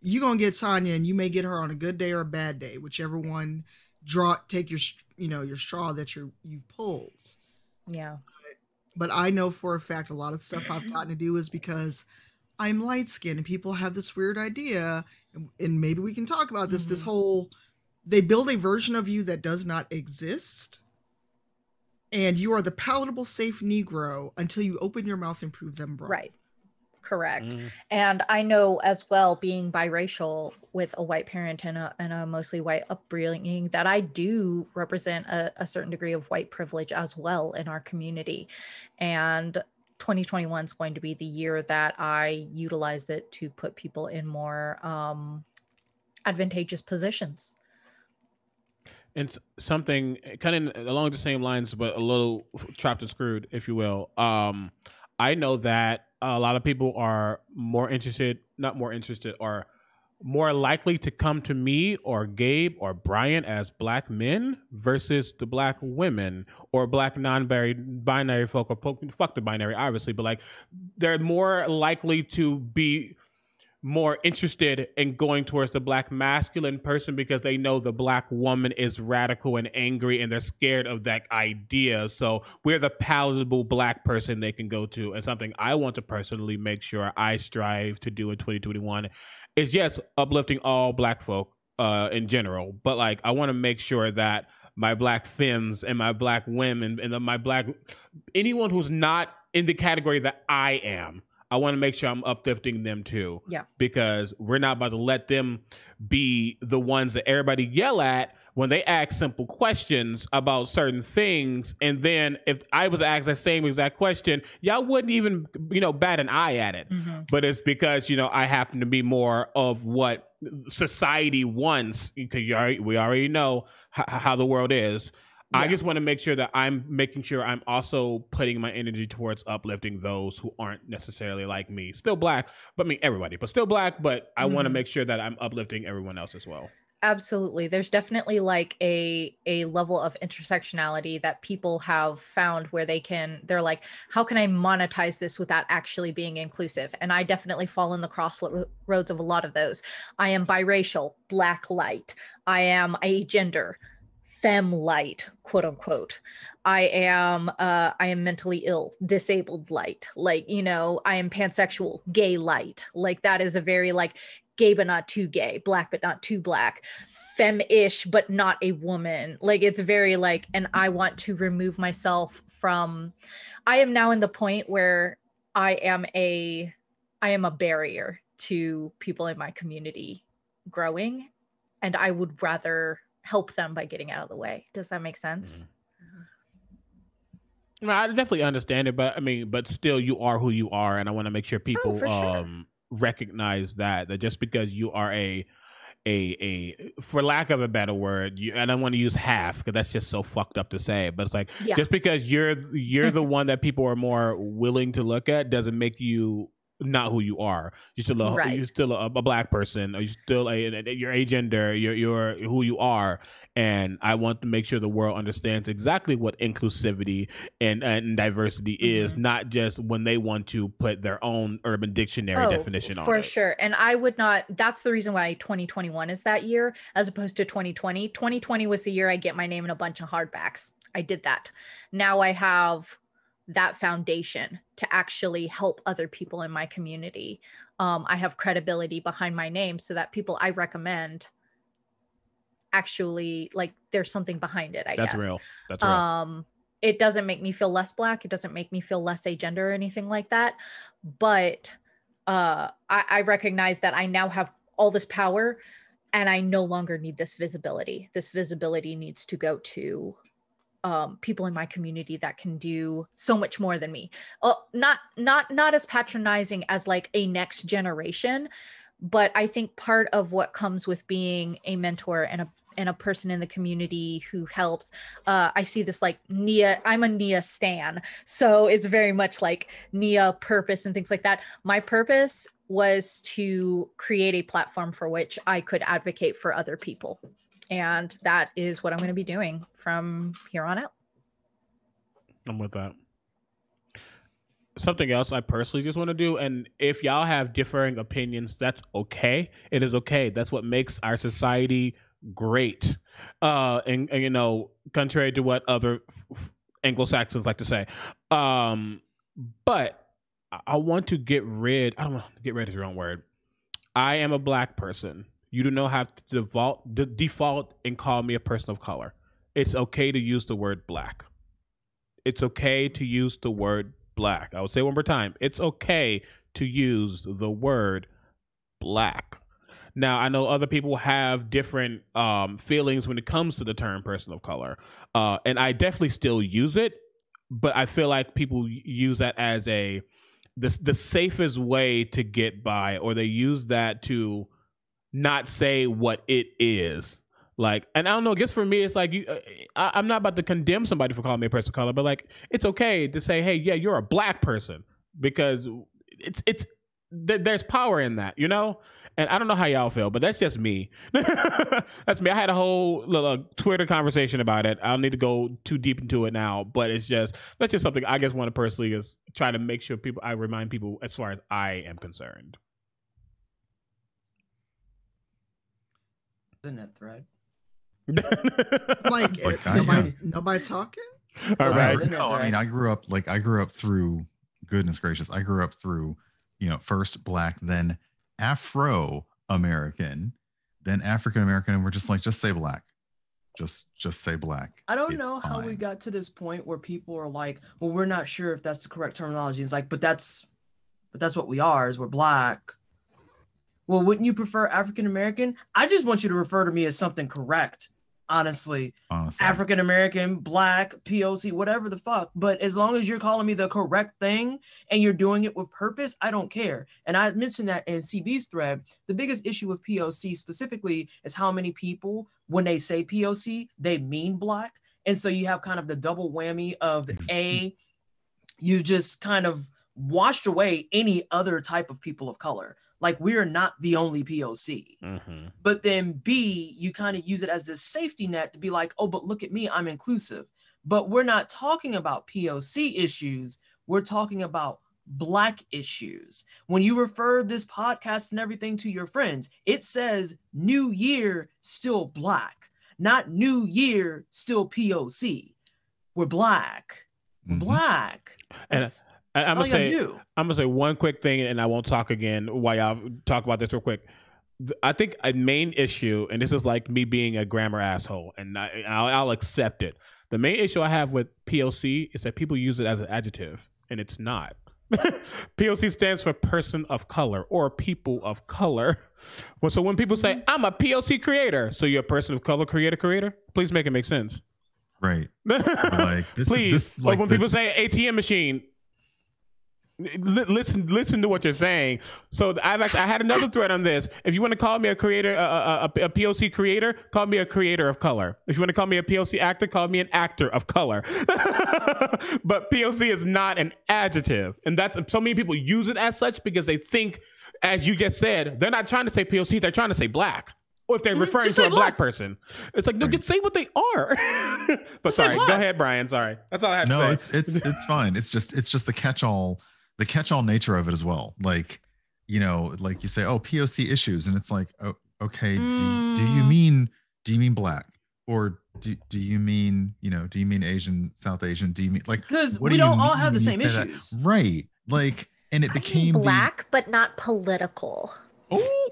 Speaker 6: you gonna get Tanya, and you may get her on a good day or a bad day, whichever one draw take your you know your straw that you're you've pulled.
Speaker 2: Yeah.
Speaker 6: But, but I know for a fact a lot of stuff I've gotten to do is because I'm light skinned and people have this weird idea, and, and maybe we can talk about this. Mm-hmm. This whole they build a version of you that does not exist. And you are the palatable, safe Negro until you open your mouth and prove them wrong.
Speaker 2: Right correct. Mm. and i know as well being biracial with a white parent and a, and a mostly white upbringing that i do represent a, a certain degree of white privilege as well in our community. And 2021 is going to be the year that i utilize it to put people in more um, advantageous positions.
Speaker 1: And something kind of along the same lines but a little trapped and screwed if you will um, i know that a lot of people are more interested, not more interested, or more likely to come to me or Gabe or Brian as black men versus the black women or black non-binary binary folk or fuck the binary obviously but like they're more likely to be more interested in going towards the black masculine person because they know the black woman is radical and angry and they're scared of that idea. So we're the palatable black person they can go to. And something I want to personally make sure I strive to do in 2021 is yes, uplifting all black folk uh, in general, but like I want to make sure that my black femmes and my black women and the, my black anyone who's not in the category that I am I want to make sure I'm uplifting them too.
Speaker 2: Yeah.
Speaker 1: Because we're not about to let them be the ones that everybody yell at when they ask simple questions about certain things, and then if I was asked that same exact question, y'all wouldn't even you know bat an eye at it.
Speaker 2: Mhm.
Speaker 1: But it's because you know I happen to be more of what society wants because we already know how the world is. I just want to make sure that I'm making sure I'm also putting my energy towards uplifting those who aren't necessarily like me. Still black, but I mean everybody, but still black. But I want to
Speaker 2: mm-hmm.
Speaker 1: make sure that I'm uplifting everyone else as well.
Speaker 2: absolutely there's definitely like a a level of intersectionality that people have found where they can they're like how can i monetize this without actually being inclusive and i definitely fall in the crossroads of a lot of those i am biracial black light i am a gender femme light quote unquote i am uh i am mentally ill disabled light like you know i am pansexual gay light like that is a very like gay but not too gay, black but not too black, femme-ish but not a woman. Like it's very like, and I want to remove myself from. I am now in the point where I am a, I am a barrier to people in my community growing, and I would rather help them by getting out of the way. Does that make sense?
Speaker 1: I, mean, I definitely understand it, but I mean, but still, you are who you are, and I want to make sure people
Speaker 2: for sure.
Speaker 1: um, recognize that that just because you are a a a for lack of a better word, you, and I don't want to use half because that's just so fucked up to say, but it's like
Speaker 2: Yeah.
Speaker 1: just because you're you're the one that people are more willing to look at doesn't make you not who you are. You're still a
Speaker 2: Right.
Speaker 1: you're still a, a black person. Or you're still a, a you're a gender. You're you're who you are, and I want to make sure the world understands exactly what inclusivity and and diversity is,
Speaker 2: Mm-hmm.
Speaker 1: not just when they want to put their own Urban Dictionary
Speaker 2: Oh,
Speaker 1: definition on
Speaker 2: for
Speaker 1: it.
Speaker 2: sure and i would not that's the reason why 2021 is that year as opposed to 2020 2020 was the year i get my name in a bunch of hardbacks i did that now i have that foundation to actually help other people in my community. Um, i have credibility behind my name so that people i recommend actually like there's something behind it i
Speaker 1: That's
Speaker 2: guess.
Speaker 1: real. That's real.
Speaker 2: um it doesn't make me feel less black. It doesn't make me feel less a gender or anything like that. But uh I, I recognize that i now have all this power and i no longer need this visibility. This visibility needs to go to um, people in my community that can do so much more than me uh, not not not as patronizing as like a next generation but i think part of what comes with being a mentor and a and a person in the community who helps uh, I see this like Nia, I'm a Nia stan. So it's very much like Nia purpose and things like that. My purpose was to create a platform for which I could advocate for other people. And that is what I'm going to be doing from here on out.
Speaker 1: I'm with that. Something else I personally just want to do, and if y'all have differing opinions, that's okay. It is okay. That's what makes our society great. Uh, and, and you know, contrary to what other f- Anglo Saxons like to say. Um, but I- want to get rid. I don't want to get rid is the wrong word. I am a black person. You do not have to default de- default and call me a person of color. It's okay to use the word black. It's okay to use the word black. I will say one more time. It's okay to use the word black. Now, I know other people have different um, feelings when it comes to the term person of color. Uh, and I definitely still use it, but I feel like people use that as a the, the safest way to get by, or they use that to not say what it is. Like, and I don't know. I guess for me, it's like you. Uh, I, I'm not about to condemn somebody for calling me a person of color, but like, it's okay to say, "Hey, yeah, you're a black person," because it's it's th- there's power in that, you know. And I don't know how y'all feel, but that's just me. that's me. I had a whole little Twitter conversation about it. I don't need to go too deep into it now, but it's just that's just something I just want to personally is try to make sure people I remind people as far as I am concerned.
Speaker 4: Internet thread.
Speaker 6: Like,
Speaker 3: Like,
Speaker 6: uh,
Speaker 3: I-
Speaker 6: nobody, nobody talking.
Speaker 1: All
Speaker 3: I
Speaker 1: right.
Speaker 3: don't know. I mean, I grew up like I grew up through goodness gracious. I grew up through, you know, first black, then Afro American, then African American, and we're just like, just say black. Just just say black.
Speaker 4: I don't
Speaker 3: It's
Speaker 4: know how we got to this point where people are like, well, we're not sure if that's the correct terminology. It's like, but that's but that's what we are, is we're black. Well, wouldn't you prefer African American? I just want you to refer to me as something correct. honestly.
Speaker 3: honestly.
Speaker 4: African American, black, POC, whatever the fuck. But as long as you're calling me the correct thing and you're doing it with purpose, I don't care. And I mentioned that in CB's thread. The biggest issue with POC specifically is how many people, when they say POC, they mean black. And so you have kind of the double whammy of A, you just kind of washed away any other type of people of color. Like we are not the only POC.
Speaker 1: Mm-hmm.
Speaker 4: But then B, you kind of use it as this safety net to be like, oh, but look at me, I'm inclusive. But we're not talking about POC issues. We're talking about Black issues. When you refer this podcast and everything to your friends, it says New Year, still Black, not New Year, still POC. We're Black. We're
Speaker 3: Mhm.
Speaker 4: Black.
Speaker 1: And
Speaker 4: That's,
Speaker 1: I,
Speaker 4: that's
Speaker 1: I'm gonna say,
Speaker 4: do.
Speaker 1: I'm gonna say one quick thing, and I won't talk again while y'all talk about this real quick. I think a main issue, and this is like me being a grammar asshole, and I, I'll, I'll accept it. The main issue I have with POC is that people use it as an adjective, and it's not. POC stands for person of color or people of color. Well, so when people say mm-hmm. I'm a POC creator, so you're a person of color creator creator, please make it make sense.
Speaker 3: Right. Like this,
Speaker 1: Please.
Speaker 3: this like
Speaker 1: or when
Speaker 3: the-
Speaker 1: people say ATM machine, li- listen, listen to what you're saying. So I've actually, I had another thread on this. If you want to call me a creator, a, a, a, a POC creator, call me a creator of color. If you want to call me a POC actor, call me an actor of color. but POC is not an adjective, and that's so many people use it as such because they think, as you just said, they're not trying to say POC, they're trying to say black. Or if they're
Speaker 4: Mhm,
Speaker 1: referring
Speaker 4: just
Speaker 1: to a black
Speaker 4: black.
Speaker 1: person, it's like no, just say what they are. but
Speaker 4: Just
Speaker 1: sorry, go ahead, Brian. Sorry, that's all I had
Speaker 3: no,
Speaker 1: to say.
Speaker 3: No, it's it's it's fine. It's just it's just the catch-all, the catch-all nature of it as well. Like, you know, like you say, oh, POC issues, and it's like, oh, okay, do, do you
Speaker 6: Mm.
Speaker 3: mean do you mean black or do, do you mean you know do you mean Asian, South Asian? Do you mean like
Speaker 4: Because we
Speaker 3: do
Speaker 4: don't all have the same
Speaker 3: say that?
Speaker 4: issues.
Speaker 3: right? Like, and it
Speaker 7: I mean
Speaker 3: became the-
Speaker 7: black, but not political.
Speaker 3: oh,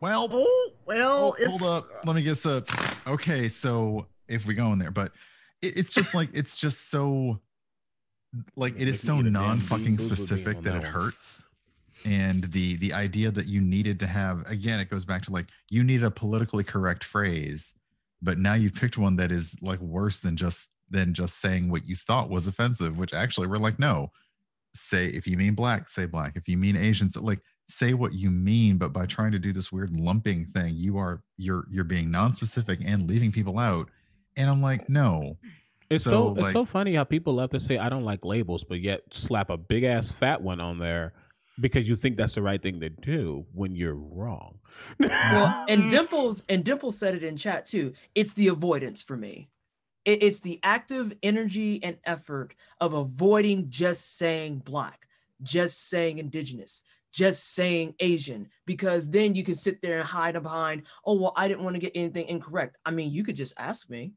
Speaker 3: well,
Speaker 6: Oh well,
Speaker 3: Hold-
Speaker 6: it's
Speaker 3: hold up let me get a okay so if we go in there but it, it's just like it's just so like it is so
Speaker 1: damn
Speaker 3: non-fucking specific that
Speaker 1: that
Speaker 3: it hurts. And the the idea that you needed to have again it goes back to like you needed a politically correct phrase but now you've picked one that is like worse than just than just saying what you thought was offensive which actually we're like no. Say if you mean black say black. If you mean asians like say what you mean but by trying to do this weird lumping thing you are you're you're being non-specific and leaving people out. And i'm like no
Speaker 1: It's so,
Speaker 3: So,
Speaker 1: it's
Speaker 3: like-
Speaker 1: so funny how people love to say I don't like labels, but yet slap a big ass fat one on there because you think that's the right thing to do when you're wrong.
Speaker 4: Well, and Dimples and Dimples said it in chat too. It's the avoidance for me. It- it's the active energy and effort of avoiding just saying black, just saying indigenous, just saying Asian, because then you can sit there and hide behind, oh well, I didn't want to get anything incorrect. I mean, you could just ask me.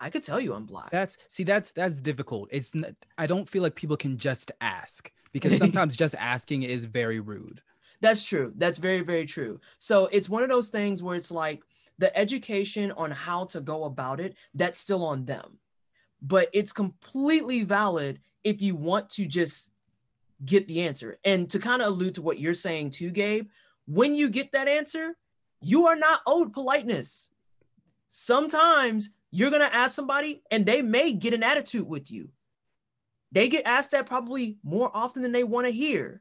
Speaker 4: I could tell you I'm black.
Speaker 5: That's see, that's that's difficult. It's I don't feel like people can just ask because sometimes just asking is very rude.
Speaker 4: That's true. That's very, very true. So it's one of those things where it's like the education on how to go about it, that's still on them. But it's completely valid if you want to just get the answer. And to kind of allude to what you're saying too, Gabe, when you get that answer, you are not owed politeness. Sometimes you're going to ask somebody and they may get an attitude with you. They get asked that probably more often than they want to hear.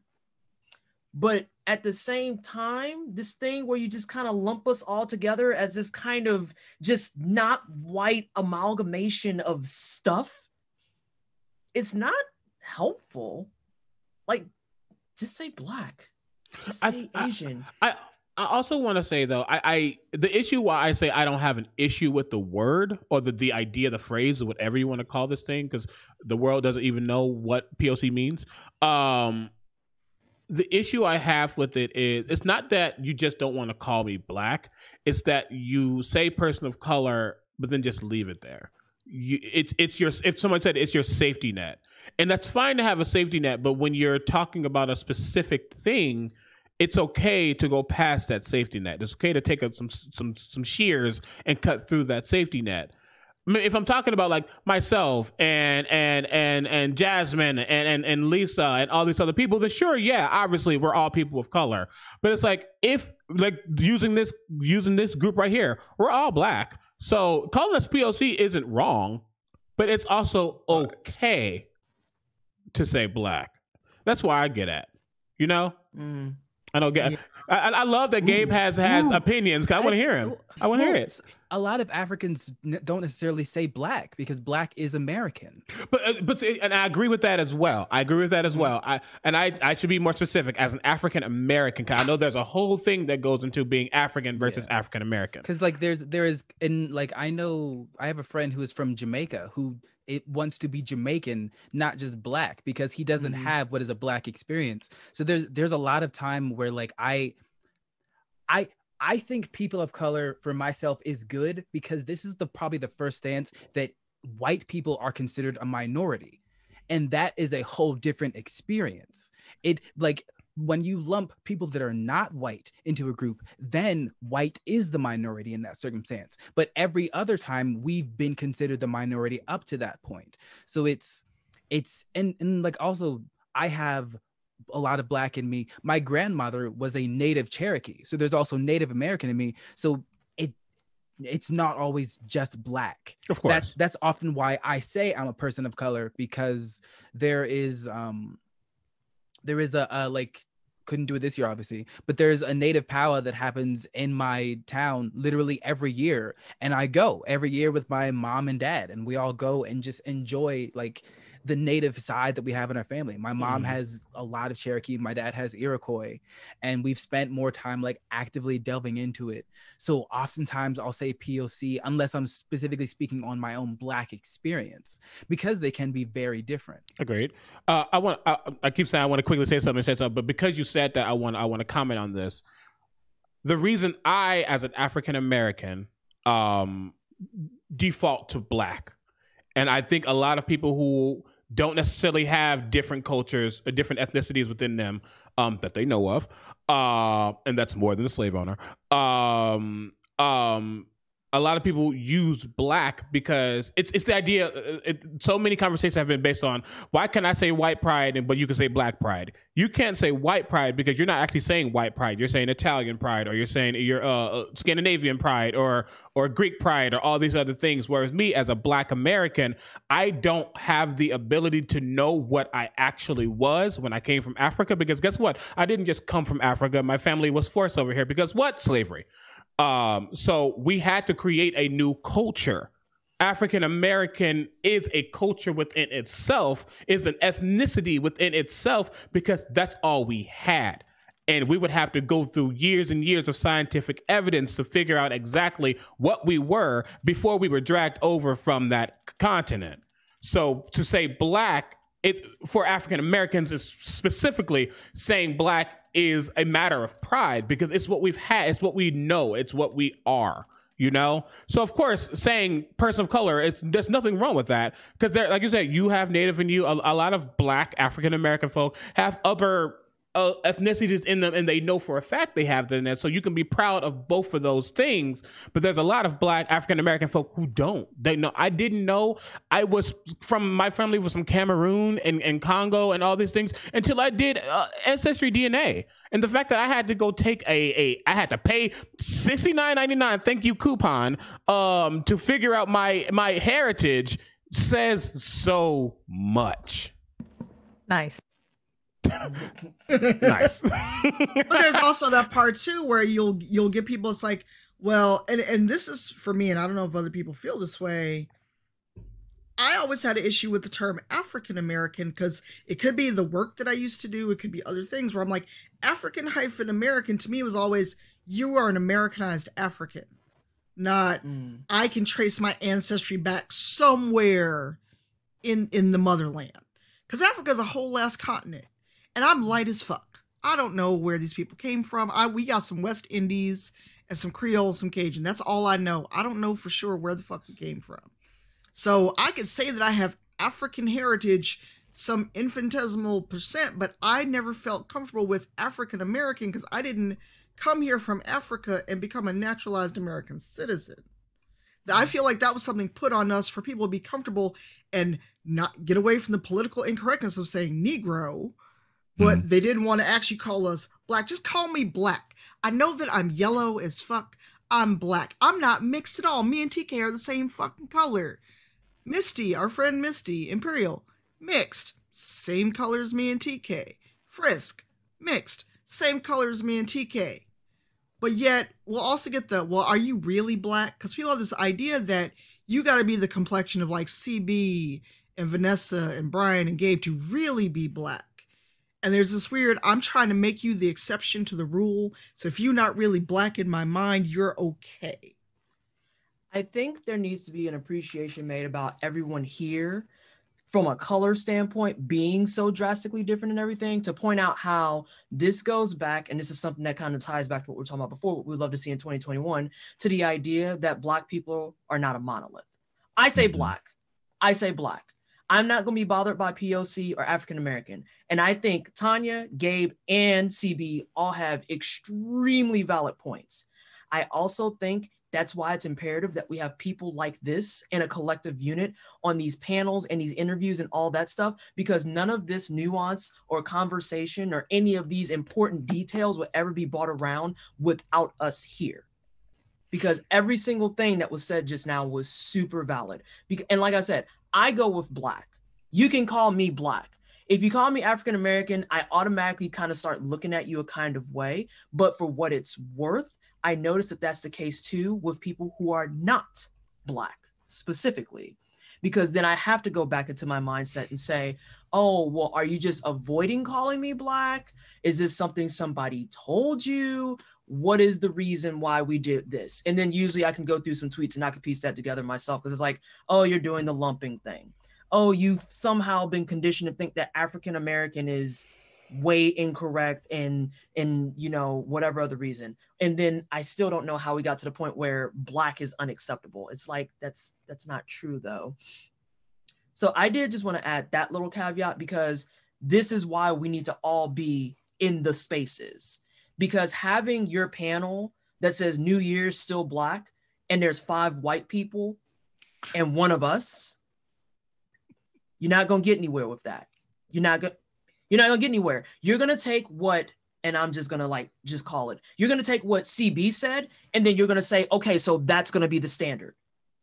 Speaker 4: But at the same time, this thing where you just kind of lump us all together as this kind of just not white amalgamation of stuff, it's not helpful. Like, just say black, just say
Speaker 1: I-
Speaker 4: Asian.
Speaker 1: I I also want to say though, I, I the issue why I say I don't have an issue with the word or the the idea, the phrase, or whatever you want to call this thing, because the world doesn't even know what POC means. Um, the issue I have with it is it's not that you just don't want to call me black; it's that you say person of color, but then just leave it there. You, it's it's your if someone said it's your safety net, and that's fine to have a safety net, but when you're talking about a specific thing it's okay to go past that safety net. It's okay to take up some some some shears and cut through that safety net. I mean, if I'm talking about like myself and and and and Jasmine and and and Lisa and all these other people, then sure, yeah, obviously we're all people of color. But it's like if like using this using this group right here, we're all black. So calling us POC isn't wrong, but it's also okay to say black. That's why I get at. You know,
Speaker 4: Mm.
Speaker 1: I don't get. I, I I love that Gabe has has opinions. 'cause I want to hear him. I want to hear it.
Speaker 5: A lot of Africans don't necessarily say black because black is American.
Speaker 1: But uh, but and I agree with that as well. I agree with that as well. I and I I should be more specific as an African American. I know there's a whole thing that goes into being African versus African American.
Speaker 5: Because like there's there is in like I know I have a friend who is from Jamaica who it wants to be Jamaican, not just black, because he doesn't
Speaker 1: Mm-hmm.
Speaker 4: Mhm.
Speaker 5: have what is a black experience. So there's there's a lot of time where like I I I think people of color for myself is good because this is the probably the first stance that white people are considered a minority. And that is a whole different experience. It like when you lump people that are not white into a group, then white is the minority in that circumstance. But every other time we've been considered the minority up to that point. So it's it's and, and like also I have a lot of black in me. My grandmother was a native Cherokee. So there's also Native American in me. So it it's not always just black
Speaker 1: Of course.
Speaker 5: that's that's often why I say I'm a person of color because there is um there is a, a like couldn't do it this year obviously but there's a native power that happens in my town literally every year and I go every year with my mom and dad and we all go and just enjoy like the native side that we have in our family. My mom
Speaker 1: Mhm.
Speaker 5: has a lot of Cherokee, my dad has Iroquois, and we've spent more time like actively delving into it. So oftentimes I'll say POC unless I'm specifically speaking on my own black experience because they can be very different.
Speaker 1: Agreed. Uh, I want. I, I keep saying I want to quickly say something. Say something, but because you said that, I want. I want to comment on this. The reason I, as an African American, um, default to black, and I think a lot of people who don't necessarily have different cultures or different ethnicities within them um, that they know of, uh, and that's more than a slave owner. Um, um, a lot of people use black because it's it's the idea. uh, It, so many conversations have been based on why can I say white pride and but you can say black pride. You can't say white pride because you're not actually saying white pride. You're saying Italian pride or you're saying you're uh, Scandinavian pride or or Greek pride or all these other things. Whereas me as a black American, I don't have the ability to know what I actually was when I came from Africa because guess what? I didn't just come from Africa. My family was forced over here because what? Slavery. Um, so we had to create a new culture. African American is a culture within itself, is an ethnicity within itself, because that's all we had. And we would have to go through years and years of scientific evidence to figure out exactly what we were before we were dragged over from that continent. So to say black, it for African Americans is specifically saying black is a matter of pride because it's what we've had, it's what we know, it's what we are. You know, so of course, saying person of color, it's there's nothing wrong with that because like you said, you have Native in you. A, a lot of Black African American folk have other uh, ethnicities in them, and they know for a fact they have them. There. So you can be proud of both of those things. But there's a lot of Black African American folk who don't. They know. I didn't know. I was from my family was from Cameroon and, and Congo and all these things until I did uh, ancestry DNA. And the fact that I had to go take a, a I had to pay sixty nine ninety nine, thank you coupon, um, to figure out my my heritage says so much.
Speaker 2: Nice.
Speaker 1: Nice.
Speaker 6: but there's also that part too where you'll you'll get people it's like well and and this is for me and i don't know if other people feel this way i always had an issue with the term african american because it could be the work that i used to do it could be other things where i'm like african hyphen american to me was always you are an americanized african not
Speaker 4: Mm.
Speaker 6: i can trace my ancestry back somewhere in in the motherland because Africa is a whole last continent and I'm light as fuck. I don't know where these people came from. I we got some West Indies and some Creole, some Cajun. That's all I know. I don't know for sure where the fuck we came from. So I could say that I have African heritage, some infinitesimal percent, but I never felt comfortable with African American because I didn't come here from Africa and become a naturalized American citizen. I feel like that was something put on us for people to be comfortable and not get away from the political incorrectness of saying Negro, but mm-hmm. they didn't want to actually call us black. Just call me black. I know that I'm yellow as fuck. I'm black. I'm not mixed at all. Me and TK are the same fucking color. Misty, our friend Misty, Imperial, mixed. Same color as me and TK. Frisk, mixed. Same color as me and TK. But yet, we'll also get the, well, are you really black? Because people have this idea that you got to be the complexion of like CB and Vanessa and Brian and Gabe to really be black. And there's this weird, I'm trying to make you the exception to the rule. So if you're not really black in my mind, you're okay.
Speaker 4: I think there needs to be an appreciation made about everyone here from a color standpoint being so drastically different and everything to point out how this goes back and this is something that kind of ties back to what we are talking about before what we'd love to see in 2021 to the idea that black people are not a monolith i say mm-hmm. black i say black i'm not going to be bothered by poc or african american and i think tanya gabe and cb all have extremely valid points i also think that's why it's imperative that we have people like this in a collective unit on these panels and these interviews and all that stuff, because none of this nuance or conversation or any of these important details would ever be brought around without us here. Because every single thing that was said just now was super valid. And like I said, I go with black. You can call me black. If you call me African American, I automatically kind of start looking at you a kind of way. But for what it's worth, I notice that that's the case too with people who are not Black specifically, because then I have to go back into my mindset and say, oh, well, are you just avoiding calling me Black? Is this something somebody told you? What is the reason why we did this? And then usually I can go through some tweets and I can piece that together myself because it's like, oh, you're doing the lumping thing. Oh, you've somehow been conditioned to think that African American is way incorrect and and you know whatever other reason and then i still don't know how we got to the point where black is unacceptable it's like that's that's not true though so i did just want to add that little caveat because this is why we need to all be in the spaces because having your panel that says new year's still black and there's five white people and one of us you're not going to get anywhere with that you're not going you're not gonna get anywhere. You're gonna take what, and I'm just gonna like just call it. You're gonna take what CB said, and then you're gonna say, okay, so that's gonna be the standard.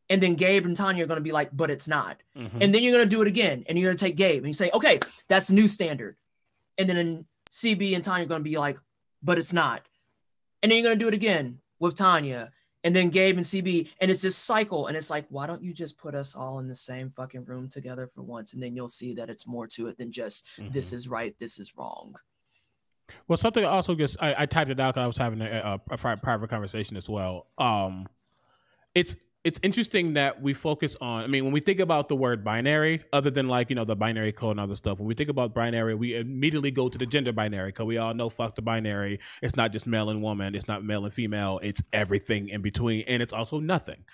Speaker 4: And then Gabe and Tanya are gonna be like, but it's not. Mm-hmm. And then you're gonna do it again, and you're gonna take Gabe and you say, okay, that's the new standard. And then CB and Tanya are gonna be like, but it's not. And then you're gonna do it again with Tanya and then Gabe and CB, and it's this cycle. And it's like, why don't you just put us all in the same fucking room together for once? And then you'll see that it's more to it than just mm-hmm. this is right, this is wrong.
Speaker 1: Well, something also just I, I typed it out because I was having a, a, a, private conversation as well. Um, it's it's interesting that we focus on i mean when we think about the word binary other than like you know the binary code and other stuff when we think about binary we immediately go to the gender binary because we all know fuck the binary. It's not just male and woman it's not male and female it's everything in between and it's also nothing.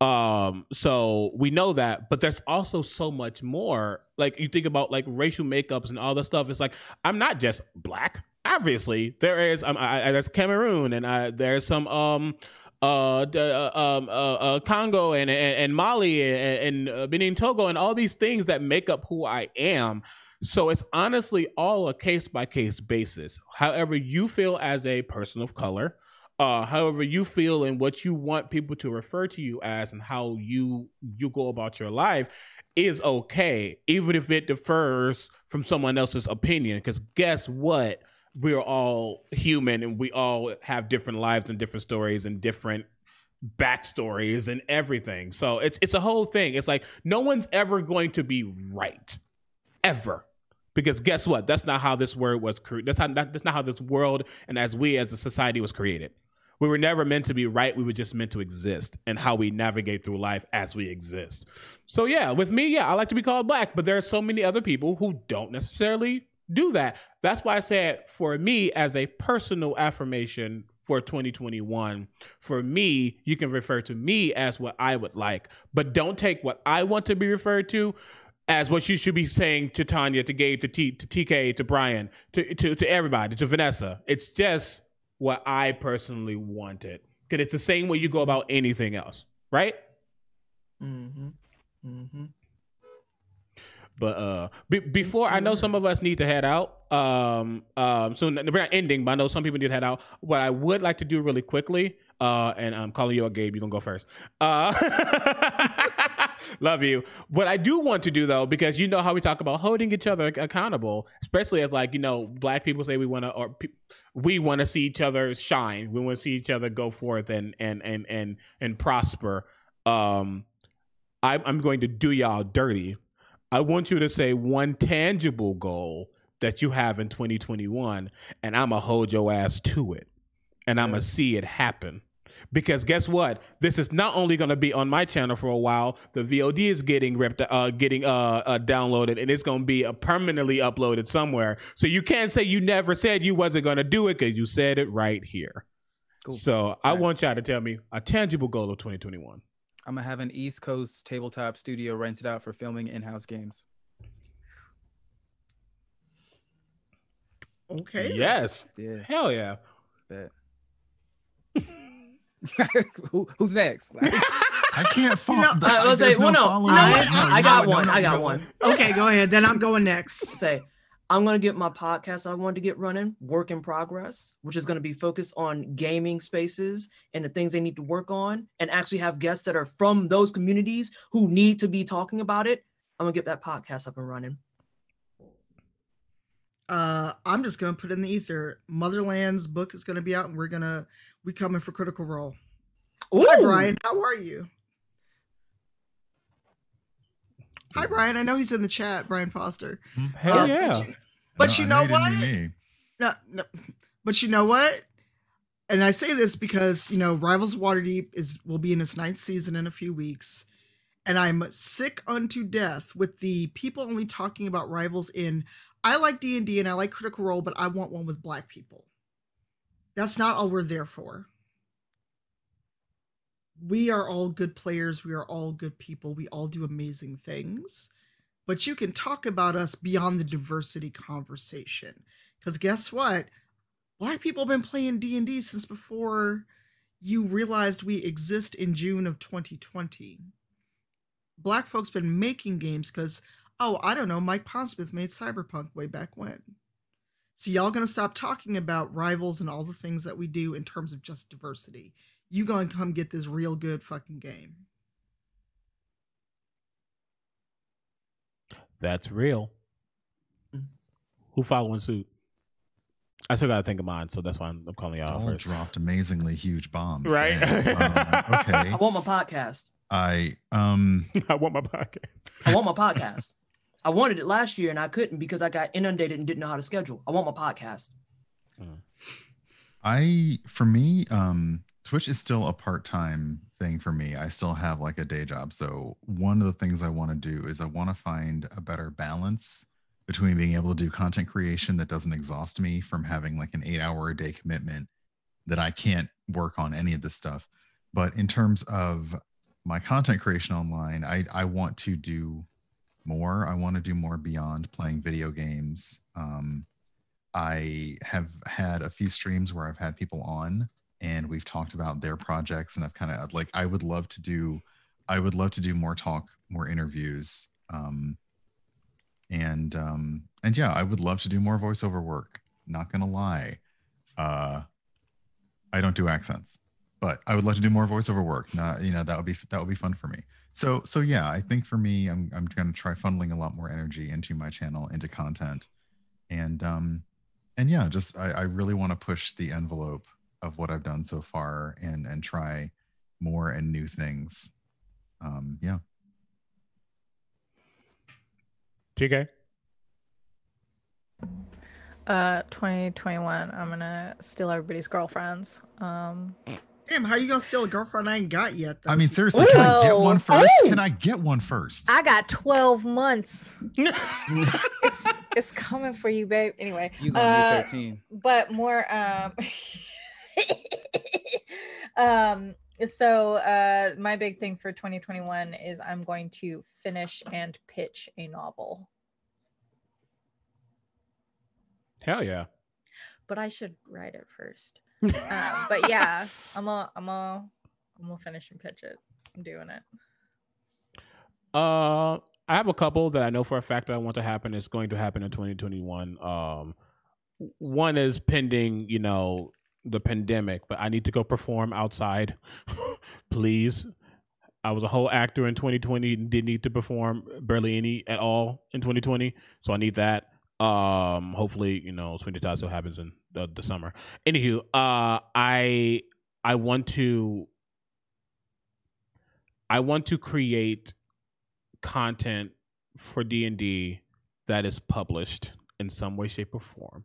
Speaker 1: Um so we know that but there's also so much more. Like you think about like racial makeups and all the stuff it's like i'm not just black. Obviously there is um, I, I, there's cameroon and I, there's some um uh, uh, um, uh, uh, Congo and, and, and Mali and, and uh, Benin, Togo, and all these things that make up who I am. So it's honestly all a case by case basis. However, you feel as a person of color, uh, however you feel and what you want people to refer to you as, and how you you go about your life is okay, even if it differs from someone else's opinion. Because guess what? We're all human and we all have different lives and different stories and different backstories and everything. So it's it's a whole thing. It's like no one's ever going to be right, ever, because guess what? That's not how this word was created. That's not that's not how this world and as we as a society was created. We were never meant to be right. We were just meant to exist and how we navigate through life as we exist. So yeah, with me, yeah, I like to be called black, but there are so many other people who don't necessarily do that. That's why I said for me as a personal affirmation for 2021, for me, you can refer to me as what I would like, but don't take what I want to be referred to as what you should be saying to Tanya, to Gabe, to, T, to TK, to Brian, to, to, to everybody, to Vanessa. It's just what I personally wanted. Because it's the same way you go about anything else, right? Mm-hmm. Mm-hmm. But uh, be- before I know some of us need to head out. Um, um, so we're not ending, but I know some people need to head out. What I would like to do really quickly, uh, and I'm calling you a Gabe. You gonna go first. Uh, love you. What I do want to do though, because you know how we talk about holding each other accountable, especially as like you know, black people say we want to, or pe- we want to see each other shine. We want to see each other go forth and and and and and prosper. Um, I, I'm going to do y'all dirty. I want you to say one tangible goal that you have in 2021, and I'm gonna hold your ass to it, and I'm gonna see it happen. Because guess what? This is not only going to be on my channel for a while. The VOD is getting ripped, uh, getting uh, uh, downloaded, and it's going to be uh, permanently uploaded somewhere. So you can't say you never said you wasn't going to do it because you said it right here.
Speaker 5: Cool.
Speaker 1: So I
Speaker 5: Alright.
Speaker 1: want y'all to tell me a tangible goal of 2021.
Speaker 5: I'm gonna have an East Coast tabletop studio rented out for filming in-house games.
Speaker 6: Okay.
Speaker 1: Yes,
Speaker 5: Yeah,
Speaker 1: hell yeah.
Speaker 5: bet. Who, who's next? Like,
Speaker 3: I can't follow.
Speaker 6: know,
Speaker 3: the-
Speaker 4: I was
Speaker 3: there's
Speaker 4: like, well, no,
Speaker 3: following.
Speaker 4: I,
Speaker 6: No,
Speaker 4: I
Speaker 6: no,
Speaker 4: got
Speaker 6: no,
Speaker 4: one.
Speaker 6: no,
Speaker 4: I got
Speaker 6: no.
Speaker 4: one.
Speaker 6: Okay, go ahead. Then I'm going next.
Speaker 4: Say, I'm gonna get my podcast I wanted to get running, work in progress, which is gonna be focused on gaming spaces and the things they need to work on, and actually have guests that are from those communities who need to be talking about it. I'm gonna get that podcast up and running.
Speaker 6: Uh, I'm just gonna put in the ether. Motherland's book is gonna be out, and we're gonna we coming for Critical Role. Hi, Brian. How are you? Hi, Brian. I know he's in the chat. Brian Foster.
Speaker 1: Hell
Speaker 6: Yes.
Speaker 1: yeah.
Speaker 6: But
Speaker 3: No,
Speaker 6: you know what? No, no. But you know what? And I say this because you know Rivals Waterdeep is will be in its ninth season in a few weeks, and I'm sick unto death with the people only talking about Rivals in. I like D and D and I like Critical Role, but I want one with Black people. That's not all we're there for. We are all good players. We are all good people. We all do amazing things. But you can talk about us beyond the diversity conversation. Because guess what? Black people have been playing D&D since before you realized we exist in June of 2020. Black folks been making games because, oh, I don't know, Mike Pondsmith made Cyberpunk way back when. So y'all gonna stop talking about rivals and all the things that we do in terms of just diversity. You gonna come get this real good fucking game.
Speaker 1: That's real.
Speaker 4: Mm.
Speaker 1: Who following suit? I still got to think of mine, so that's why I'm, I'm calling y'all
Speaker 3: All
Speaker 1: first.
Speaker 3: dropped amazingly huge bombs.
Speaker 1: Right.
Speaker 3: Dang. Um, okay.
Speaker 4: I want my podcast.
Speaker 3: I um
Speaker 1: I want my podcast.
Speaker 4: I want my podcast. I wanted it last year and I couldn't because I got inundated and didn't know how to schedule. I want my podcast.
Speaker 3: I for me, um, Twitch is still a part-time thing for me. I still have like a day job. So one of the things I want to do is I want to find a better balance between being able to do content creation that doesn't exhaust me from having like an eight hour a day commitment that I can't work on any of this stuff. But in terms of my content creation online, I, I want to do more. I want to do more beyond playing video games. Um, I have had a few streams where I've had people on and we've talked about their projects and I've kind of like I would love to do I would love to do more talk, more interviews. Um and um and yeah, I would love to do more voiceover work. Not gonna lie. Uh I don't do accents, but I would love to do more voiceover work. Not you know, that would be that would be fun for me. So so yeah, I think for me I'm I'm gonna try funneling a lot more energy into my channel, into content. And um and yeah just i, I really want to push the envelope of what i've done so far and and try more and new things um yeah
Speaker 1: TK?
Speaker 2: Uh, 2021. I'm gonna steal everybody's girlfriends. Um,
Speaker 6: Damn, how you gonna steal a girlfriend I ain't got yet? Though?
Speaker 3: i mean seriously can i get one first
Speaker 2: oh.
Speaker 3: can i get one first
Speaker 2: I got 12 months. it's, it's coming for you, babe. Anyway,
Speaker 5: he's on
Speaker 2: uh,
Speaker 5: me 13.
Speaker 2: but more um um so uh my big thing for 2021 is i'm going to finish and pitch a novel
Speaker 1: Hell yeah.
Speaker 2: but i should write it first um, but yeah i'm a i'm a i'm gonna finish and pitch it i'm doing it
Speaker 1: Uh, I have a couple that I know for a fact that I want to happen. It's going to happen in 2021. Um, one is pending, you know, the pandemic, but I need to go perform outside, please. I was a whole actor in 2020 and didn't need to perform barely any at all in 2020, so I need that. Um, hopefully, you know, Sweeney Todd still happens in the, the summer. Anywho, uh, I I want to I want to create content for D&D that is published in some way shape or form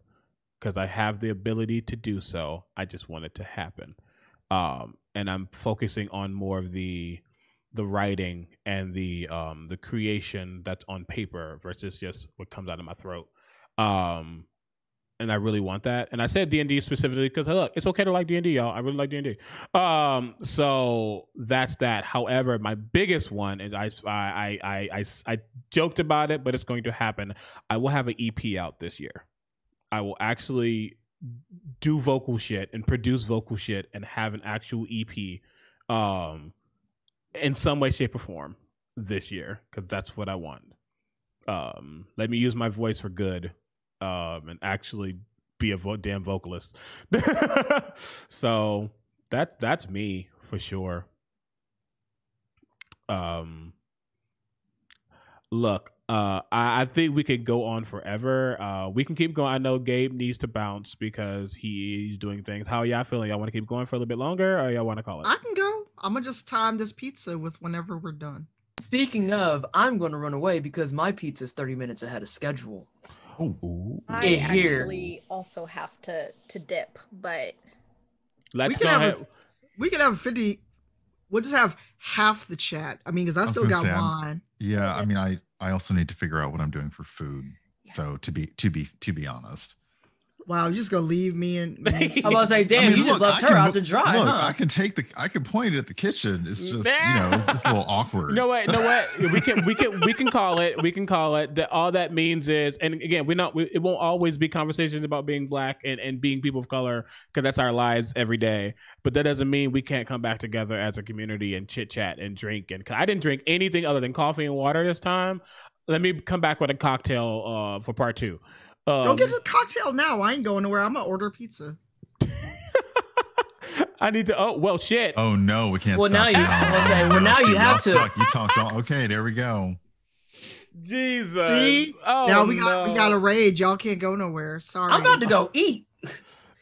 Speaker 1: because I have the ability to do so. I just want it to happen. Um, and I'm focusing on more of the the writing and the um the creation that's on paper versus just what comes out of my throat. Um and I really want that. And I said D and D specifically because look, it's okay to like D and D, y'all. I really like D and D. Um, so that's that. However, my biggest one is I, I I I I joked about it, but it's going to happen. I will have an EP out this year. I will actually do vocal shit and produce vocal shit and have an actual EP, um, in some way, shape, or form this year because that's what I want. Um, let me use my voice for good um, and actually be a vo- damn vocalist. so that's that's me for sure. Um, look, uh, I, I think we could go on forever. Uh, we can keep going. I know Gabe needs to bounce because he's doing things. How y'all feeling? Y'all want to keep going for a little bit longer, or y'all want to call it?
Speaker 6: I can go. I'm gonna just time this pizza with whenever we're done.
Speaker 4: Speaking of, I'm going to run away because my pizza's 30 minutes ahead of schedule.
Speaker 3: Oh,
Speaker 2: I
Speaker 4: Yeah, here.
Speaker 2: actually also have to to dip, but
Speaker 1: Let's
Speaker 6: we
Speaker 1: go
Speaker 6: can have
Speaker 1: ahead.
Speaker 6: a, we can have 50. We'll just have half the chat. I mean, because I,
Speaker 3: was
Speaker 6: still got
Speaker 3: say, I'm- yeah. I mean, I I also need to figure out what I'm doing for food. So to be to be to be honest,
Speaker 6: Wow, you're just gonna leave me and
Speaker 4: I was about to say, damn,
Speaker 3: I mean,
Speaker 4: you just left
Speaker 3: I
Speaker 4: her
Speaker 3: can
Speaker 4: out
Speaker 3: mo-
Speaker 4: to dry,
Speaker 3: Look,
Speaker 4: huh?
Speaker 3: I can take the I can point it at the kitchen. It's just you know it's, it's a little awkward.
Speaker 1: No way, no way. We can we can we can call it. We can call it that. All that means is, and again, we're not. We, it won't always be conversations about being black and, and being people of color because that's our lives every day. But that doesn't mean we can't come back together as a community and chit chat and drink. And 'cause I didn't drink anything other than coffee and water this time. Let me come back with a cocktail uh, for part two. Um,
Speaker 6: Go get the cocktail now. I ain't going nowhere. I'm gonna order pizza.
Speaker 1: I need to. Oh well, shit.
Speaker 3: Oh no, we can't.
Speaker 4: Well,
Speaker 3: stop
Speaker 4: now you-
Speaker 3: now.
Speaker 4: Say, well, now you have to.
Speaker 3: Stuck. You talked all. Okay, there we go.
Speaker 1: Jesus.
Speaker 6: See?
Speaker 1: Oh,
Speaker 6: now we got we got a rage. Y'all can't go nowhere. Sorry.
Speaker 4: I'm about to go eat.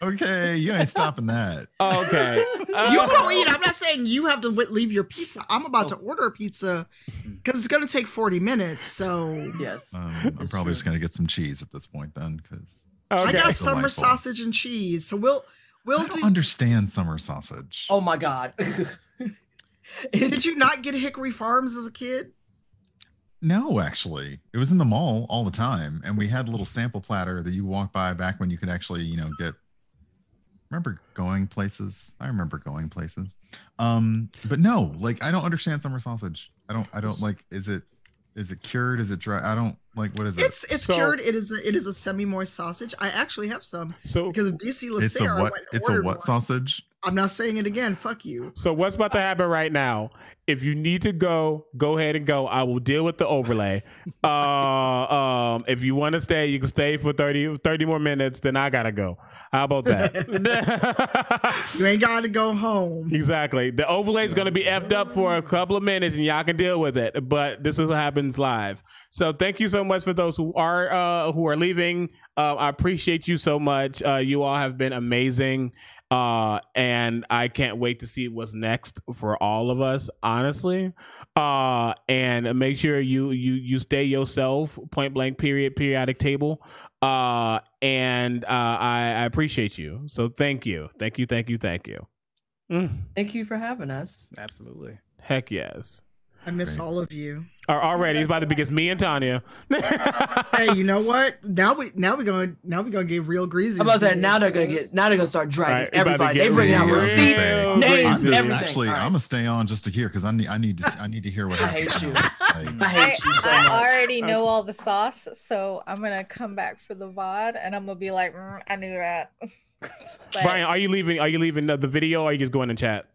Speaker 3: Okay, you ain't stopping that.
Speaker 1: Okay.
Speaker 6: You
Speaker 1: Uh,
Speaker 6: go eat. I'm not saying you have to leave your pizza. I'm about to
Speaker 4: Oh.
Speaker 6: order a pizza because it's gonna take 40 minutes. So
Speaker 4: Yes.
Speaker 3: Um, I'm probably
Speaker 4: true.
Speaker 3: just gonna get some cheese at this point then, because
Speaker 6: I got summer
Speaker 3: Delightful.
Speaker 6: sausage and cheese. So we'll we'll
Speaker 3: don't
Speaker 6: do.
Speaker 3: understand summer sausage.
Speaker 4: Oh my god.
Speaker 6: Did you not get Hickory Farms as a kid?
Speaker 3: No, actually, it was in the mall all the time, and we had a little sample platter that you walk by back when you could actually, you know, get. Remember going places? I remember going places. Um, but no, like I don't understand summer sausage. I don't. I don't like. Is it? Is it cured? Is it dry? I don't like. What is it?
Speaker 6: It's it's
Speaker 1: So-
Speaker 6: cured. It is a, it is a semi moist sausage. I actually have some
Speaker 1: So
Speaker 6: because of DC
Speaker 3: It's a
Speaker 6: Lacer. I
Speaker 3: what?
Speaker 6: went and
Speaker 3: It's a what
Speaker 6: one.
Speaker 3: sausage?
Speaker 6: I'm not saying it again. Fuck you.
Speaker 1: So what's about to happen right now? If you need to go, go ahead and go. I will deal with the overlay. uh, um, if you want to stay, you can stay for 30, 30 more minutes. Then I gotta go. How about that?
Speaker 6: You ain't got to go home.
Speaker 1: exactly. The overlay is gonna be effed up for a couple of minutes, and y'all can deal with it. But this is what happens live. So thank you so much for those who are uh, who are leaving. Uh, I appreciate you so much. Uh, you all have been amazing. Uh, and I can't wait to see what's next for all of us, honestly. Uh, and make sure you you you stay yourself. Point blank. Period. Periodic table. Uh, and uh, I, I appreciate you. So thank you, thank you, thank you, thank you. Mm,
Speaker 4: Thank you for having us.
Speaker 5: Absolutely.
Speaker 1: heck yes.
Speaker 6: I miss
Speaker 3: Great.
Speaker 6: all of you.
Speaker 1: Or already, it's about to be just me and Tanya.
Speaker 6: Hey, you know what? Now we now we gonna now we're gonna get real greasy.
Speaker 4: I'm about to say now they're gonna get now they're gonna start dragging
Speaker 1: Right,
Speaker 4: everybody.
Speaker 1: get
Speaker 4: They bring out receipts, names,
Speaker 3: I'm
Speaker 4: everything.
Speaker 3: actually,
Speaker 4: All right.
Speaker 3: I'm gonna stay on just to hear because I need, I need to, I need to hear what
Speaker 4: I
Speaker 3: happens.
Speaker 4: hate you.
Speaker 3: now.
Speaker 4: I hate you so
Speaker 2: I
Speaker 4: much.
Speaker 2: already know all the sauce, so I'm gonna come back for the VOD and I'm gonna be like, "Mm, I knew that. But
Speaker 1: Brian, are you leaving? Are you leaving the, the video? or are you just going to chat?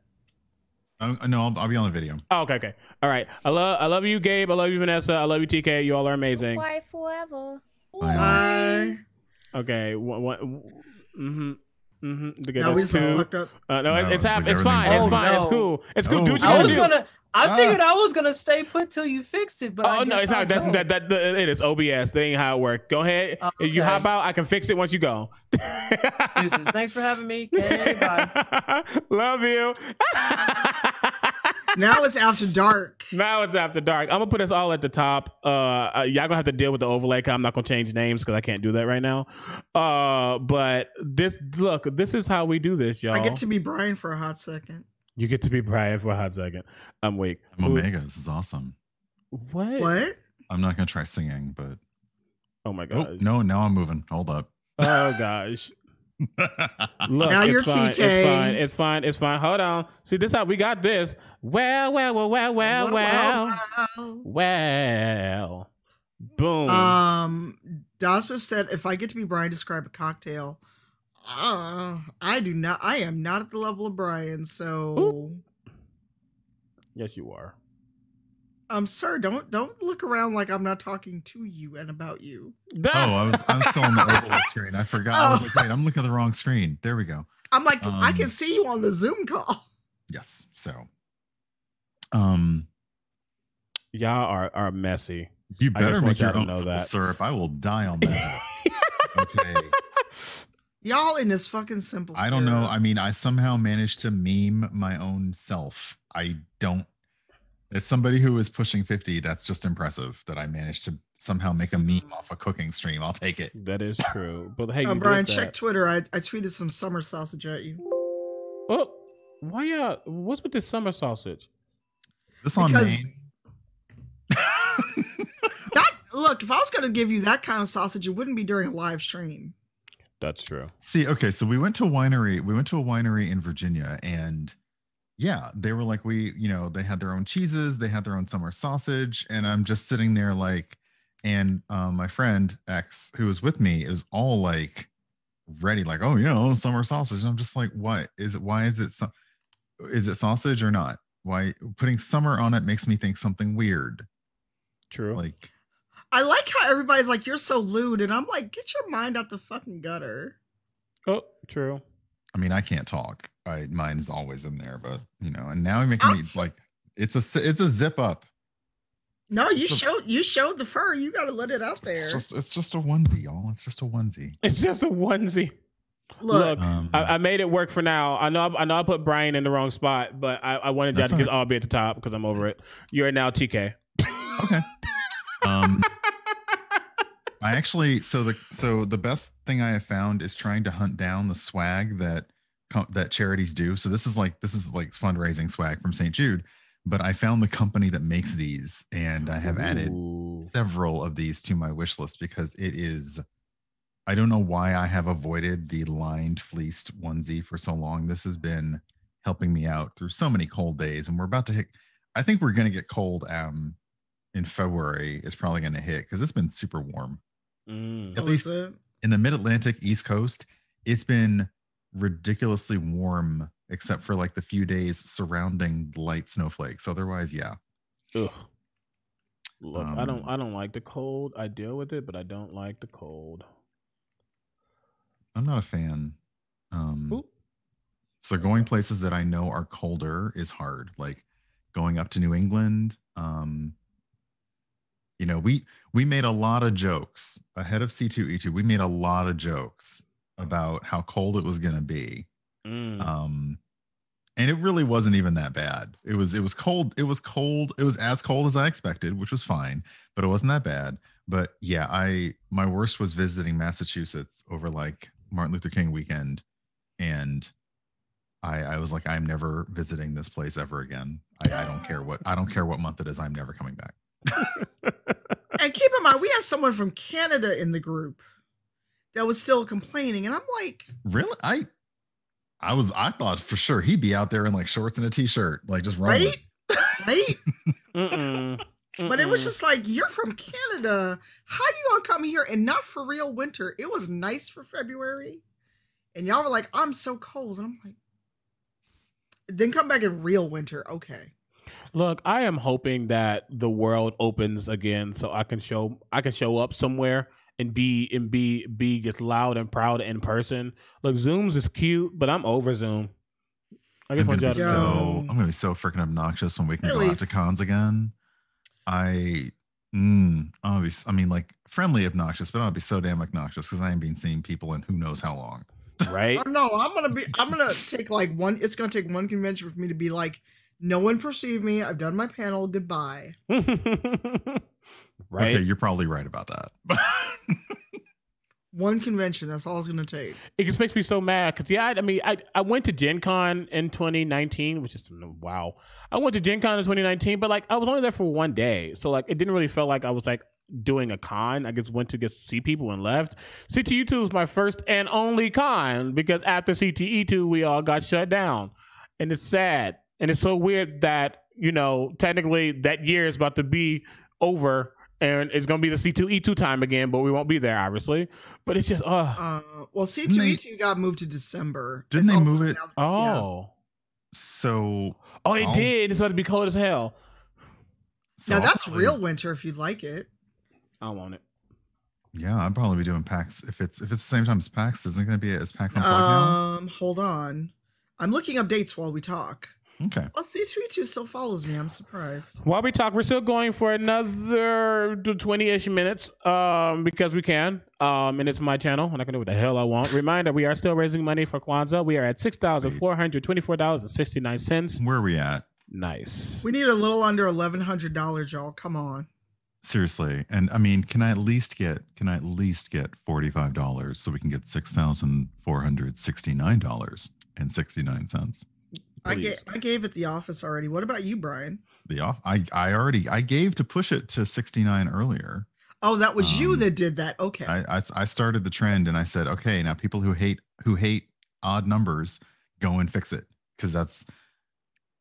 Speaker 3: Oh, no, I'll, I'll be on the video.
Speaker 1: Oh, okay, okay. All right. I love I love you, Gabe. I love you, Vanessa. I love you, TK. You all are amazing.
Speaker 7: Why forever?
Speaker 3: Bye.
Speaker 6: Bye.
Speaker 1: Okay. One, one, mm-hmm. Mm-hmm. Okay,
Speaker 6: Now we just
Speaker 1: two.
Speaker 6: fucked up.
Speaker 1: Uh, no,
Speaker 3: No,
Speaker 1: it's
Speaker 3: it's
Speaker 1: hap-
Speaker 3: like
Speaker 1: It's fine.
Speaker 3: everything's
Speaker 1: It's
Speaker 4: fine.
Speaker 1: fine. It's
Speaker 4: Oh,
Speaker 1: cool. It's cool. Do what you.
Speaker 4: I was
Speaker 1: do.
Speaker 4: gonna. I
Speaker 3: Ah.
Speaker 4: figured I was gonna stay put till you fixed it, but I
Speaker 1: Oh no,
Speaker 4: guess
Speaker 1: it's not.
Speaker 4: I'll
Speaker 1: That's
Speaker 4: go.
Speaker 1: that, that, that. It is OBS. That ain't how it works. Go ahead.
Speaker 4: Oh,
Speaker 1: If You hop out. I can fix it once you go.
Speaker 4: Deuces. Thanks for having me. Okay, bye.
Speaker 1: Love you.
Speaker 6: Now it's after dark.
Speaker 1: now it's after dark. I'm gonna put us all at the top. Uh, uh, y'all gonna have to deal with the overlay. 'cause I'm not gonna change names because I can't do that right now. Uh, but this look, this is how we do this, y'all.
Speaker 6: I get to be Brian for a hot second.
Speaker 1: You get to be Brian for a hot second. I'm weak.
Speaker 3: I'm
Speaker 1: Who-
Speaker 3: Omega. This is awesome.
Speaker 1: What?
Speaker 6: What?
Speaker 3: I'm not gonna try singing, but
Speaker 1: Oh my
Speaker 3: oh no, now I'm moving. Hold up.
Speaker 1: Oh gosh. Look,
Speaker 6: Now
Speaker 1: it's
Speaker 6: you're
Speaker 1: fine.
Speaker 6: TK.
Speaker 1: It's fine. It's fine. It's fine. Hold on. See, this how we got this. Well, well, well, well, well, well,
Speaker 6: well.
Speaker 1: well. Boom.
Speaker 6: Um, Dosbiff said, "If I get to be Brian, describe a cocktail." Uh, I do not. I am not at the level of Brian, so
Speaker 1: yes, you are.
Speaker 6: um, sir, don't don't look around like I'm not talking to you and about you.
Speaker 3: oh, I was I'm still on the overlay screen. I forgot. I was
Speaker 6: Oh.
Speaker 3: like, wait, I'm looking at the wrong screen. There we go.
Speaker 6: I'm like, I
Speaker 3: Um,
Speaker 6: can see you on the Zoom call.
Speaker 3: Yes. So, um,
Speaker 1: Y'all are are messy.
Speaker 3: you better make your own
Speaker 1: know
Speaker 3: simple
Speaker 1: that.
Speaker 3: syrup. I will die on that. okay.
Speaker 6: Y'all in this fucking simple.
Speaker 3: I don't know. I mean, I somehow managed to meme my own self. I don't. As somebody who is pushing 50, that's just impressive that I managed to somehow make a meme off a cooking stream. I'll take it.
Speaker 1: That is true. But hey,
Speaker 6: Uh, Brian, check
Speaker 1: that.
Speaker 6: Twitter. I, I tweeted some summer sausage at you.
Speaker 1: Oh, why y'all? What's with this summer sausage?
Speaker 3: This on
Speaker 6: Because-
Speaker 3: Maine.
Speaker 6: That look, if I was gonna give you that kind of sausage, it wouldn't be during a live stream.
Speaker 1: That's true.
Speaker 3: See, okay, so we went to a winery. We went to a winery in Virginia, and yeah, they were like, we, you know, they had their own cheeses, they had their own summer sausage, and I'm just sitting there like, and um, my friend X, who was with me, is all like ready, like, oh, you know, summer sausage. And I'm just like, what is it? Why is it? So, is it sausage or not? Why putting summer on it makes me think something weird.
Speaker 1: True.
Speaker 3: Like,
Speaker 6: I like how everybody's like, "You're so lewd," and I'm like, "Get your mind out the fucking gutter."
Speaker 1: oh, true.
Speaker 3: I mean, I can't talk. I mine's always in there, but you know, and now I'm making me like it's a it's a zip up.
Speaker 6: No, you
Speaker 3: It's a-
Speaker 6: showed you showed the fur. You got to let it out there.
Speaker 3: It's just it's just a onesie, y'all. It's just a onesie.
Speaker 1: It's just a onesie.
Speaker 6: Look,
Speaker 1: Look,
Speaker 3: Um,
Speaker 1: I, I made it work for now. I know I know I put Brian in the wrong spot, but I, I wanted y'all to just
Speaker 3: all
Speaker 1: all be at the top because I'm over it. You're now TK.
Speaker 3: okay. Um, I actually so the so the best thing I have found is trying to hunt down the swag that that charities do. So this is like this is like fundraising swag from St. Jude, but I found the company that makes these, and I have added several of these to my wish list because it is I don't know why I have avoided the lined fleeced onesie for so long. This has been helping me out through so many cold days and we're about to hit I think we're going to get cold um in February is probably going to hit cuz it's been super warm.
Speaker 1: Mm.
Speaker 3: At least in the mid-Atlantic East Coast, it's been ridiculously warm except for like the few days surrounding light snowflakes. Otherwise, yeah.
Speaker 1: Ugh. Look, I don't
Speaker 3: Um,
Speaker 1: I don't like the cold. I deal with it, but I don't like the cold.
Speaker 3: I'm not a fan. Um
Speaker 1: Ooh.
Speaker 3: So going places that I know are colder is hard. Like going up to New England. Um, you know, we we made a lot of jokes ahead of C2E2. We made a lot of jokes about how cold it was going to be.
Speaker 1: Mm.
Speaker 3: Um, and it really wasn't even that bad. It was it was cold. It was cold. It was as cold as I expected, which was fine, but it wasn't that bad. But yeah, I my worst was visiting Massachusetts over like Martin Luther King weekend, and I I was like, I'm never visiting this place ever again. I, I don't care what I don't care what month it is. I'm never coming back.
Speaker 6: and keep in mind, we had someone from Canada in the group that was still complaining, and I'm like,
Speaker 3: Really, I I was I thought for sure he'd be out there in like shorts and a t-shirt, like just running.
Speaker 6: right, right.
Speaker 1: Mm-mm.
Speaker 6: But it was just like, you're from Canada. How you gonna come here and not for real winter? It was nice for February, and y'all were like, I'm so cold, and I'm like, Then come back in real winter. Okay.
Speaker 1: Look, I am hoping that the world opens again so I can show I can show up somewhere and be and be be gets loud and proud in person. Look, Zooms is cute, but I'm over Zoom. I
Speaker 3: I'm gonna
Speaker 1: want
Speaker 3: be
Speaker 1: y'all to
Speaker 6: Yeah.
Speaker 1: know.
Speaker 3: so I'm gonna be so freaking obnoxious when we can
Speaker 6: Really?
Speaker 3: go out to cons again. I mm, I'll be s- I mean like friendly obnoxious, but I'll be so damn obnoxious because I ain't been seeing people in who knows how long.
Speaker 1: right?
Speaker 6: Oh, no, I'm gonna be. I'm gonna take like one. It's gonna take one convention for me to be like, no one perceived me. I've done my panel. Goodbye.
Speaker 1: right?
Speaker 3: Okay, you're probably right about that.
Speaker 6: One convention. That's all it's gonna take.
Speaker 1: it just makes me so mad because yeah, I, I mean, I I went to Gen Con in 2019, which is wow. I went to Gen Con in 2019, but like I was only there for one day, so like it didn't really feel like I was like doing a con. I just went to get to see people and left. C2E2 was my first and only con because after C2E2 we all got shut down, and it's sad and it's so weird that you know technically that year is about to be over. And it's gonna be the C two E two time again, but we won't be there, obviously. But it's just, oh,
Speaker 6: Uh, well, C
Speaker 3: Didn't
Speaker 6: two
Speaker 3: they-
Speaker 6: E two got moved to December.
Speaker 3: Didn't
Speaker 6: It's
Speaker 3: they move it-
Speaker 6: announced-
Speaker 1: oh,
Speaker 3: so
Speaker 1: Oh, it
Speaker 3: Oh.
Speaker 1: did. It's about to be cold as hell.
Speaker 3: so
Speaker 6: Yeah,
Speaker 3: I'll
Speaker 6: that's
Speaker 3: probably-
Speaker 6: real winter if you'd like it.
Speaker 1: I want it.
Speaker 3: Yeah, I'd probably be doing PAX if it's if it's the same time as PAX. Isn't it going to be as PAX Unplugged now?
Speaker 6: Um, hold on. I'm looking up dates while we talk.
Speaker 3: Okay.
Speaker 6: Oh, C two E two still follows me. I'm surprised.
Speaker 1: While we talk, we're still going for another twenty-ish minutes, um, because we can. Um, and it's my channel, and I can do what the hell I want. Reminder: we are still raising money for Kwanzaa. We are at six thousand four hundred twenty-four dollars and sixty-nine cents.
Speaker 3: Where are we at?
Speaker 1: Nice.
Speaker 6: We need a little under eleven hundred dollars, y'all. Come on.
Speaker 3: Seriously. And I mean, can I at least get can I at least get $45 so we can get $6,469.69?
Speaker 6: I gave
Speaker 1: Please.
Speaker 6: I gave it the office already. What about you, Brian?
Speaker 3: The off I I already I gave to push it to 69 earlier.
Speaker 6: Oh, that was you
Speaker 3: Um,
Speaker 6: that did that. Okay.
Speaker 3: I, I I started the trend and I said, okay, now people who hate who hate odd numbers, go and fix it because that's.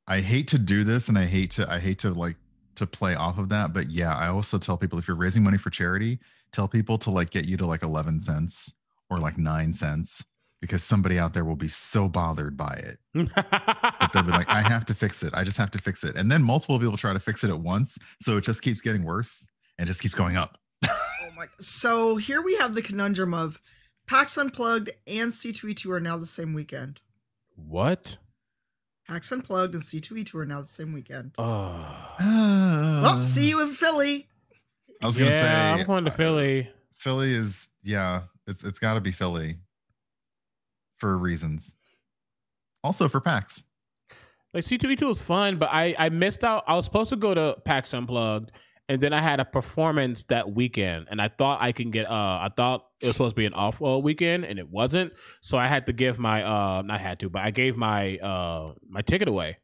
Speaker 3: I hate to do this and I hate to I hate to like to play off of that, but yeah, I also tell people if you're raising money for charity, tell people to like get you to like eleven cents or like nine cents because somebody out there will be so bothered by it that they'll be like, I have to fix it. I just have to fix it, and then multiple people try to fix it at once, so it just keeps getting worse and just keeps going up.
Speaker 6: oh my. So here we have the conundrum of PAX Unplugged and C2E2 are now the same weekend.
Speaker 1: what?
Speaker 6: PAX Unplugged and C2E2 are now the same weekend.
Speaker 1: Oh.
Speaker 6: well, see you in Philly.
Speaker 3: I was gonna
Speaker 1: yeah,
Speaker 3: say
Speaker 1: I'm going to
Speaker 3: uh,
Speaker 1: Philly.
Speaker 3: Philly is yeah, it's it's got to be Philly for reasons. Also for PAX.
Speaker 1: Like C2E2 was fun, but I I missed out. I was supposed to go to PAX Unplugged, and then I had a performance that weekend, and I thought I can get. Uh, I thought it was supposed to be an off uh, weekend, and it wasn't. So I had to give my uh, not had to, but I gave my uh my ticket away,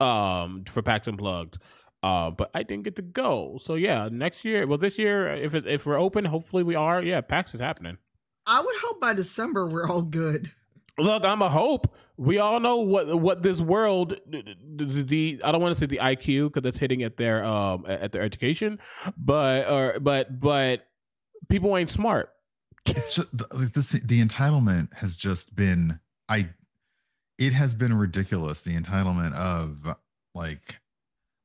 Speaker 1: um, for PAX Unplugged. Uh, but I didn't get to go. So yeah, next year. Well, this year, if it, if we're open, hopefully we are. Yeah, PAX is happening.
Speaker 6: I would hope by December we're all good.
Speaker 1: Look, I'm a hope. We all know what what this world the, the, I don't want to say the IQ because that's hitting at their um at their education, but or but but people ain't smart.
Speaker 3: Just this the entitlement has just been I it has been ridiculous the entitlement of like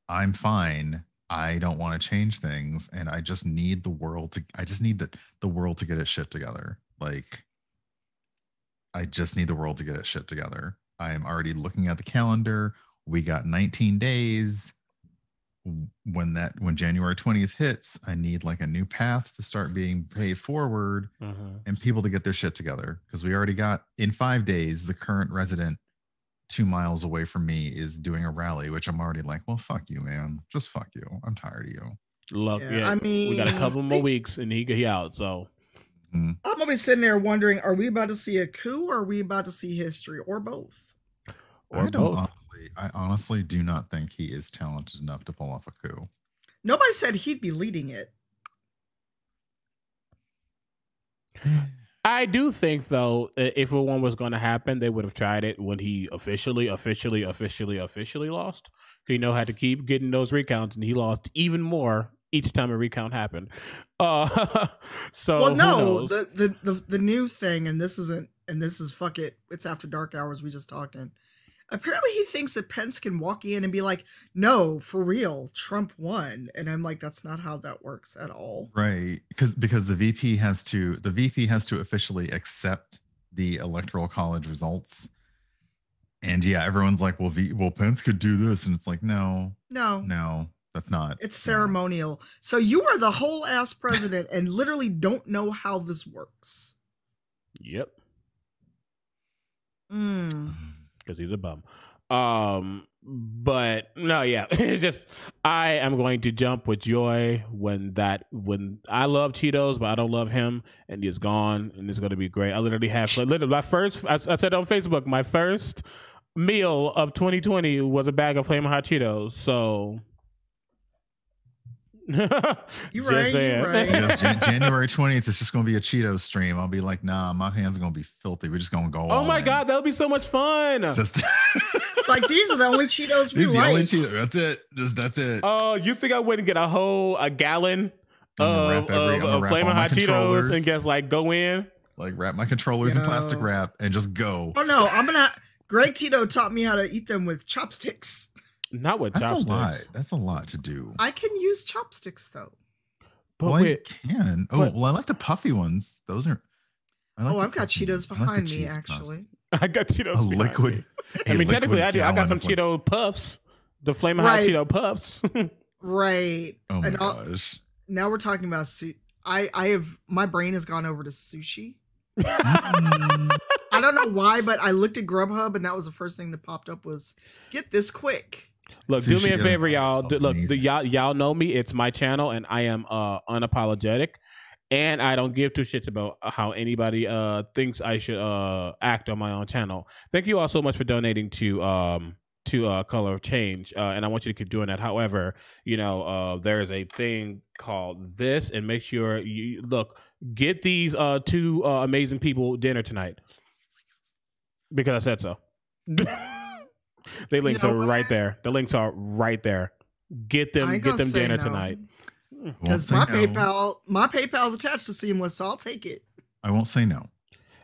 Speaker 3: I'm fine. I don't want to change things and I just need the world to I just need the the world to get its shit together. Like I just need the world to get its shit together. I am already looking at the calendar. We got 19 days. When that when January 20th hits, I need like a new path to start being paid forward mm-hmm. and people to get their shit together because we already got in five days the current resident two miles away from me is doing a rally which i'm already like well fuck you man just fuck you i'm tired of you
Speaker 1: Look,
Speaker 6: Yeah,
Speaker 1: yeah,
Speaker 6: I mean,
Speaker 1: we got a couple more
Speaker 6: they-
Speaker 1: weeks and he he out. So
Speaker 3: Mhm.
Speaker 6: I'm gonna be sitting there wondering: Are we about to see a coup, or are we about to see history, or both?
Speaker 1: or
Speaker 3: I
Speaker 1: both.
Speaker 3: honestly i honestly do not think he is talented enough to pull off a coup
Speaker 6: Nobody said he'd be leading it.
Speaker 1: I do think though, i- if one was going to happen, they would have tried it when he officially, officially, officially, officially lost. You know, had to keep getting those recounts, and he lost even more each time a recount happened. Uh, so
Speaker 6: well, no, the, the the the new thing, and this isn't, and this is fuck it. It's after dark hours. We just talking. Apparently, he thinks that Pence can walk in and be like, "No, for real, Trump won," and I'm like, "That's not how that works at all."
Speaker 3: Right. Because because the VP has to the VP has to officially accept the electoral college results. And yeah, everyone's like, well, v, well, Pence could do this, and it's like, no,
Speaker 6: No,
Speaker 3: no, that's not.
Speaker 6: it's
Speaker 3: no.
Speaker 6: ceremonial. So you are the whole ass president and literally don't know how this works.
Speaker 1: Yep.
Speaker 6: Mm.
Speaker 1: because he's a bum. Um, but no, yeah, it's just I am going to jump with joy when that when I love Cheetos, but I don't love him, and he's gone, and it's going to be great. I literally have literally my first. I, I said on Facebook, my first meal of 2020 was a bag of Flaming Hot Cheetos. So.
Speaker 6: You
Speaker 1: Just
Speaker 6: right, you
Speaker 1: saying.
Speaker 6: right.
Speaker 3: Yes, Jan- January 20th is just going to be a Cheeto stream. I'll be like, nah, my hands are going to be filthy. We're just going to go.
Speaker 1: Oh
Speaker 3: all
Speaker 1: my
Speaker 3: in.
Speaker 1: god, that'll be so much fun!
Speaker 3: Just
Speaker 6: Like these are the only Cheetos we
Speaker 3: these are the only
Speaker 6: like.
Speaker 3: Cheetos. That's it. Just that's it.
Speaker 1: Oh, you think I wouldn't get a whole a gallon of,
Speaker 3: every-
Speaker 1: of,
Speaker 3: gonna
Speaker 1: of flaming hot Cheetos and just like go in?
Speaker 3: like wrap my controllers
Speaker 6: You
Speaker 3: in plastic wrap and just go.
Speaker 6: Oh no, I'm gonna. Greg Tito taught me how to eat them with chopsticks.
Speaker 1: Not with
Speaker 3: That's
Speaker 1: chopsticks.
Speaker 3: a lot. That's a lot to do.
Speaker 6: I can use chopsticks though.
Speaker 1: But
Speaker 3: well,
Speaker 1: wait,
Speaker 3: I can. Oh,
Speaker 1: but-
Speaker 3: well, I like the puffy ones. Those are. I like
Speaker 6: oh, I've got
Speaker 3: puffy
Speaker 6: Cheetos
Speaker 3: ones. I like
Speaker 6: behind me
Speaker 3: cheese puffs.
Speaker 6: actually.
Speaker 1: I got Cheetos.
Speaker 3: A liquid.
Speaker 1: me.
Speaker 3: a
Speaker 1: I mean, technically, I do. I got some
Speaker 3: of, like-
Speaker 1: Cheeto puffs, the flame hot
Speaker 6: Right.
Speaker 1: Cheeto puffs.
Speaker 6: Right.
Speaker 3: Oh my
Speaker 6: and I'll-
Speaker 3: gosh.
Speaker 6: now we're talking about su- I I have my brain has gone over to sushi.
Speaker 3: Mm,
Speaker 6: I don't know why, but I looked at Grubhub and that was the first thing that popped up was get this quick.
Speaker 1: Look, do me a favor, y'all.
Speaker 3: itself
Speaker 1: Do- look, the, y'all, y'all know me. It's my channel, and I am uh unapologetic. And I don't give two shits about how anybody uh thinks I should uh act on my own channel. Thank you all so much for donating to um to uh color of change uh, and i want you to keep doing that however you know uh there is a thing called this and make sure you look get these uh two uh, amazing people dinner tonight because i said so the links
Speaker 6: know
Speaker 1: are
Speaker 6: what?
Speaker 1: right there the links are right there get them get them
Speaker 6: say
Speaker 1: dinner
Speaker 6: no.
Speaker 1: tonight
Speaker 6: Because my
Speaker 3: no.
Speaker 6: PayPal my PayPal's attached to Seamless, so I'll take it.
Speaker 3: I won't say no.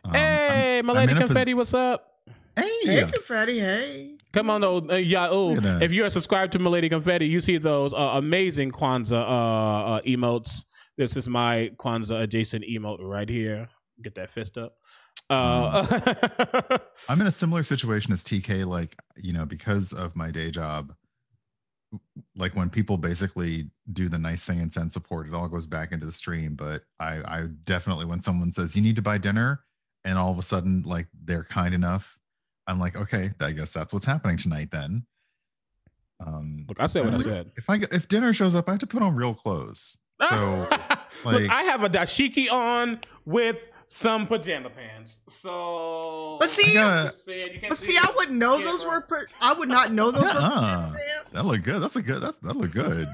Speaker 3: Um,
Speaker 1: hey my
Speaker 3: I'm
Speaker 1: lady
Speaker 3: in a posi-
Speaker 1: confetti what's up
Speaker 3: Hey.
Speaker 6: Hey, confetti, hey.
Speaker 1: Come on, though, uh, yeah. Oh,
Speaker 3: Look at that.
Speaker 1: if you're subscribed to Milady Confetti, you see those uh, amazing Kwanzaa uh, uh, emotes. This is my Kwanzaa adjacent emote right here. Get that fist up. Uh,
Speaker 3: I'm in a similar situation as TK, like, you know, because of my day job. Like when people basically do the nice thing and send support, it all goes back into the stream. But I, I definitely, when someone says you need to buy dinner, and all of a sudden, like they're kind enough, I'm like, okay, I guess that's what's happening tonight then. Um,
Speaker 1: Look, I said what I said.
Speaker 3: if I if dinner shows up, I have to put on real clothes. So
Speaker 1: Look, I have a dashiki on with some pajama pants. So,
Speaker 6: But see-
Speaker 3: I gotta-
Speaker 1: Just saying, you
Speaker 6: But see, I wouldn't know
Speaker 1: Yeah,
Speaker 6: those were per- I would not know those were pants.
Speaker 3: that look good. That's a good. That's that look good.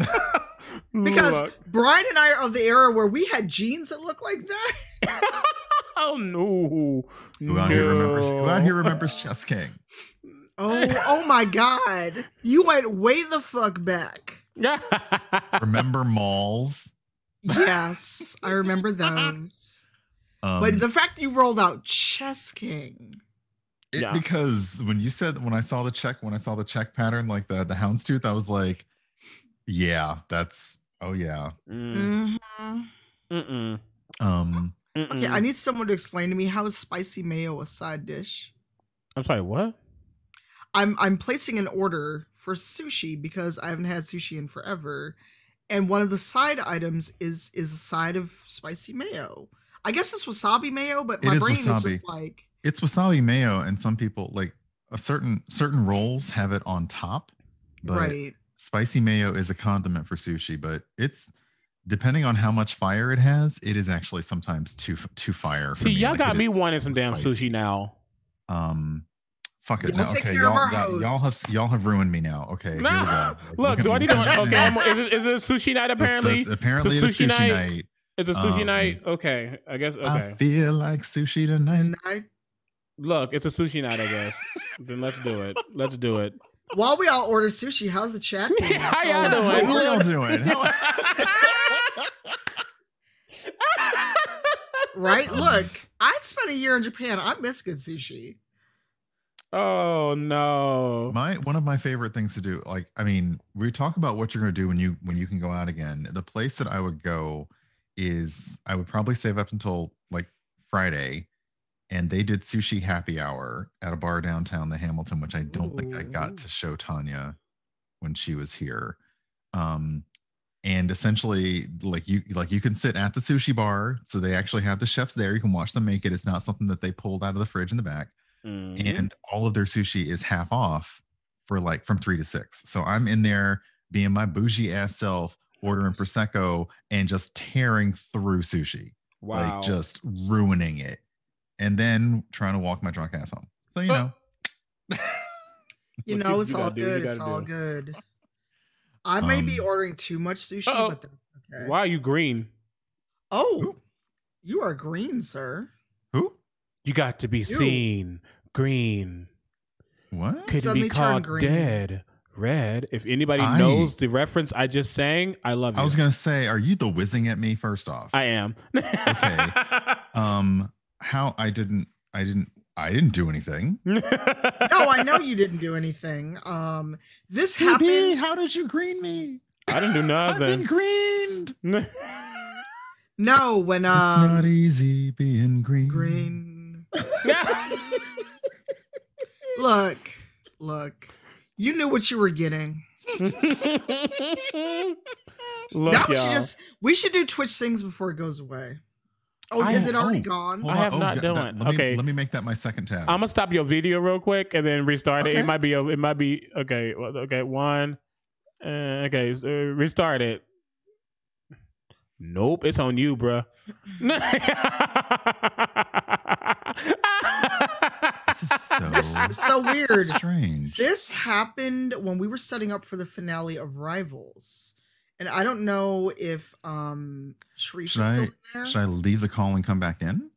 Speaker 6: because
Speaker 1: Look.
Speaker 6: Brian and I are of the era where we had jeans that look like that.
Speaker 1: oh no!
Speaker 3: Who out here remembers? Who out here remembers Chess King?
Speaker 6: Oh, oh my God. You went way the fuck back.
Speaker 3: Remember malls?
Speaker 6: Yes, I remember those.
Speaker 3: Um,
Speaker 6: but the fact you rolled out Chess King.
Speaker 3: it-
Speaker 1: Yeah.
Speaker 3: because when you said when I saw the check when I saw the check pattern like the the houndstooth, I was like, yeah, that's oh yeah.
Speaker 1: Mm,
Speaker 6: hmm
Speaker 1: mm-mm,
Speaker 3: Um,
Speaker 6: Okay,
Speaker 1: mm-mm.
Speaker 6: I need someone to explain to me how is spicy mayo a side dish?
Speaker 1: I'm sorry. What?
Speaker 6: I'm I'm placing an order for sushi because I haven't had sushi in forever, and one of the side items is is a side of spicy mayo. I guess it's wasabi mayo, but my
Speaker 3: is
Speaker 6: brain is just like
Speaker 3: it's wasabi mayo, and some people like a certain certain rolls have it on top, but
Speaker 6: right.
Speaker 3: spicy mayo is a condiment for sushi, but it's depending on how much fire it has, it is actually sometimes too too fire. For
Speaker 1: See,
Speaker 3: me.
Speaker 1: y'all
Speaker 3: Like,
Speaker 1: got me
Speaker 3: is-
Speaker 1: wanting some damn
Speaker 3: spicy.
Speaker 1: sushi now.
Speaker 3: Um, fuck it.
Speaker 6: Y'all
Speaker 3: No, okay, y'all, y'all, y'all have y'all have ruined me now. Okay,
Speaker 1: Nah.
Speaker 3: Like,
Speaker 1: Look, do I need to? Okay, I'm, is, it, is it sushi night? Apparently,
Speaker 3: this- apparently,
Speaker 1: It's a
Speaker 3: it is
Speaker 1: sushi
Speaker 3: sushi
Speaker 1: night.
Speaker 3: night.
Speaker 1: It's a sushi
Speaker 3: um,
Speaker 1: night. Okay, I guess. Okay.
Speaker 3: I
Speaker 1: Okay,
Speaker 3: feel like sushi tonight.
Speaker 6: And I
Speaker 1: look, it's a sushi night. I guess. then let's do it. Let's do it.
Speaker 6: while we all order sushi, how's the chat? doing?
Speaker 1: How y'all
Speaker 6: Oh,
Speaker 1: doing?
Speaker 3: How are y'all doing?
Speaker 6: Right? Look, I spent a year in Japan. I miss good sushi.
Speaker 1: Oh no.
Speaker 3: My one of my favorite things to do, like I mean, we talk about what you're gonna do when you when you can go out again. The place that I would go is I would probably save up until like Friday, and they did sushi happy hour at a bar downtown the Hamilton, which I don't think I got to show Tanya when she was here. Um and essentially like you like you can sit at the sushi bar so they actually have the chefs there you can watch them make it it's not something that they pulled out of the fridge in the back
Speaker 1: Mhm.
Speaker 3: and all of their sushi is half off for like from three to six. So I'm in there being my bougie ass self, ordering prosecco and just tearing through sushi,
Speaker 1: wow.
Speaker 3: like just ruining it, and then trying to walk my drunk ass home. So you know,
Speaker 6: You know, it's
Speaker 1: you
Speaker 6: all
Speaker 1: do
Speaker 6: good. It's all
Speaker 1: do.
Speaker 6: good. I may be
Speaker 3: Um,
Speaker 6: ordering too much sushi,
Speaker 1: Uh-oh.
Speaker 6: but that's okay.
Speaker 1: Why are you green?
Speaker 6: Oh, you are green, sir.
Speaker 3: who?
Speaker 1: You got to be seen. Green.
Speaker 3: What?
Speaker 1: Could
Speaker 6: Suddenly
Speaker 1: be called
Speaker 6: green.
Speaker 1: dead. Red. If anybody
Speaker 3: I-
Speaker 1: knows the reference I just sang, I love you.
Speaker 3: I was gonna say, are you the whizzing at me? First off,
Speaker 1: I am.
Speaker 3: Okay. um, how I didn't, I didn't, I didn't do anything.
Speaker 6: No, I know you didn't do anything. Um, this
Speaker 3: CB,
Speaker 6: happened.
Speaker 3: how did you green me?
Speaker 1: I didn't do nothing.
Speaker 3: I've been
Speaker 1: nothing.
Speaker 3: greened.
Speaker 6: No, when
Speaker 3: it's not
Speaker 6: um,
Speaker 3: easy being green.
Speaker 6: green. Look, look. You knew what you were getting.
Speaker 1: Look,
Speaker 6: now we should just we should do Twitch things before it goes away. Oh,
Speaker 1: I-
Speaker 6: is it already
Speaker 3: oh,
Speaker 6: gone?
Speaker 3: Hold
Speaker 1: I have not done
Speaker 3: that-
Speaker 1: it.
Speaker 3: Let me,
Speaker 1: Okay.
Speaker 3: let me make that my second tab.
Speaker 1: I'm gonna stop your video real quick and then restart it.
Speaker 3: Okay.
Speaker 1: It might be. a- It might be. Okay. Okay. One. Uh, okay. uh, restart it. Nope. It's on you, bruh.
Speaker 3: this is so,
Speaker 6: This so weird.
Speaker 3: strange.
Speaker 6: This happened when we were setting up for the finale of Rivals. And I don't know if um Sharif
Speaker 3: Should
Speaker 6: is still
Speaker 3: I-
Speaker 6: there.
Speaker 3: Should I leave the call and come back in?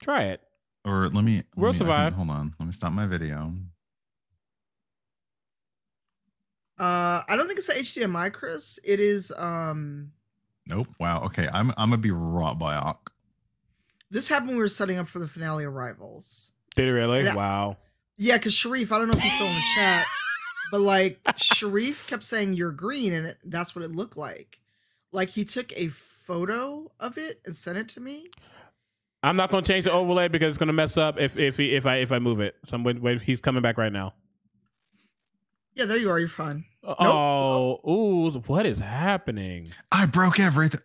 Speaker 1: Try it.
Speaker 3: Or let me.
Speaker 1: We'll
Speaker 3: me- I can-
Speaker 1: survive.
Speaker 3: hold on. Let me stop my video.
Speaker 6: Uh I don't think it's a HDMI, Chris. It is um
Speaker 3: Nope. Wow. Okay. I'm I'm gonna be wrought by Ock.
Speaker 6: this happened when we were setting up for the finale arrivals.
Speaker 1: Did it really?
Speaker 6: Yeah.
Speaker 1: Wow.
Speaker 6: Yeah, because Sharif, I don't know if he's saw in the chat, but like Sharif kept saying you're green, and it, that's what it looked like. Like he took a photo of it and sent it to me.
Speaker 1: I'm not gonna change the overlay because it's gonna mess up if if he, if I if I move it. So I'm wait, wait, he's coming back right now.
Speaker 6: Yeah, there you are. You're fine.
Speaker 1: Oh, ooh, what is happening?
Speaker 3: I broke everything.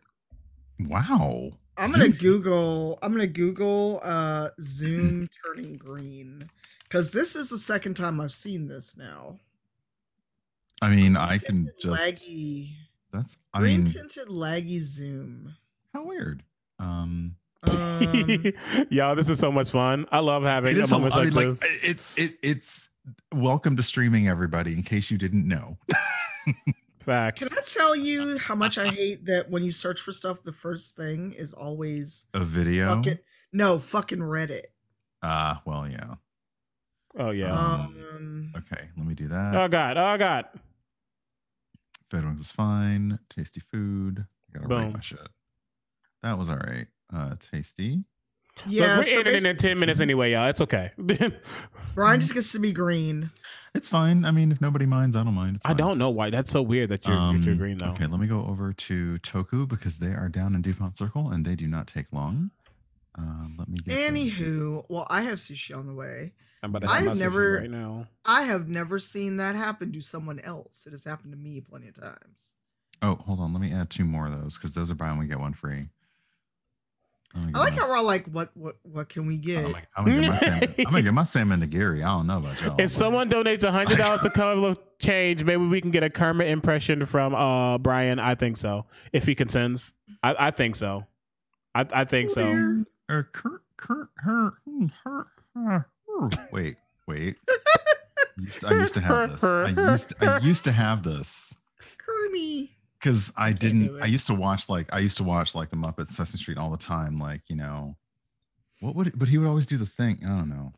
Speaker 3: Wow.
Speaker 6: I'm gonna
Speaker 3: Zoom-
Speaker 6: Google. I'm gonna Google uh Zoom turning green because this is the second time I've seen this now.
Speaker 3: I mean, I can just.
Speaker 6: laggy.
Speaker 3: That's. I
Speaker 6: green
Speaker 3: mean,
Speaker 6: tinted laggy Zoom.
Speaker 3: how weird. Um.
Speaker 6: Um,
Speaker 1: Y'all, this is so much fun. I love having
Speaker 3: It is. a-
Speaker 1: moments like
Speaker 3: like
Speaker 1: this.
Speaker 3: it's it, it's welcome to streaming, everybody. In case you didn't know.
Speaker 1: Facts.
Speaker 6: can I tell you how much I hate that when you search for stuff, the first thing is always
Speaker 3: A video.
Speaker 6: fucking no fucking Reddit.
Speaker 3: Ah, well, yeah.
Speaker 1: Oh yeah.
Speaker 6: Um,
Speaker 3: Okay, let me do that.
Speaker 1: oh god. Oh god.
Speaker 3: Bedrooms is fine. Tasty food. I gotta
Speaker 1: Boom.
Speaker 3: rate my shit. That was all right. Uh, tasty.
Speaker 6: Yeah,
Speaker 1: Look, we're ending in ten minutes anyway, y'all. It's okay.
Speaker 6: Brian just gets to be green.
Speaker 3: It's fine. I mean, if nobody minds, I don't mind.
Speaker 1: I don't know why. That's so weird that you're that you're
Speaker 3: Um,
Speaker 1: green though.
Speaker 3: Okay, let me go over to Toku because they are down in Dupont Circle and they do not take long. Um, let me get. them.
Speaker 6: Anywho, well, I have sushi on the way.
Speaker 1: I'm about to
Speaker 6: I
Speaker 1: have
Speaker 6: have
Speaker 1: my sushi
Speaker 6: never-
Speaker 1: right now.
Speaker 6: I have never seen that happen to someone else. It has happened to me plenty of times.
Speaker 3: Oh, hold on. Let me add two more of those because those are buy one we get one free. Let me
Speaker 6: I like
Speaker 3: get
Speaker 6: how
Speaker 3: my-
Speaker 6: we're all like, what, what, what can we get?
Speaker 3: I'm gonna, I'm gonna get my salmon. I'm gonna get my salmon to Gary. I don't know about y'all.
Speaker 1: If someone donates a hundred dollars a couple of change, maybe we can get a Kermit impression from uh Brian. I think so. If he consents, I, I think so. I, I think so.
Speaker 6: Weird.
Speaker 3: or Kurt, Kurt, her, her, her, her. Wait, wait. I used to, I used to have this. I used, I used to have this
Speaker 6: Kermie.
Speaker 3: Because I
Speaker 6: can't
Speaker 3: didn't. I used to watch like I used to watch like the Muppets Sesame Street all the time. Like you know, what would? But he would always do the thing. I don't know.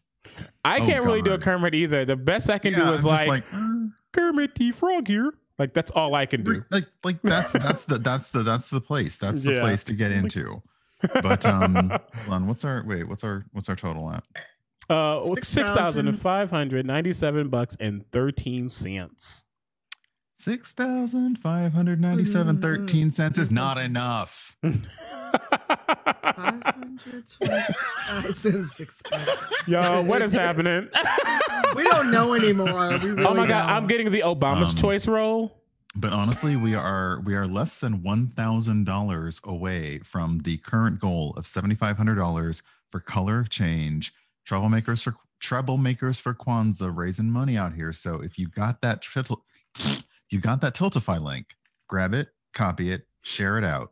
Speaker 1: I
Speaker 3: Oh,
Speaker 1: can't really do a Kermit either. The best I can do is
Speaker 3: I'm just
Speaker 1: like,
Speaker 3: "Er,
Speaker 1: Kermit the Frog here. Like that's all I can do.
Speaker 3: like like that's that's the that's the that's the place. That's the
Speaker 1: Yeah.
Speaker 3: place to get into. But um, hold on. What's our wait? What's our what's our total at?
Speaker 1: Uh,
Speaker 6: Six
Speaker 1: six thousand
Speaker 6: thousand-
Speaker 1: five hundred ninety-seven bucks and thirteen cents.
Speaker 3: Six thousand five hundred ninety-seven thirteen cents is not enough.
Speaker 6: 520,006.
Speaker 1: Yo, what is happening?
Speaker 6: We don't know anymore. We really
Speaker 1: oh my god,
Speaker 6: don't.
Speaker 1: I'm getting the Obama's
Speaker 3: Um,
Speaker 1: choice roll.
Speaker 3: But honestly, we are we are less than one thousand dollars away from the current goal of seventy five hundred dollars for color change. Troublemakers for troublemakers for Kwanzaa raising money out here. So if you got that tritle, you got that Tiltify link, grab it, copy it, share it out.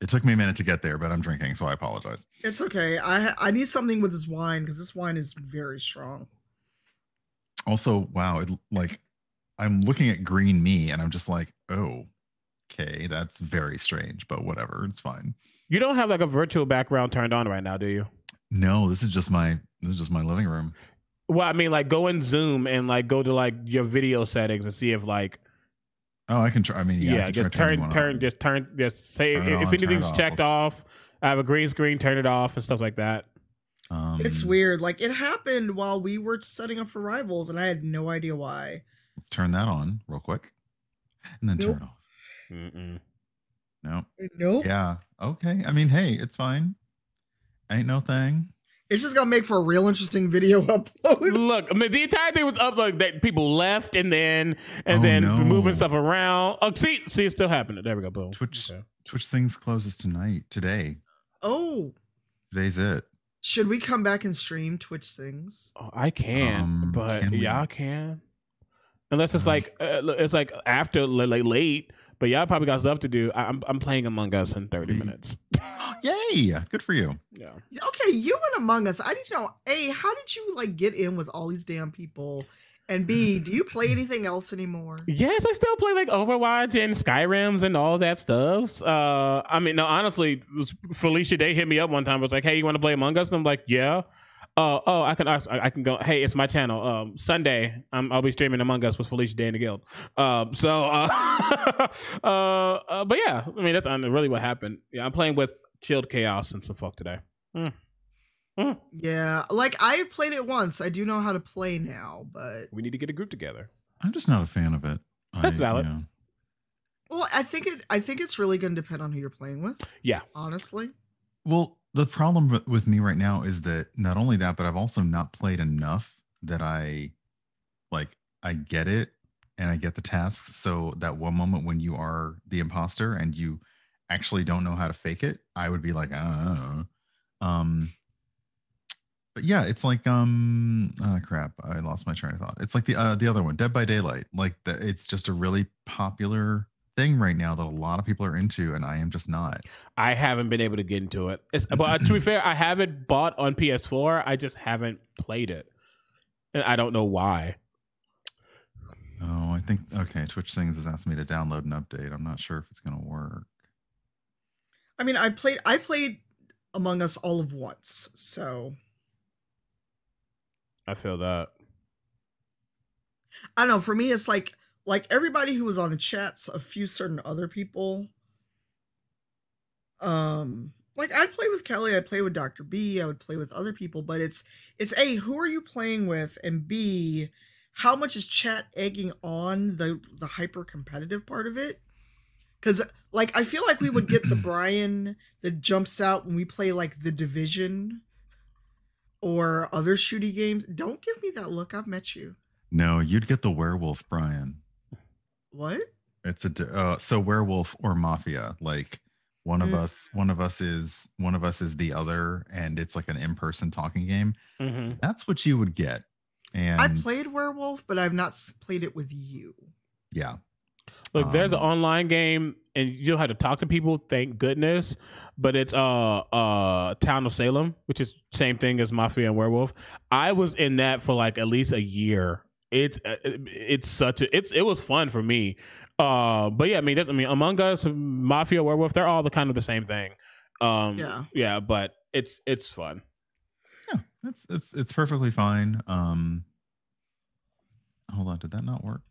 Speaker 3: It took me a minute to get there, but I'm drinking, so I apologize.
Speaker 6: It's okay. I I need something with this wine because this wine is very strong.
Speaker 3: Also, wow, it, like I'm looking at green me and I'm just like, oh, okay, that's very strange, but whatever, it's fine.
Speaker 1: You don't have like a virtual background turned on right now, do you?
Speaker 3: No, this is just my this is just my living room.
Speaker 1: Well, I mean, like go in Zoom and like go to like your video settings and see if like
Speaker 3: Oh, I can try. I mean, yeah, I
Speaker 1: yeah,
Speaker 3: can
Speaker 1: just
Speaker 3: try
Speaker 1: turn turn
Speaker 3: on.
Speaker 1: just turn just say
Speaker 3: Turn it
Speaker 1: if
Speaker 3: on, turn it
Speaker 1: anything's
Speaker 3: off.
Speaker 1: checked off. I have a green screen, turn it off and stuff like that.
Speaker 3: Um,
Speaker 6: It's weird. Like it happened while we were setting up for rivals, and I had no idea why.
Speaker 3: Let's turn that on real quick, and then turn it off.
Speaker 1: Mm-mm.
Speaker 3: No,
Speaker 6: Nope.
Speaker 3: yeah, okay. I mean, hey, it's fine. Ain't no thing.
Speaker 6: It's just gonna make for a real interesting video upload.
Speaker 1: Look, I mean, the entire thing was up like that. People left and then and
Speaker 3: Oh,
Speaker 1: then
Speaker 3: no.
Speaker 1: moving stuff around. Oh, see, see, it's still happening. There we go. Boom.
Speaker 3: Twitch
Speaker 1: Okay.
Speaker 3: Twitch things closes tonight. Today,
Speaker 6: Oh,
Speaker 3: today's it.
Speaker 6: should we come back and stream Twitch things?
Speaker 1: Oh, I can,
Speaker 3: Um,
Speaker 1: but
Speaker 3: can
Speaker 1: y'all can. Unless it's
Speaker 3: Uh,
Speaker 1: like uh, it's like after like late, but y'all probably got stuff to do. I- I'm I'm playing Among Us in 30
Speaker 3: Mm.
Speaker 1: minutes.
Speaker 3: Yay! Good for you.
Speaker 1: Yeah.
Speaker 6: Okay, you and Among Us. I need to know. A, how did you like get in with all these damn people? And B, do you play anything else anymore?
Speaker 1: Yes, I still play like Overwatch and Skyrims and all that stuff. Uh, I mean, no, honestly, Felicia Day hit me up one time. Was like, "Hey, you want to play Among Us?" And I'm like, "Yeah." Uh, oh, I can I, I can go. Hey, it's my channel. Um, Sunday, I'm, I'll be streaming Among Us with Felicia Day in the guild. Um, so, uh, uh, uh, but yeah, I mean that's really what happened. Yeah, I'm playing with Chilled Chaos and some folk today. Mm. Mm.
Speaker 6: Yeah, like I've played it once. I do know how to play now, but
Speaker 1: We need to get a group together.
Speaker 3: I'm just not a fan of it.
Speaker 1: That's
Speaker 3: I-
Speaker 1: valid.
Speaker 3: yeah.
Speaker 6: well, I think it. I think it's really going to depend on who you're playing with.
Speaker 1: Yeah.
Speaker 6: honestly.
Speaker 3: Well, the problem with- me right now is that not only that, but I've also not played enough that I like I get it and I get the tasks. So that one moment when you are the imposter and you actually don't know how to fake it, I would be like, uh, um, but yeah, it's like um, oh crap, I lost my train of thought. It's like the uh, the other one, Dead by Daylight. Like the, it's just a really popular thing right now that a lot of people are into, and I am just not.
Speaker 1: I haven't been able to get into it. It's, but uh, to be fair, I have it bought on PS4. I just haven't played it, and I don't know why.
Speaker 3: Oh, I think okay. Twitch Things has asked me to download an update. I'm not sure if it's gonna work.
Speaker 6: I mean, I played. I played Among Us all of once, so
Speaker 1: I feel that.
Speaker 6: I don't know. For me, it's like like everybody who was on the chats, a few certain other people. Um, like I'd play with Kelly, I'd play with Dr. B, I would play with other people, but it's it's A, who are you playing with? And B, how much is chat egging on the the hyper competitive part of it? Cause like I feel like we would get the Brian that jumps out when we play like the division or other shooty games. Don't give me that look. I've met you.
Speaker 3: No, you'd get the werewolf, Brian.
Speaker 6: What?
Speaker 3: It's a uh, so werewolf or mafia. Like one of
Speaker 6: Mm.
Speaker 3: us, one of us is one of us is the other, and it's like an in-person talking game.
Speaker 1: hmm
Speaker 3: That's what you would get. And
Speaker 6: I played Werewolf, but I've not played it with you.
Speaker 3: yeah,
Speaker 1: Look, there's an
Speaker 3: Um,
Speaker 1: online game, and you don't have to talk to people. Thank goodness. But it's uh uh Town of Salem, which is same thing as Mafia and Werewolf. I was in that for like at least a year. It's uh, it's such a it's it was fun for me. Uh, but yeah, I mean, that, I mean, Among Us, Mafia, Werewolf, they're all the kind of the same thing. Um,
Speaker 6: Yeah.
Speaker 1: yeah, but it's it's fun.
Speaker 3: yeah, it's it's it's perfectly fine. Um, hold on, did that not work?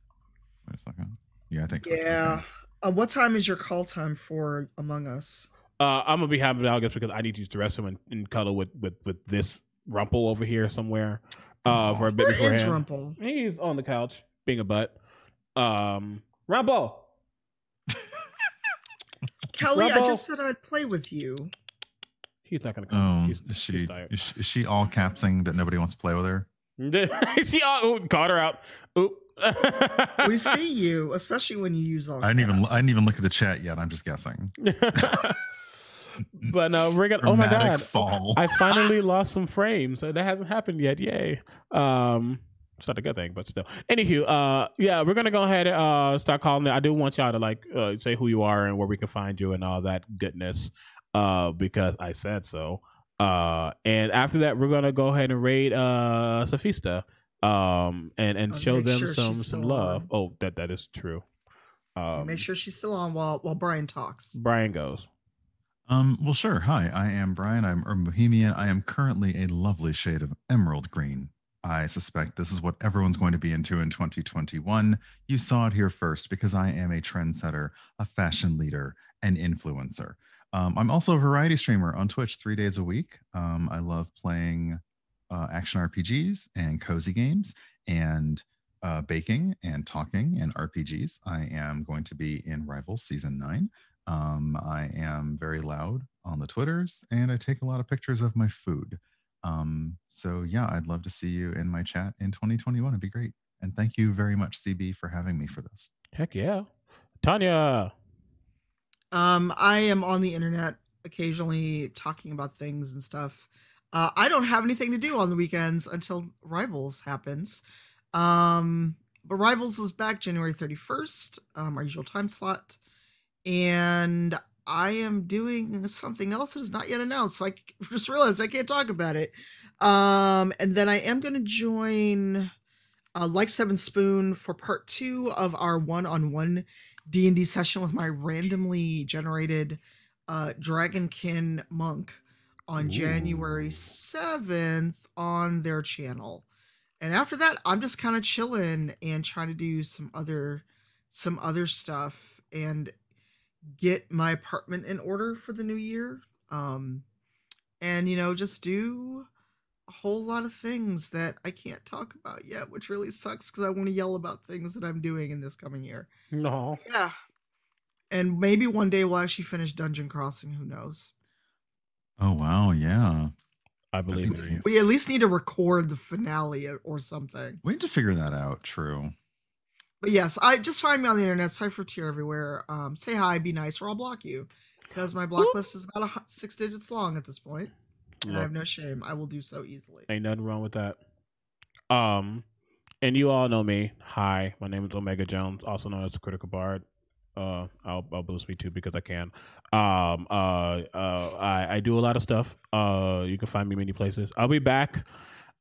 Speaker 3: Wait a second. Yeah, I think.
Speaker 6: Yeah. Uh, what time is your call time for Among Us?
Speaker 1: Uh, I'm gonna be happy with August because I need to use the rest of him and, and cuddle with with with this rumple over here somewhere uh, for a bit
Speaker 6: Where is
Speaker 1: beforehand.
Speaker 6: Rumple?
Speaker 1: He's on the couch being a butt. Um, Rumple.
Speaker 6: Kelly, I just said I'd play with you.
Speaker 1: He's not gonna come.
Speaker 3: Oh,
Speaker 1: he's,
Speaker 3: is
Speaker 1: he's
Speaker 3: she
Speaker 1: tired.
Speaker 3: is she, is she all capsing that nobody wants to play with her?
Speaker 1: See, oh, ooh, caught her out. Oop.
Speaker 6: We see you, especially when you use all.
Speaker 3: I didn't even. I didn't even look at the chat yet. I'm just guessing.
Speaker 1: but no, we're gonna. Oh my god!
Speaker 3: fall.
Speaker 1: I finally lost some frames. That hasn't happened yet. Yay. Um, it's not a good thing, but still. Anywho, uh, yeah, we're gonna go ahead and uh start calling it. I do want y'all to like uh, say who you are and where we can find you and all that goodness. Uh, because I said so. Uh, and after that, we're gonna go ahead and raid uh Sophista. Um, and and
Speaker 6: Uh,
Speaker 1: show them
Speaker 6: sure
Speaker 1: some some love.
Speaker 6: on.
Speaker 1: Oh, that that is true. Um,
Speaker 6: Make sure she's still on while while Brian talks.
Speaker 1: Brian goes.
Speaker 3: Um, well, sure. Hi, I am Brian. Urban Bohemian. I am currently a lovely shade of emerald green. I suspect this is what everyone's going to be into in 2021. You saw it here first because I am a trendsetter, a fashion leader, an influencer. Um, I'm also a variety streamer on Twitch three days a week. Um, I love playing uh, action RPGs and cozy games and uh, baking and talking and RPGs. I am going to be in Rivals Season 9. Um, I am very loud on the Twitters and I take a lot of pictures of my food. Um, so yeah, I'd love to see you in my chat in 2021. It'd be great. And thank you very much, CB, for having me for this.
Speaker 1: Heck yeah, Tanya.
Speaker 6: Um, I am on the internet occasionally talking about things and stuff. Uh, I don't have anything to do on the weekends until Rivals happens. Um, but Rivals is back January 31st, um, our usual time slot. And I am doing something else that is not yet announced. So I just realized I can't talk about it. Um, and then I am going to join uh, Like Seven Spoon for part two of our one-on-one D&D session with my randomly generated uh, Dragonkin monk on January 7th on their channel. And after that, I'm just kind of chilling and trying to do some other some other stuff and get my apartment in order for the new year. Um and you know, just do a whole lot of things that I can't talk about yet, which really sucks because I want to yell about things that I'm doing in this coming year.
Speaker 1: No.
Speaker 6: Yeah. And maybe one day we'll actually finish Dungeon Crossing. Who knows?
Speaker 3: Oh wow, yeah.
Speaker 1: I believe
Speaker 3: be
Speaker 1: in
Speaker 6: We at least need to record the finale or- or something.
Speaker 3: We need to figure that out. True.
Speaker 6: But yes, I just find me on the internet, Cypher Tier everywhere. Um, say hi, be nice, or I'll block you because my block list is about a, six digits long at this point. and I have no shame. I will do so easily.
Speaker 1: Ain't nothing wrong with that. Um, and you all know me. Hi, my name is Omega Jones, also known as Critical Bard. Uh, I'll I'll boost me too because I can. Um, uh, uh, I I do a lot of stuff. Uh, you can find me many places. I'll be back.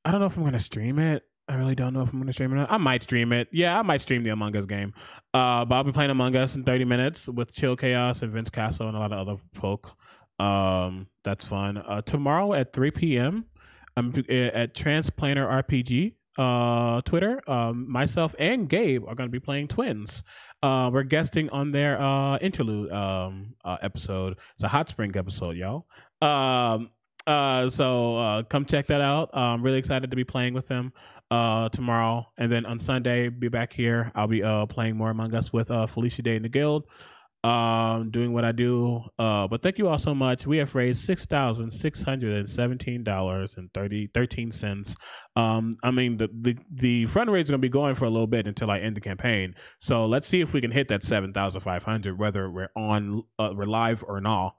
Speaker 1: I don't know if I'm gonna stream it. I really don't know if I'm gonna stream it. I might stream it. Yeah, I might stream the Among Us game. Uh, but I'll be playing Among Us in 30 minutes with ChilledChaos and Vince Castle and a lot of other folk. Um, that's fun. Uh, tomorrow at 3 p.m. I'm uh, at Transplanar RPG uh Twitter. Um, myself and Gabe are going to be playing Twins. Uh, we're guesting on their uh interlude um uh, episode. It's a hot spring episode, y'all. Um, uh, so uh, come check that out. I'm really excited to be playing with them uh tomorrow, and then on Sunday be back here. I'll be uh playing more Among Us with uh Felicia Day in the guild. Um doing what i do. Uh but thank you all so much. We have raised six thousand six hundred and seventeen dollars and 30 13 cents. Um i mean the the the fundraiser is going to be going for a little bit until i end the campaign. So let's see if we can hit that 7500 whether we're on uh, we're live or not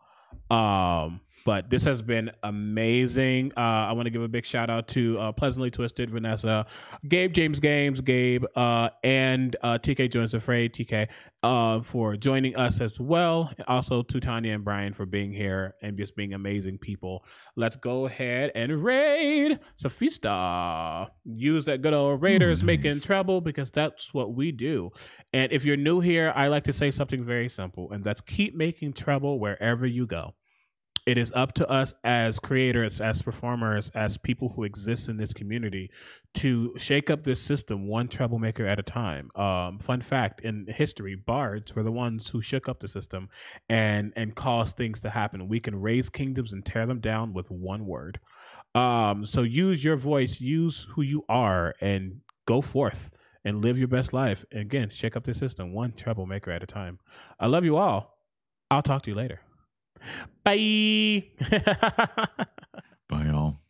Speaker 1: um but this has been amazing. Uh i want to give a big shout out to uh pleasantly twisted vanessa gabe james games gabe uh and uh tk joins the fray tk uh for joining us as well. Also to tanya and brian for being here and just being amazing people. Let's go ahead and raid sophista use that good old raiders
Speaker 3: Ooh,
Speaker 1: making trouble because that's what we do. And if you're new here i like to say something very simple and that's keep making trouble wherever you go it is up to us as creators, as performers, as people who exist in this community to shake up this system one troublemaker at a time. Um, fun fact in history, bards were the ones who shook up the system and and caused things to happen. We can raise kingdoms and tear them down with one word. Um, so use your voice, use who you are, and go forth and live your best life. And again, shake up the system one troublemaker at a time. I love you all. I'll talk to you later. Bye. Bye, all.